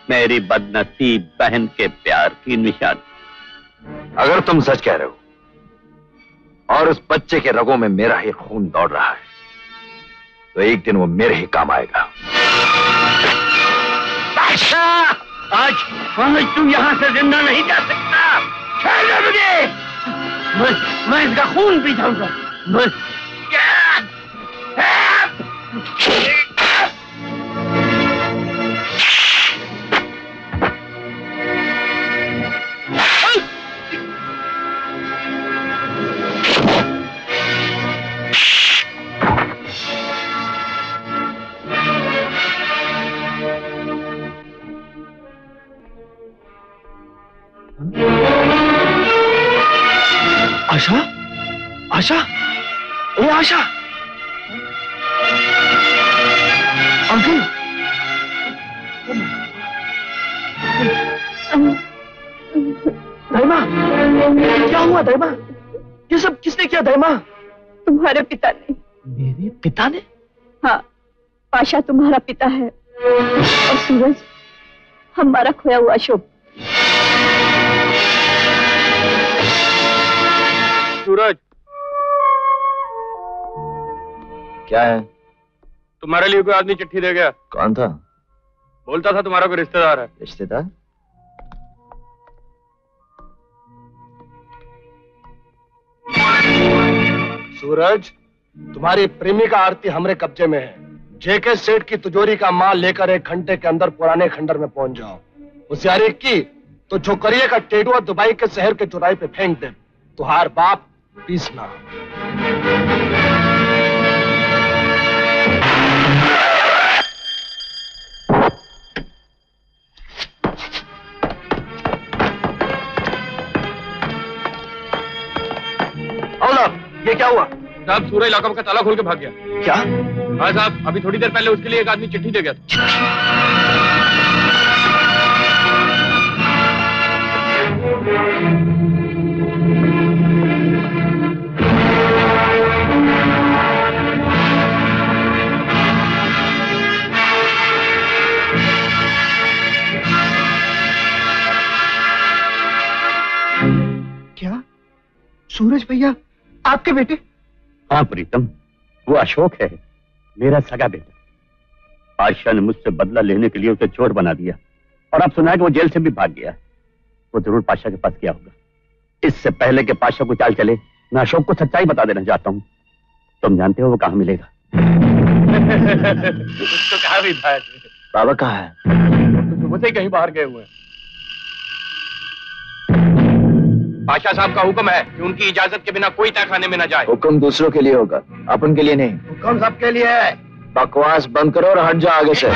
मेरी बदनसीब बहन के प्यार की निशान। अगर तुम सच कह रहे हो और उस बच्चे के रगों में मेरा ही खून दौड़ रहा है तो एक दिन वो मेरे ही काम आएगा। बादशाह आज आज तू यहाँ से ज़िंदा नहीं जा सकता। मुझे। मैं मैं इसका खून पी जाऊँगा मैं आशा? आशा? ए आशा। अंकल। दैमा क्या हुआ दैमा ये सब किसने किया दैमा तुम्हारे पिता ने। मेरे पिता ने? हाँ पाशा तुम्हारा पिता है। और सूरज हमारा खोया हुआ अशोक सूरज क्या है? तुम्हारे लिए कोई आदमी चिट्ठी दे गया। कौन था? बोलता था तुम्हारा कोई रिश्तेदार है। रिश्तेदार? सूरज तुम्हारी प्रेमिका आरती हमरे कब्जे में है। जेके सेठ की तिजोरी का माल लेकर एक घंटे के अंदर पुराने खंडर में पहुँच जाओ। होशियारी की तो छोकरिए का टेडुआ दुबई के शहर के चौराहे पे फेंक दे। तुहार बाप पीसना। ये क्या हुआ? साहब सूरज इलाका का ताला खोल के भाग गया। क्या? हाँ साहब अभी थोड़ी देर पहले उसके लिए एक आदमी चिट्ठी दे गया था। क्या? सूरज भैया आपके बेटे? हाँ प्रीतम। वो अशोक है। मेरा सगा बेटा। बादशाह ने मुझसे बदला लेने के लिए उसे चोर बना दिया। और अब सुना है कि वो जेल से भी भाग गया। वो ज़रूर पाशा के पास गया होगा। इससे पहले कि पाशा को चाल चले मैं अशोक को सच्चाई बता देना चाहता हूँ। तुम जानते हो वो कहाँ मिलेगा? उसको कहा भी था बाबा कहाँ है? तो सुबह से कहीं बाहर गए हुए हैं। बादशाह साहब का हुक्म है कि उनकी इजाज़त के बिना कोई तहखाने में न जाए। हुक्म दूसरों के लिए होगा अपन के लिए नहीं। हुक्म सबके लिए है। बकवास बंद करो और हट जाओ आगे से।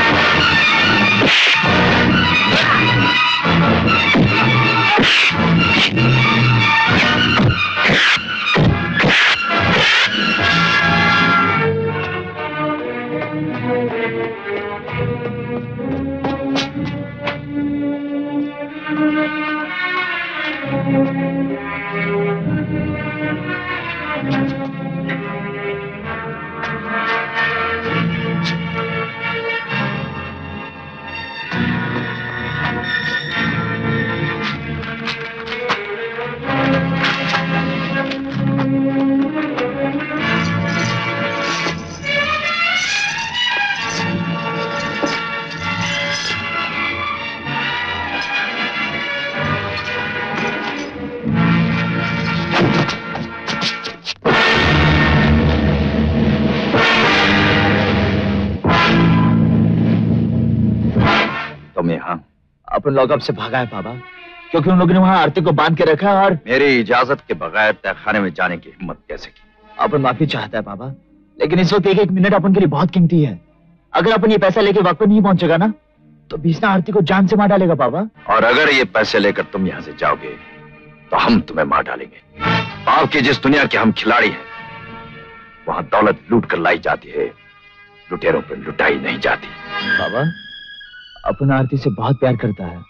अपन लॉकअप से भागा है बाबा क्योंकि उन लोगों ने वहाँ आरती को बाँध के रखा है और मेरी इजाज़त के बगैर तहखाने में जाने की हिम्मत कैसे की? अपन माफ़ी चाहता है बाबा लेकिन इस वक्त एक एक मिनट अपन के लिए बहुत कीमती है। अगर अपन ये पैसा लेके वक्त नहीं पहुंचेगा ना तो बीसना आरती को जान से मार डालेगा बाबा। और अगर ये पैसे लेकर तुम यहाँ से जाओगे तो हम तुम्हें मार डालेंगे। पाप की जिस दुनिया के हम खिलाड़ी हैं वहाँ दौलत लूट कर लाई जाती है लुटेरों पर लुटाई नहीं जाती। बाबा अपन आरती से बहुत प्यार करता है।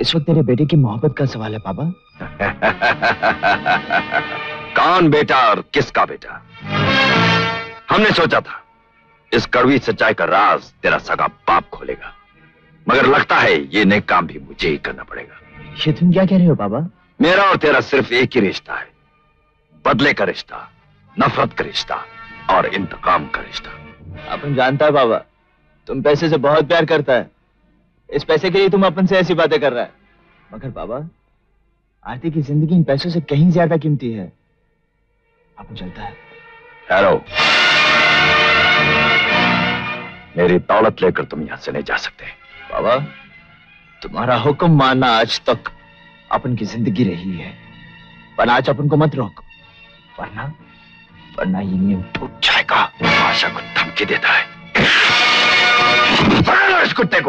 इस वक्त तेरे बेटे की मोहब्बत का सवाल है बाबा कौन बेटा और किसका बेटा? हमने सोचा था इस कड़वी सच्चाई का राज तेरा सगा बाप खोलेगा। मगर लगता है ये नेक काम भी मुझे ही करना पड़ेगा। ये तुम क्या कह रहे हो बाबा मेरा और तेरा सिर्फ़ एक ही रिश्ता है। बदले का रिश्ता नफरत का रिश्ता और इंतकाम का रिश्ता। अपन जानता है बाबा तुम पैसे से बहुत प्यार करता है। इस पैसे के लिए तुम अपन से ऐसी बातें कर रहा है। मगर बाबा आरती की ज़िंदगी इन पैसों से कहीं ज़्यादा कीमती है। अपन चलता है। हेलो मेरी दौलत लेकर तुम यहाँ से नहीं जा सकते। बाबा तुम्हारा हुक्म मानना आज तक अपन की ज़िंदगी रही है। पर आज अपन को मत रोक वरना वरना ये नियम टूट जाएगा। आशा को धमकी देता है। पकड़ लो इस कुत्ते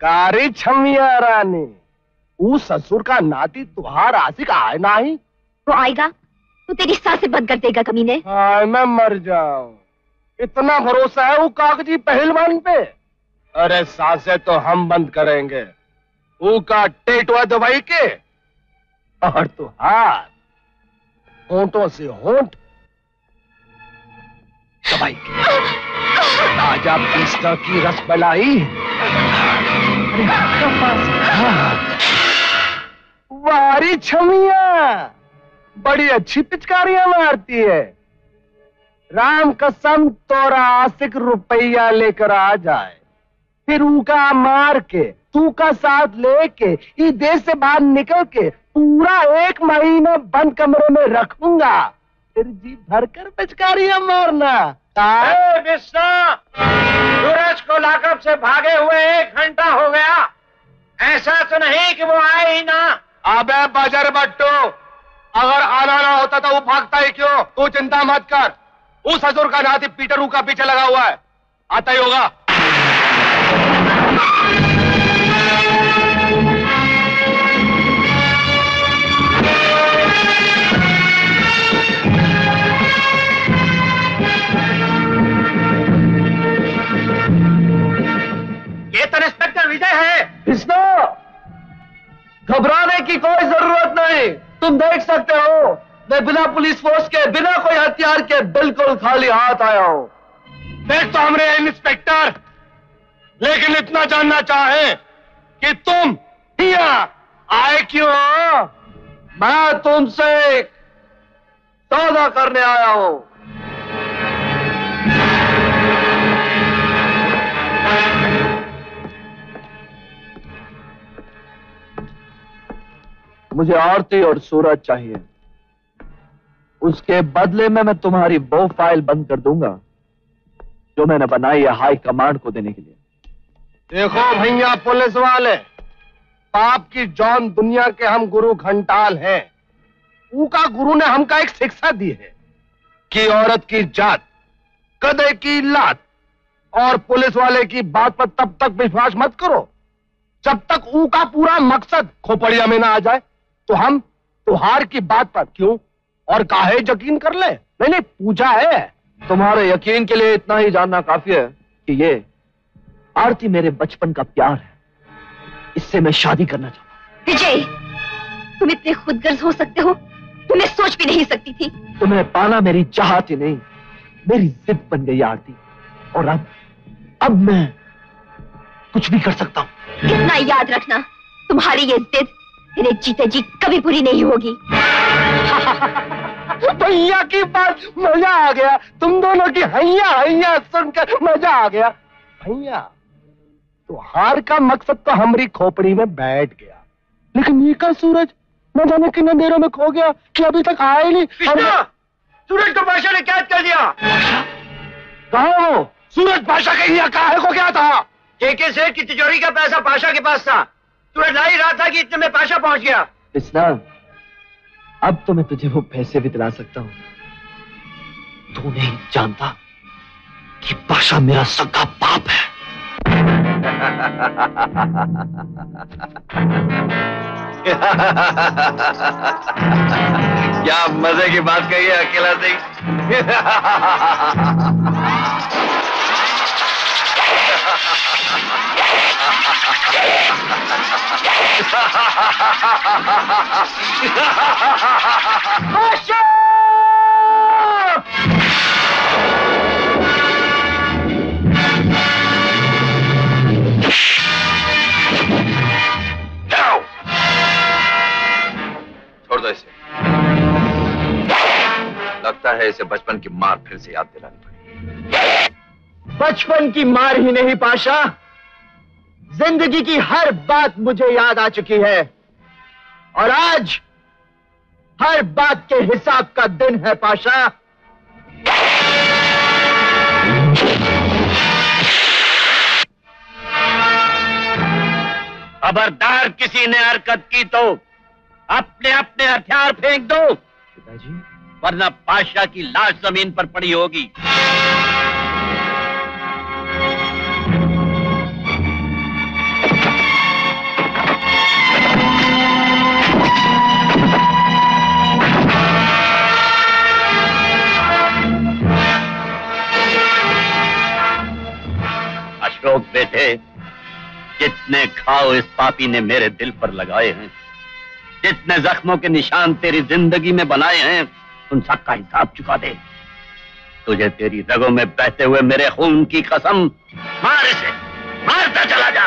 कारी छमिया रानी। ऊ ससुर का नाती तुहार आशिक आए नाही वो आएगा तो तेरी साँसें बंद कर देगा कमीने। हाय मैं मर जाऊँ। इतना भरोसा है वो कागज़ी पहलवान पे? अरे साँसें तो हम बंद करेंगे। ऊ का टेटवा दवाई के? और तुहार होंठों से होंठ। दवाई के। ताज़ा पिस्ता की रसमलाई वारी छमिया बड़ी अच्छी पिचकारियाँ मारती है। राम कसम तोरा आशिक रुपया लेकर आ जाए। फिर उका मार के तू का साथ लेके इस देश से बाहर निकल के, पूरा एक महीना बंद कमरे में रखूँगा। फिर जी भरकर पिचकारियाँ मारना। सूरज को लाकअप से भागे हुए एक घंटा हो गया। ऐसा तो नहीं कि वो आए ही ना। अबे बजर बट्टू, अगर आना होता तो वो भागता ही क्यों? तू चिंता मत कर। उस हजूर का नाती पीटर का पीछे लगा हुआ है। आता ही होगा। ये तो इंस्पेक्टर विजय है। विष्णु! घबराने की कोई ज़रूरत नहीं। तुम देख सकते हो, मैं बिना पुलिस फोर्स के, बिना कोई हथियार के बिल्कुल खाली हाथ आया हूँ। देख तो हमरे इंस्पेक्टर लेकिन इतना जानना चाहे कि तुम यहाँ आए क्यों? मैं तुमसे सौदा करने आया हूँ। मुझे आरती और सूरज चाहिए। उसके बदले में मैं तुम्हारी वो फ़ाइल बंद कर दूँगा, जो मैंने बनाई है हाई कमांड को देने के लिए। देखो भैया पुलिस वाले पाप की जौन दुनिया के हम गुरु घंटाल हैं ऊका गुरु ने हमका एक शिक्षा दी है, कि औरत की जात कदे की लात, और पुलिस वाले की बात पर तब तक विश्वास मत करो, जब तक ऊ का पूरा मकसद खोपड़िया में ना आ जाए। तो हम तुहार की बात पर क्यों और काहे यकीन कर ले? नहीं नहीं पूछा है। तुम्हारे यकीन के लिए इतना ही जानना काफ़ी है कि ये आरती मेरे बचपन का प्यार है। इससे मैं शादी करना चाहता विजय तुम इतने खुदगर्ज हो सकते हो। तुम्हें सोच भी नहीं सकती थी। तुम्हें पाना मेरी चाहत ही नहीं। मेरी जिद बन गई आरती। और अब अब मैं कुछ भी कर सकता हूँ। इतना याद रखना तुम्हारी ये जिद। मेरे जीते जी कभी पूरी नहीं होगी। भैया की बात मज़ा आ गया। तुम दोनों की हैया हैया सुनकर मज़ा आ गया। भैया तो हार का मकसद तो हमारी खोपड़ी में बैठ गया। लेकिन ये का सूरज न जाने कितने देरों में खो गया कि अभी तक आया ही नहीं। कृष्णा, सूरज को बादशाह ने कैद कर दिया। कहा वो सूरज बादशाह के यहाँ काहे को क्या था? केके सेठ की तिजोरी का पैसा पाशा के पास था। सूरज ला ही रहा था कि इतने में पाशा पहुँच गया। कृष्णा अब तो मैं तुझे वो पैसे भी दिला सकता हूँ। तू नहीं जानता कि पाशा मेरा सगा बाप है। क्या मज़े की बात कही है अकेला छोड़ दो इसे। लगता है इसे बचपन की मार फिर से याद दिलानी पड़ी बचपन की मार ही नहीं, पाशा। ज़िंदगी की हर बात मुझे याद आ चुकी है। और आज हर बात के हिसाब का दिन है पाशा। खबरदार किसी ने हरकत की तो अपने अपने हथियार फेंक दो। पिताजी? वरना पाशा की लाश ज़मीन पर पड़ी होगी। अशोक बेटे जितने खाओ इस पापी ने मेरे दिल पर लगाए हैं, जितने जख्मों के निशान तेरी ज़िंदगी में बनाए हैं, उन सबका हिसाब चुका दे। तुझे तेरी रगों में बहते हुए मेरे खून की कसम, मार इसे, मारता चला जा।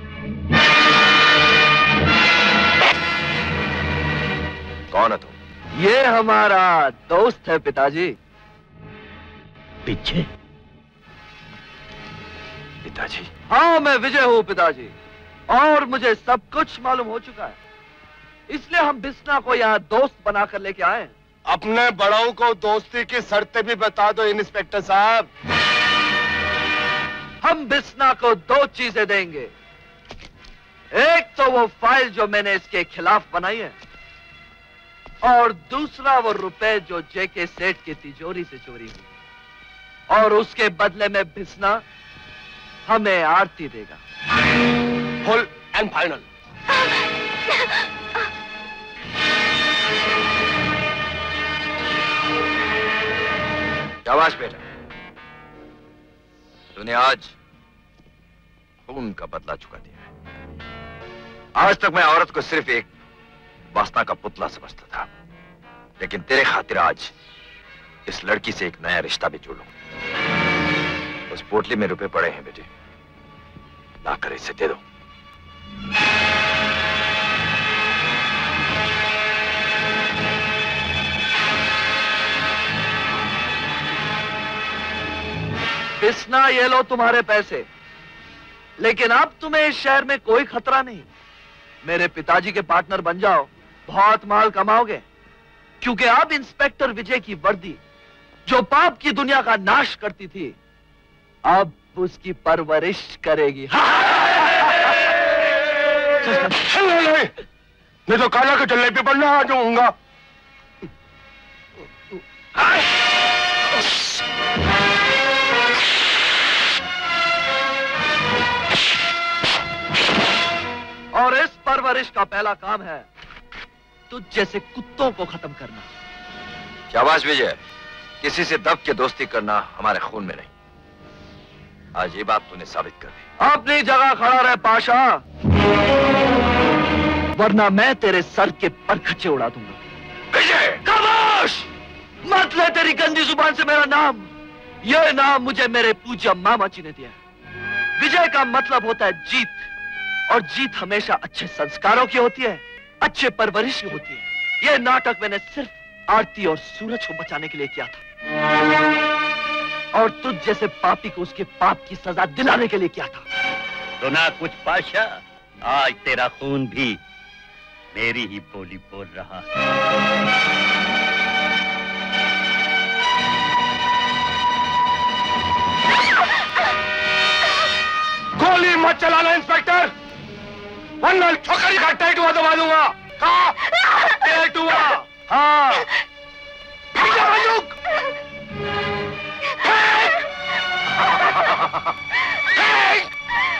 कौन है तुम? ये हमारा दोस्त है पिताजी। पीछे? पिताजी। हाँ मैं विजय हूँ पिताजी। और मुझे सब कुछ मालूम हो चुका है। इसलिए हम बिस्ना को यहाँ दोस्त बनाकर लेके आए हैं। अपने बड़ों को दोस्ती की शर्तें भी बता दो इंस्पेक्टर साहब। हम बिस्ना को दो चीज़ें देंगे। एक तो वो फ़ाइल जो मैंने इसके खिलाफ बनाई है। और दूसरा वो रुपए जो जेके सेठ की तिजोरी से चोरी हुई। और उसके बदले में भिसना हमें आरती देगा। फुल एंड फाइनल शाबाश बेटा। तूने आज खून का बदला चुका दिया है। आज तक मैं औरत को सिर्फ़ एक वास्ता का पुतला समझता था। लेकिन तेरे खातिर आज इस लड़की से एक नया रिश्ता भी जोड़ू। उस पोटली में रुपए पड़े हैं बेटे। लाकर इसे दे दो। बिस्ना ये लो तुम्हारे पैसे। लेकिन अब तुम्हें इस शहर में कोई खतरा नहीं। मेरे पिताजी के पार्टनर बन जाओ। बहुत माल कमाओगे। क्योंकि अब इंस्पेक्टर विजय की वर्दी जो पाप की दुनिया का नाश करती थी अब उसकी परवरिश करेगी। नहीं नहीं तो काला के जलेबी बनना आ जाऊँगा और इस परवरिश का पहला काम है तुझ जैसे कुत्तों को खत्म करना। शाबाश विजय। किसी से दब के दोस्ती करना हमारे खून में नहीं। आज ये बात तूने साबित कर दी। अपनी जगह खड़ा रहे पाशा। वरना मैं तेरे सर के परखचे उड़ा दूँगा। विजय! खामोश! मत ले तेरी गंदी ज़ुबान से मेरा नाम। यह नाम मुझे मेरे पूजा मामा जी ने दिया विजय का मतलब होता है जीत। और जीत हमेशा अच्छे संस्कारों की होती है। अच्छे परवरिश की होती है। यह नाटक मैंने सिर्फ़ आरती और सूरज को बचाने के लिए किया था। और तुझ जैसे पापी को उसके पाप की सजा दिलाने के लिए किया था। सुना कुछ पाशा? आज तेरा खून भी मेरी ही बोली बोल रहा है। गोली मत चलाना इंस्पेक्टर! वरना छोकरी का टाइट हुआ दबा दूँगा। कहा टाइट हुआ हाँ!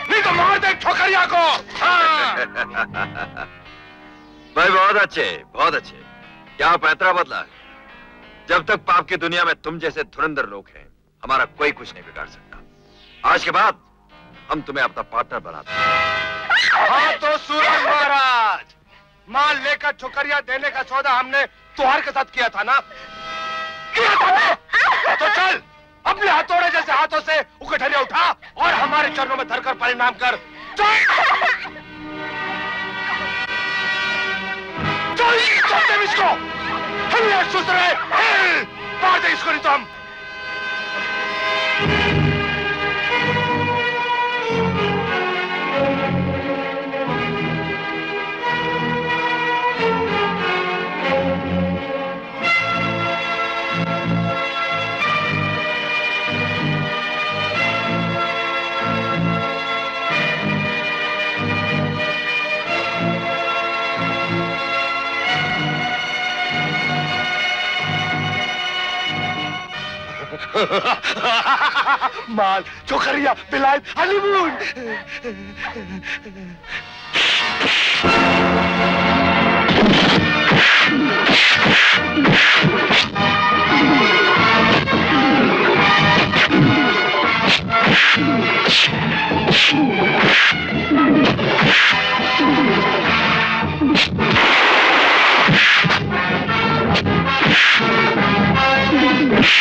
नहीं तो मार दे छोकरिया को। हाँ। भाई, बहुत अच्छे बहुत अच्छे। क्या पैतरा बदला जब तक पाप की दुनिया में तुम जैसे धुरंधर लोग हैं, हमारा कोई कुछ नहीं बिगाड़ सकता। आज के बाद हम तुम्हें अपना पार्टनर बनाते हैं हाँ तो सूरज महाराज। माल लेकर छोकरिया देने का सौदा हमने तुहार के साथ किया था ना? किया था ना? तो चल, अपने हथौड़े जैसे हाथों से उकठरिया उठा और हमारे चरणों में धरकर परिणाम कर। चल। इसको। हम ये सुस्त रहे दे इसको नहीं तो हम। Mal, çok arıya, belayim, honeymoon!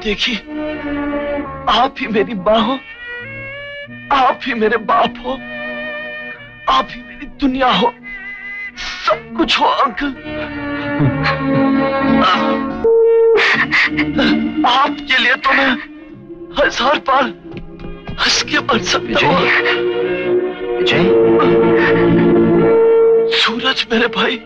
देखी। आप ही मेरी माँ हो। आप ही मेरे बाप हो। आप ही मेरी दुनिया हो। सब कुछ हो अंकल। आपके लिए तो मैं हज़ार बार हंस के मर सकता हूँ। सूरज मेरे भाई